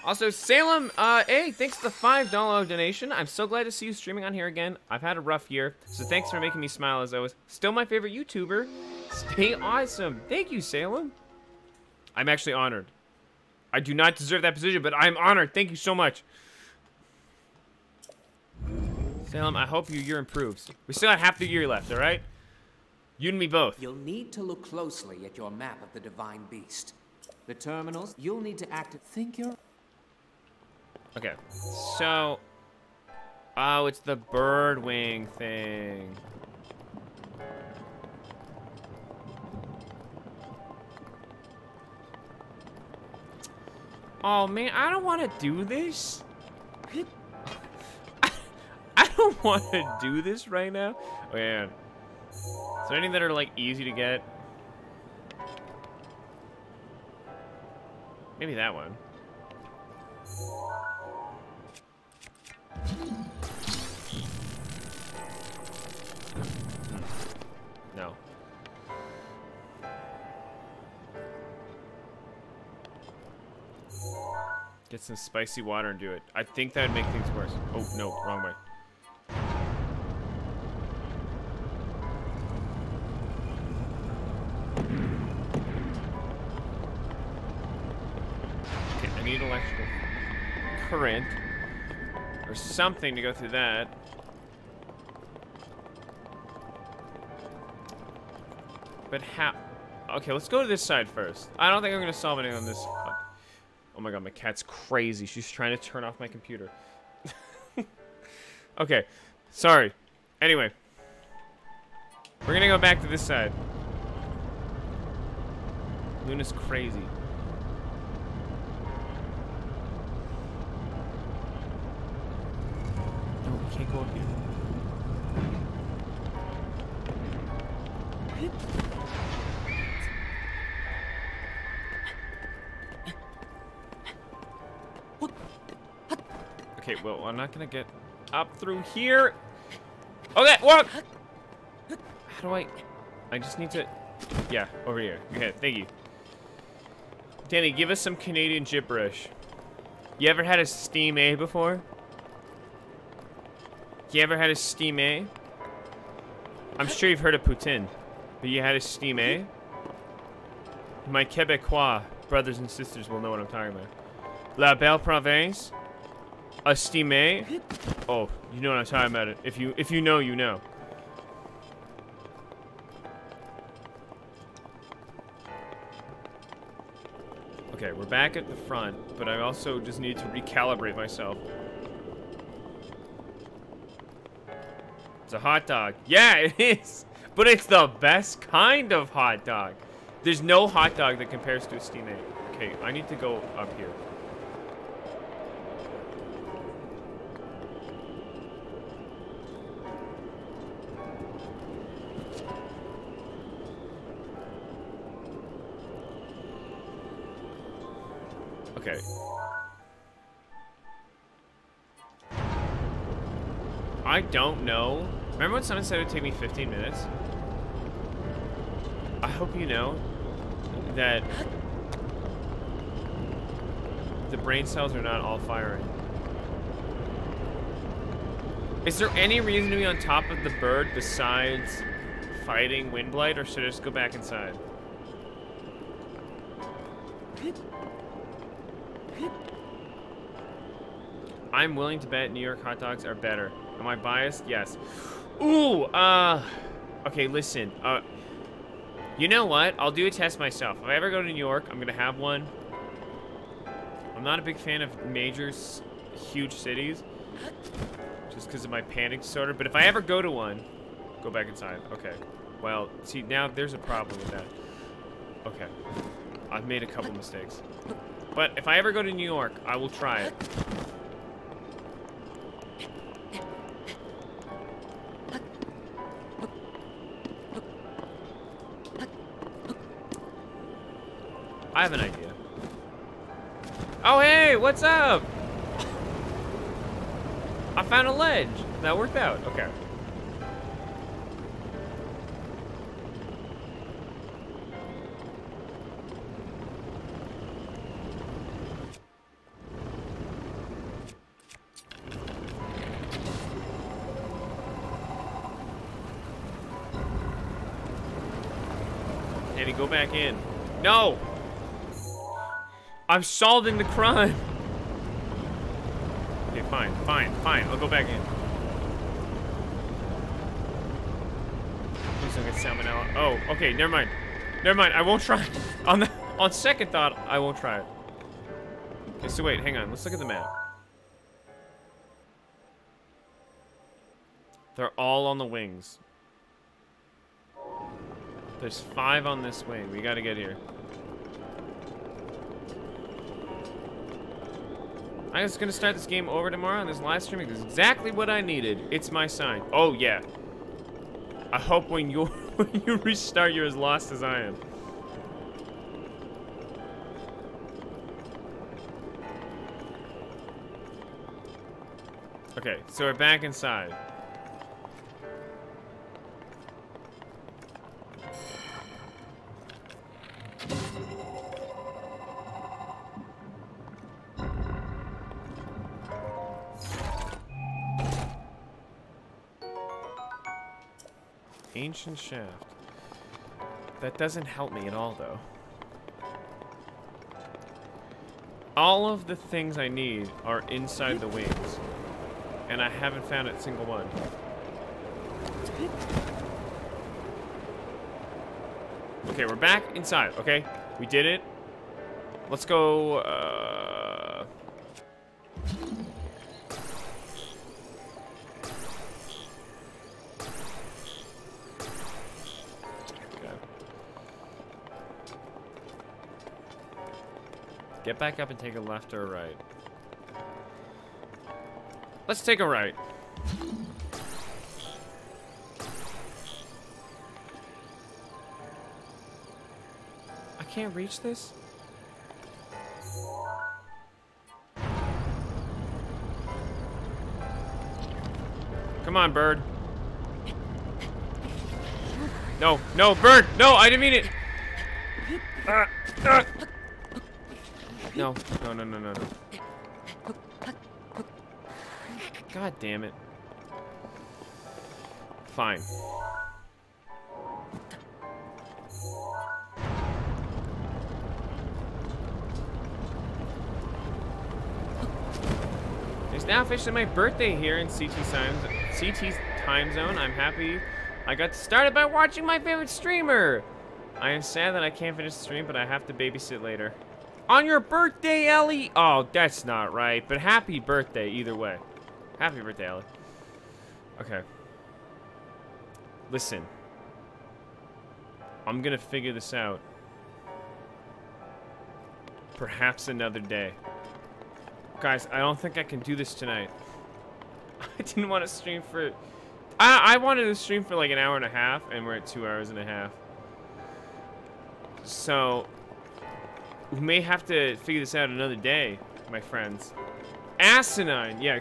Also, Salem, uh, hey, thanks for the $5 donation. I'm so glad to see you streaming on here again. I've had a rough year, so thanks for making me smile as always. Still my favorite YouTuber. Stay awesome. Thank you, Salem. I'm actually honored. I do not deserve that position, but I'm honored. Thank you so much. Salem, I hope your year improves. We still got half the year left, all right? You and me both. You'll need to look closely at your map of the Divine Beast. The terminals, you'll need to act. Think you're. Okay, so... Oh, it's the bird wing thing. Oh, man, I don't want to do this. I don't want to do this right now. Oh, yeah. Is there any that are, like, easy to get? Maybe that one. Get some spicy water and do it. I think that would make things worse. Oh, no, wrong way. Okay, I need electrical current or something to go through that. But how? Okay, let's go to this side first. I don't think I'm gonna solve anything on this. Oh my god, my cat's crazy. She's trying to turn off my computer. okay, sorry. Anyway, we're gonna go back to this side. Luna's crazy. No, we can't go up here. Okay, well, I'm not gonna get up through here. Okay, walk! How do I... I just need to... Yeah, over here. Okay, thank you. Danny, give us some Canadian gibberish. You ever had a steamie before? You ever had a steamie? I'm sure you've heard of poutine, but you had a steamie? My Quebecois brothers and sisters will know what I'm talking about. La Belle Province? A steamie? Oh, you know what I'm talking about. It. If you if you know, you know. Okay, we're back at the front, but I also just need to recalibrate myself. It's a hot dog. Yeah, it is. But it's the best kind of hot dog. There's no hot dog that compares to a steamie. Okay, I need to go up here. Don't know. Remember when someone said it would take me 15 minutes? I hope you know that the brain cells are not all firing. Is there any reason to be on top of the bird besides fighting Windblight, or should I just go back inside? I'm willing to bet New York hot dogs are better. Am I biased? Yes. Ooh, uh, okay, listen. Uh, you know what? I'll do a test myself. If I ever go to New York, I'm gonna have one. I'm not a big fan of major, huge cities, just because of my panic disorder. But if I ever go to one, go back inside. Okay. Well, see, now there's a problem with that. Okay. I've made a couple mistakes. But if I ever go to New York, I will try it. I have an idea. Oh, hey, what's up? I found a ledge. That worked out. Okay. Go back in. No! I'm solving the crime. Okay, fine, fine, fine. I'll go back in. Please don't get salmonella. Oh, okay, never mind. Never mind, I won't try. On the on second thought, I won't try it. Okay, so wait, hang on. Let's look at the map. They're all on the wings. There's five on this wing. We gotta get here. I was gonna start this game over tomorrow on this live stream. It's exactly what I needed. It's my sign. Oh yeah. I hope when you when you restart, you're as lost as I am. Okay, so we're back inside. Ancient shaft. That doesn't help me at all, though. All of the things I need are inside the wings. And I haven't found a single one. Okay, we're back inside, okay? We did it. Let's go, uh... Get back up and take a left or a right. Let's take a right. I can't reach this? Come on, bird. No, no, bird! No, I didn't mean it! Ah, ah. No, no, no, no, no, no. God damn it. Fine. It's now officially my birthday here in CT time, CT's time zone. I'm happy I got started by watching my favorite streamer. I am sad that I can't finish the stream, but I have to babysit later. On your birthday, Ellie? Oh, that's not right, but happy birthday either way. Happy birthday, Ellie. Okay. Listen. I'm gonna figure this out. Perhaps another day. Guys, I don't think I can do this tonight. I didn't want to stream for... I, I wanted to stream for like an hour and a half, and we're at two hours and a half. So, we may have to figure this out another day, my friends. Asinine! Yeah,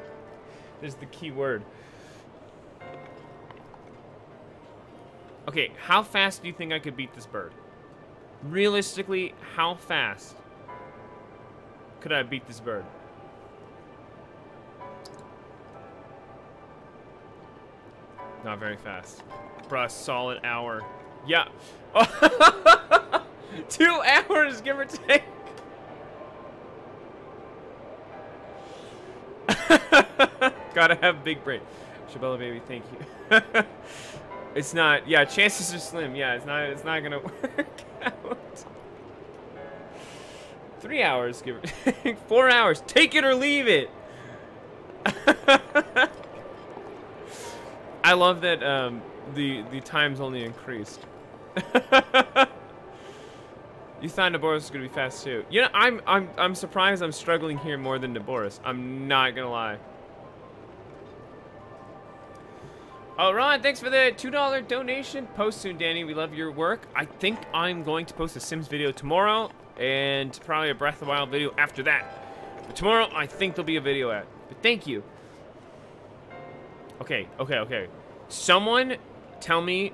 there's the key word. Okay, how fast do you think I could beat this bird? Realistically, how fast could I beat this bird? Not very fast. Bruh, solid hour. Yeah. Two hours, give or take. Gotta have big brain. Shabella baby, thank you. it's not, yeah, chances are slim. Yeah, it's not, it's not gonna work out. Three hours, give or take. Four hours. Take it or leave it. I love that um, the the times only increased. You thought Naboris was gonna be fast too. You know, I'm I'm I'm surprised I'm struggling here more than Naboris. I'm not gonna lie. Oh, Ron, thanks for the $2 donation. Post soon, Danny. We love your work. I think I'm going to post a Sims video tomorrow. and probably a Breath of the Wild video after that. But tomorrow, I think there'll be a video at. But thank you. Okay, okay, okay. Someone tell me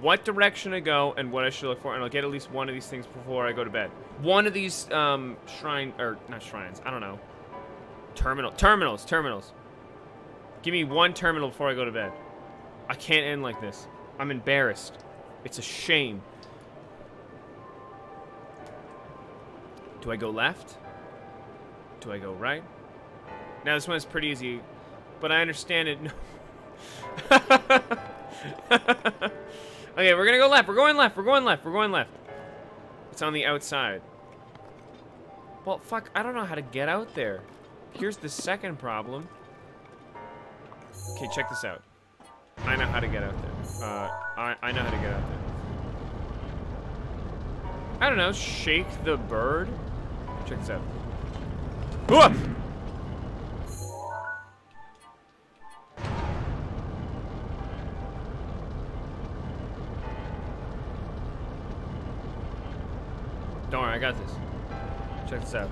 what direction to go and what I should look for, and I'll get at least one of these things before I go to bed. One of these um, shrine, or not shrines, I don't know. Terminal, terminals, terminals. Give me one terminal before I go to bed. I can't end like this. I'm embarrassed. It's a shame. Do I go left? Do I go right? Now this one is pretty easy, but I understand it. okay, we're gonna go left. We're going left. We're going left. We're going left. It's on the outside. Well, fuck, I don't know how to get out there. Here's the second problem. Okay, check this out. I know how to get out there. Uh, I, I know how to get out there. I don't know, shake the bird? Check this out. Whoa! Don't worry, I got this. Check this out.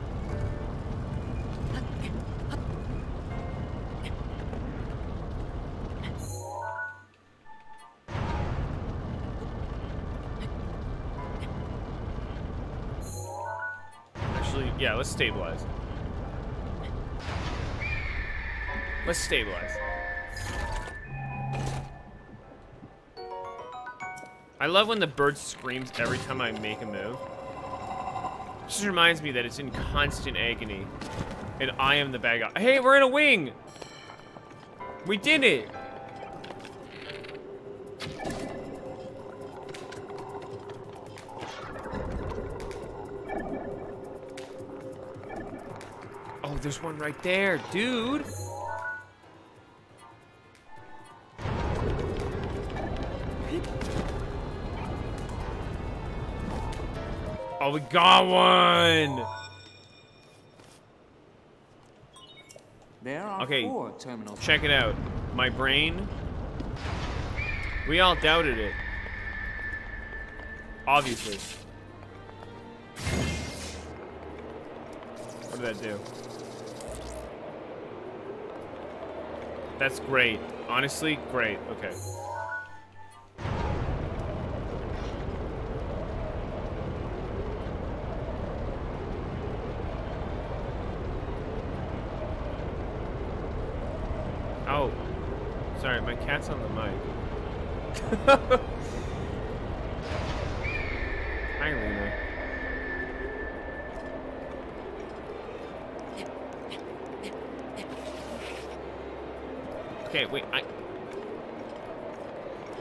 Actually, yeah, let's stabilize. Let's stabilize. I love when the bird screams every time I make a move. Just reminds me that it's in constant agony. And I am the bad guy. Hey, we're in a wing! We did it! Oh, there's one right there, dude! Oh, we got one! There are Okay, four terminal Check it out. My brain. We all doubted it. Obviously. What did that do? That's great. Honestly, great. Okay. Oh. Sorry, my cat's on the mic. Hi, Lena. Okay, wait, I...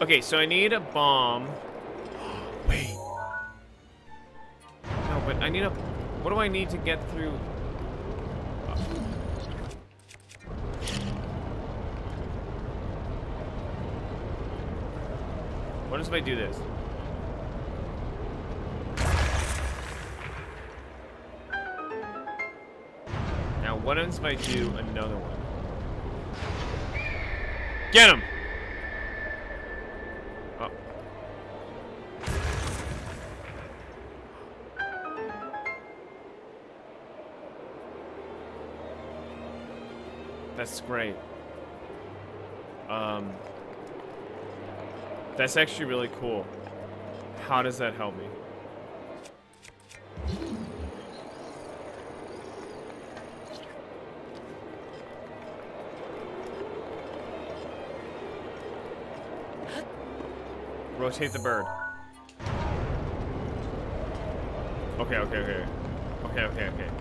Okay, so I need a bomb. wait. No, but I need a... What do I need to get through... What if I do this? Now, what if I do another one? Get him! Oh. That's great. That's actually really cool. How does that help me? Rotate the bird. Okay, okay, okay. Okay, okay, okay.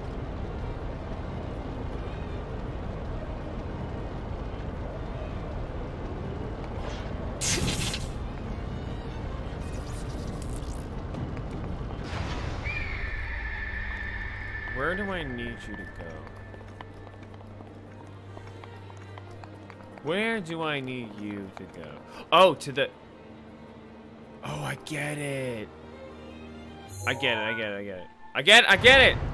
Where do I need you to go? Where do I need you to go? Oh, to the... Oh, I get it. I get it, I get it, I get it. I get I get it!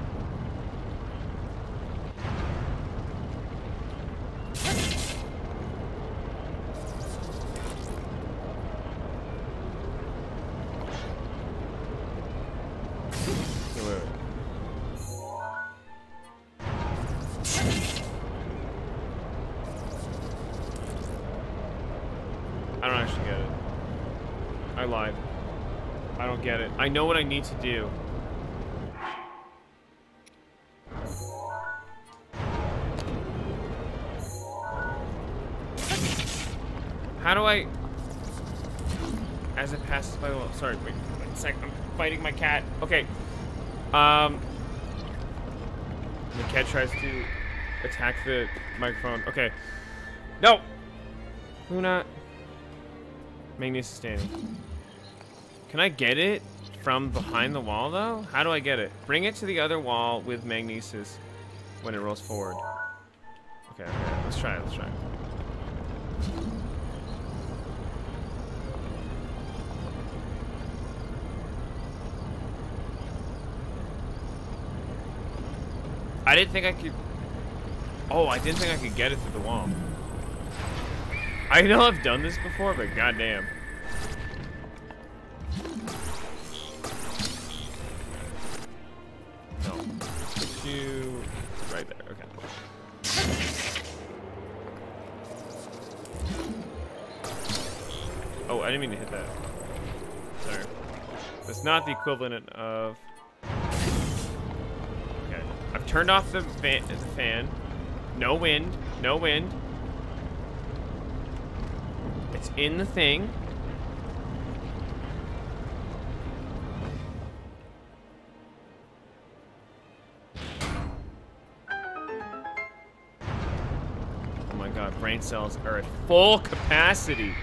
Need to do. How do I... As it passes by wall... Sorry, wait, wait a sec. I'm fighting my cat. Okay. Um... The cat tries to attack the microphone. Okay. No! Luna. Magnus is standing. Can I get it from behind the wall, though? How do I get it? Bring it to the other wall with Magnesis when it rolls forward. Okay, okay. Let's try it. Let's try it. I didn't think I could... Oh, I didn't think I could get it through the wall. I know I've done this before, but goddamn. That's not the equivalent of. Okay. I've turned off the fan. The fan. No wind. No wind. It's in the thing. Oh my god, brain cells are at full capacity.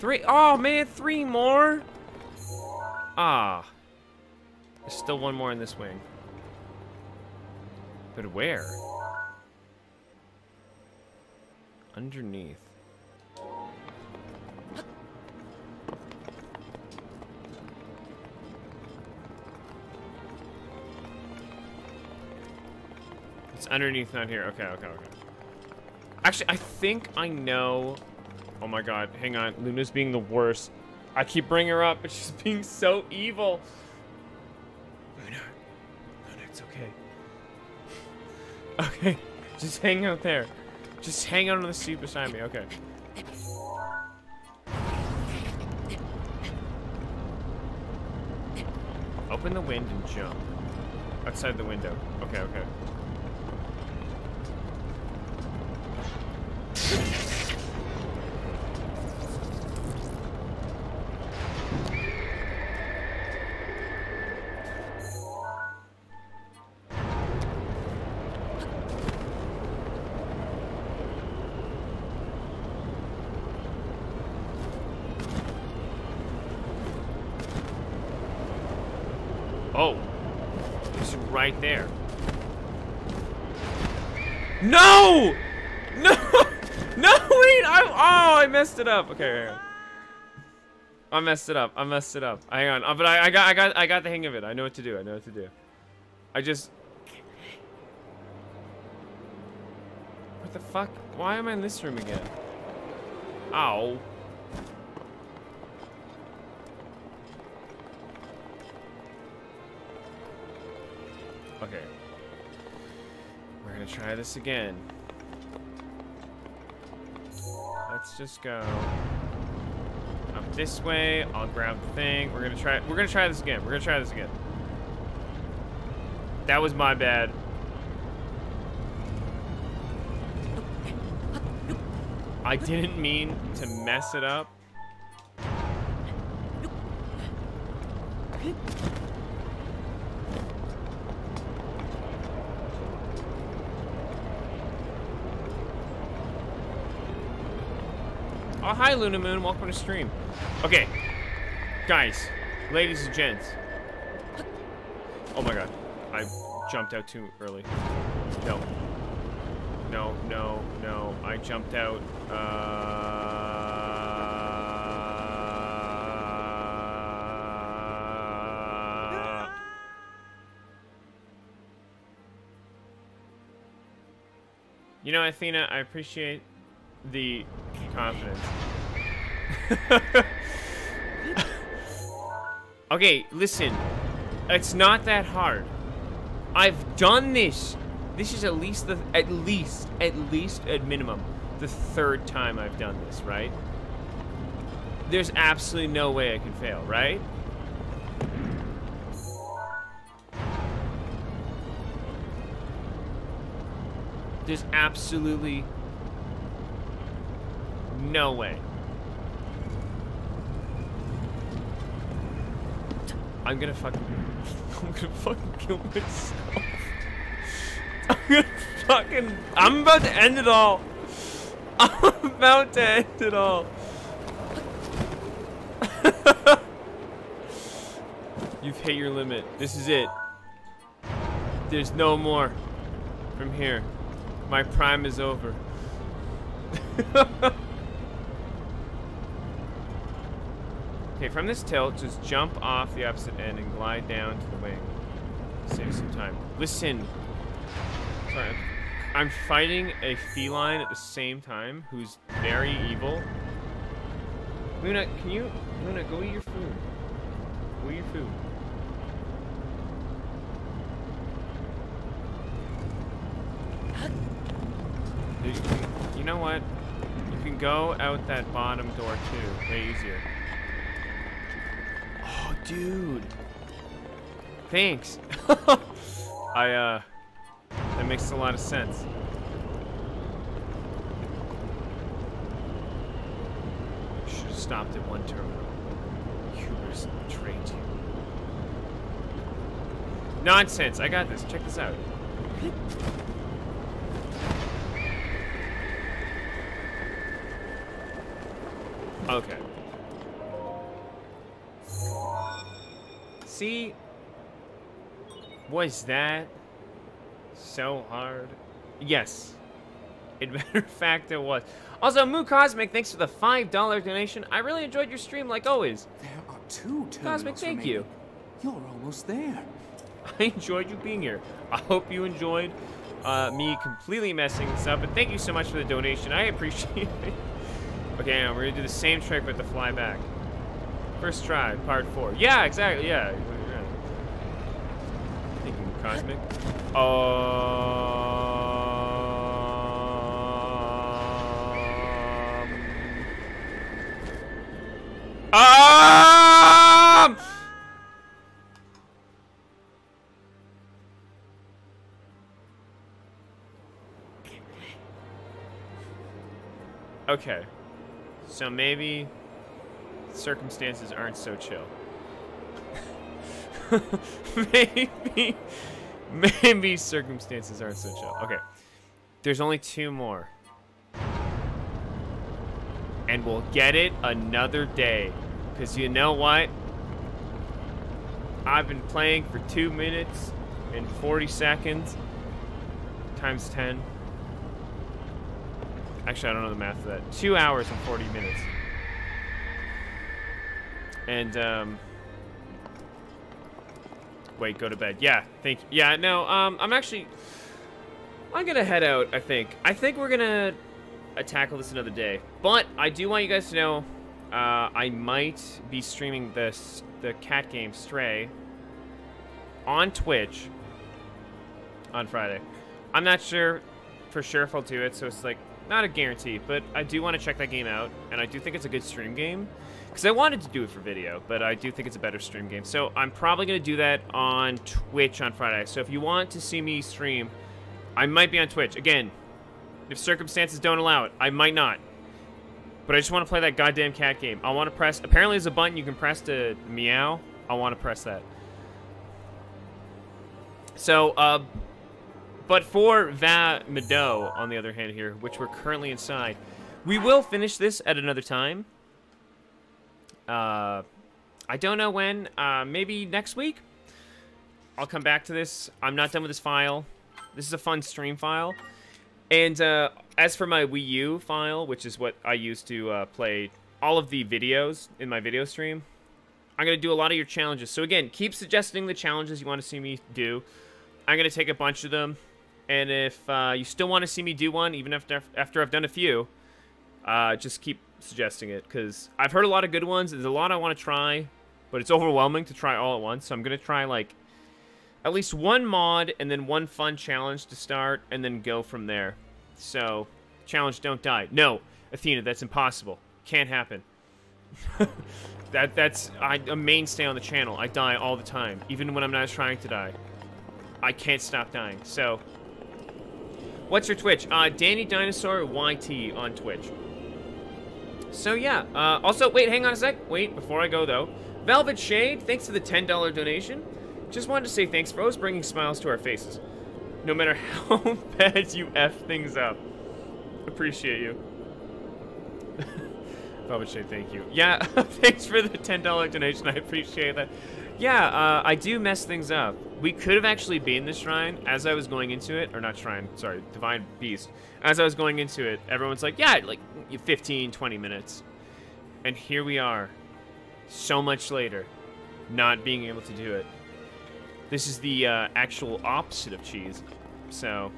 Three. Oh man, three more. Ah. There's still one more in this wing. But where? Underneath. It's underneath, not here. Okay, okay, okay. Actually, I think I know. Oh my god, hang on. Luna's being the worst. I keep bringing her up, but she's being so evil. Luna. Luna, it's okay. Okay, just hang out there. Just hang out on the seat beside me, okay. Open the wind and jump. Outside the window. Okay, okay. Right there. No! No! No, wait! I, oh, I messed it up. Okay. I messed it up. I messed it up. Hang on. Uh, but I, I got I got I got the hang of it. I know what to do. I know what to do. I just What the fuck? Why am I in this room again? Ow. Try this again. Let's just go up this way. I'll grab the thing. We're gonna try. We're gonna try this again. We're gonna try this again. That was my bad. I didn't mean to mess it up. Hi, Luna Moon. Welcome to stream. Okay. Guys, ladies and gents. Oh my god. I jumped out too early. No. No, no, no. I jumped out. Uh... You know, Athena, I appreciate the confidence. okay, listen. It's not that hard. I've done this. This is at least the at least at least at minimum the third time I've done this, right? There's absolutely no way I can fail, right? There's absolutely no way. I'm gonna fucking I'm gonna fucking kill myself. I'm gonna fucking I'm about to end it all. I'm about to end it all. You've hit your limit. This is it. There's no more from here. My prime is over. Okay, from this tilt, just jump off the opposite end and glide down to the wing. Save some time. Listen. Sorry. I'm- fighting a feline at the same time who's very evil. Luna, can you... Luna, go eat your food. Go eat your food. You, you know what? You can go out that bottom door too. Way easier. Dude. Thanks. I, uh... That makes a lot of sense. Should have stopped at one terminal. Hubris betrayed you. Nonsense! I got this. Check this out. Okay. See? Was that so hard? Yes. In matter of fact, it was. Also, Moo Cosmic, thanks for the $5 donation. I really enjoyed your stream like always. There are two terminals Cosmic, thank you. remaining. You're almost there. I enjoyed you being here. I hope you enjoyed uh, me completely messing this up. but thank you so much for the donation. I appreciate it. Okay, now we're gonna do the same trick with the fly back. First try, part four. Yeah, exactly. Yeah. Cosmic. Um. Um. Okay. So maybe circumstances aren't so chill. maybe maybe circumstances aren't so chill. Okay. There's only two more. And we'll get it another day. Cause you know what? I've been playing for two minutes and 40 seconds times 10. Actually, I don't know the math of that. Two hours and 40 minutes. And, um... Wait, go to bed. Yeah, thank you. Yeah, no, um, I'm actually... I'm gonna head out, I think. I think we're gonna uh, tackle this another day. But I do want you guys to know, uh, I might be streaming this, the cat game, Stray, on Twitch on Friday. I'm not sure for sure if I'll do it, so it's like not a guarantee, but I do want to check that game out, and I do think it's a good stream game. Because I wanted to do it for video, but I do think it's a better stream game. So I'm probably going to do that on Twitch on Friday. So if you want to see me stream, I might be on Twitch. Again, if circumstances don't allow it, I might not. But I just want to play that goddamn cat game. I want to press... Apparently there's a button you can press to meow. I want to press that. So, uh... But for Vah Medoh, on the other hand here, which we're currently inside, we will finish this at another time. Uh, I don't know when. Uh, maybe next week? I'll come back to this. I'm not done with this file. This is a fun stream file. And uh, as for my Wii U file, which is what I use to uh, play all of the videos in my video stream, I'm going to do a lot of your challenges. So again, keep suggesting the challenges you want to see me do. I'm going to take a bunch of them. And if uh, you still want to see me do one, even after, after I've done a few, uh, just keep suggesting it. Because I've heard a lot of good ones. There's a lot I want to try, but it's overwhelming to try all at once. So I'm going to try, like, at least one mod and then one fun challenge to start and then go from there. So, challenge don't die. No, Athena, that's impossible. Can't happen. that that's I, a mainstay on the channel. I die all the time, even when I'm not trying to die. I can't stop dying. So, what's your Twitch? Uh, Danny Dinosaur YT on Twitch. So yeah. Uh, also, wait, hang on a sec. Wait, before I go though, Velvet Shade, thanks to the ten dollar donation. Just wanted to say thanks for always bringing smiles to our faces, no matter how bad you f things up. Appreciate you. Velvet Shade, thank you. Yeah, thanks for the ten dollar donation. I appreciate that. Yeah, uh, I do mess things up. We could have actually been the shrine as I was going into it, or not shrine, sorry, divine beast. As I was going into it, everyone's like, yeah, like 15, 20 minutes. And here we are, so much later, not being able to do it. This is the uh, actual opposite of cheese. So,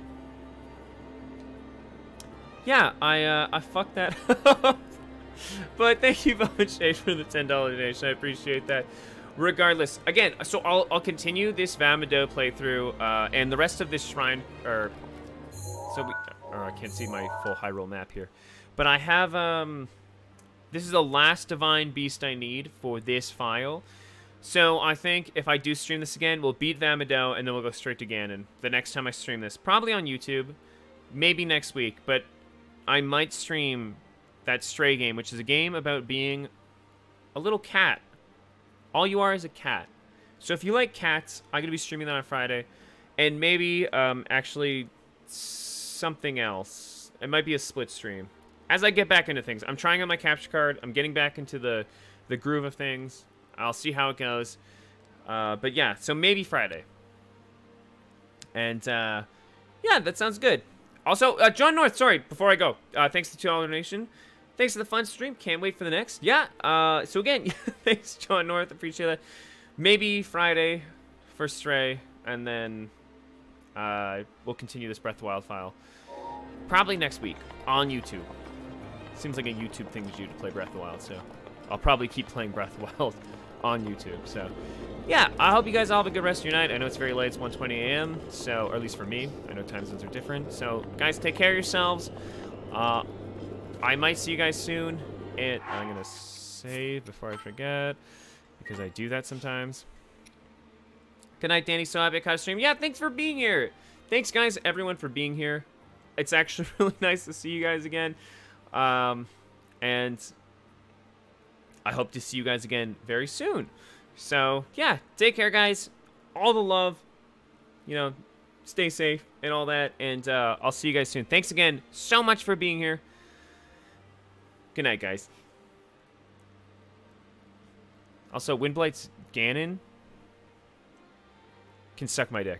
yeah, I uh, I fucked that up. but thank you, Velvet Shade, for the $10 donation. I appreciate that. Regardless, again, so I'll, I'll continue this Vah Medoh playthrough uh, and the rest of this shrine, or so we, or I can't see my full Hyrule map here, but I have um, this is the last divine beast I need for this file. So I think if I do stream this again, we'll beat Vah Medoh and then we'll go straight to Ganon. The next time I stream this, probably on YouTube, maybe next week, but I might stream that Stray game, which is a game about being a little cat. All you are is a cat. So if you like cats, I'm gonna be streaming that on Friday, and maybe um, actually something else. It might be a split stream. As I get back into things, I'm trying on my capture card. I'm getting back into the the groove of things. I'll see how it goes. Uh, but yeah, so maybe Friday. And uh, yeah, that sounds good. Also, uh, John North, sorry, before I go, uh, thanks to $2 donation. Thanks for the fun stream. Can't wait for the next. Yeah, uh, so again, thanks, John North. Appreciate that. Maybe Friday for Stray, and then uh, we'll continue this Breath of Wild file. Probably next week on YouTube. Seems like a YouTube thing to do to play Breath of the Wild, so I'll probably keep playing Breath of the Wild on YouTube. So, yeah, I hope you guys all have a good rest of your night. I know it's very late; it's 1:20 a.m. So, or at least for me, I know time zones are different. So, guys, take care of yourselves. Uh, I might see you guys soon. And I'm gonna save before I forget because I do that sometimes. Good night, Danny. So happy caught a stream. Yeah, thanks for being here. Thanks, guys, everyone, for being here. It's actually really nice to see you guys again. Um, and I hope to see you guys again very soon. So, yeah, take care, guys. All the love. You know, stay safe and all that. And uh, I'll see you guys soon. Thanks again so much for being here. Good night, guys. Also, Windblight's Ganon can suck my dick.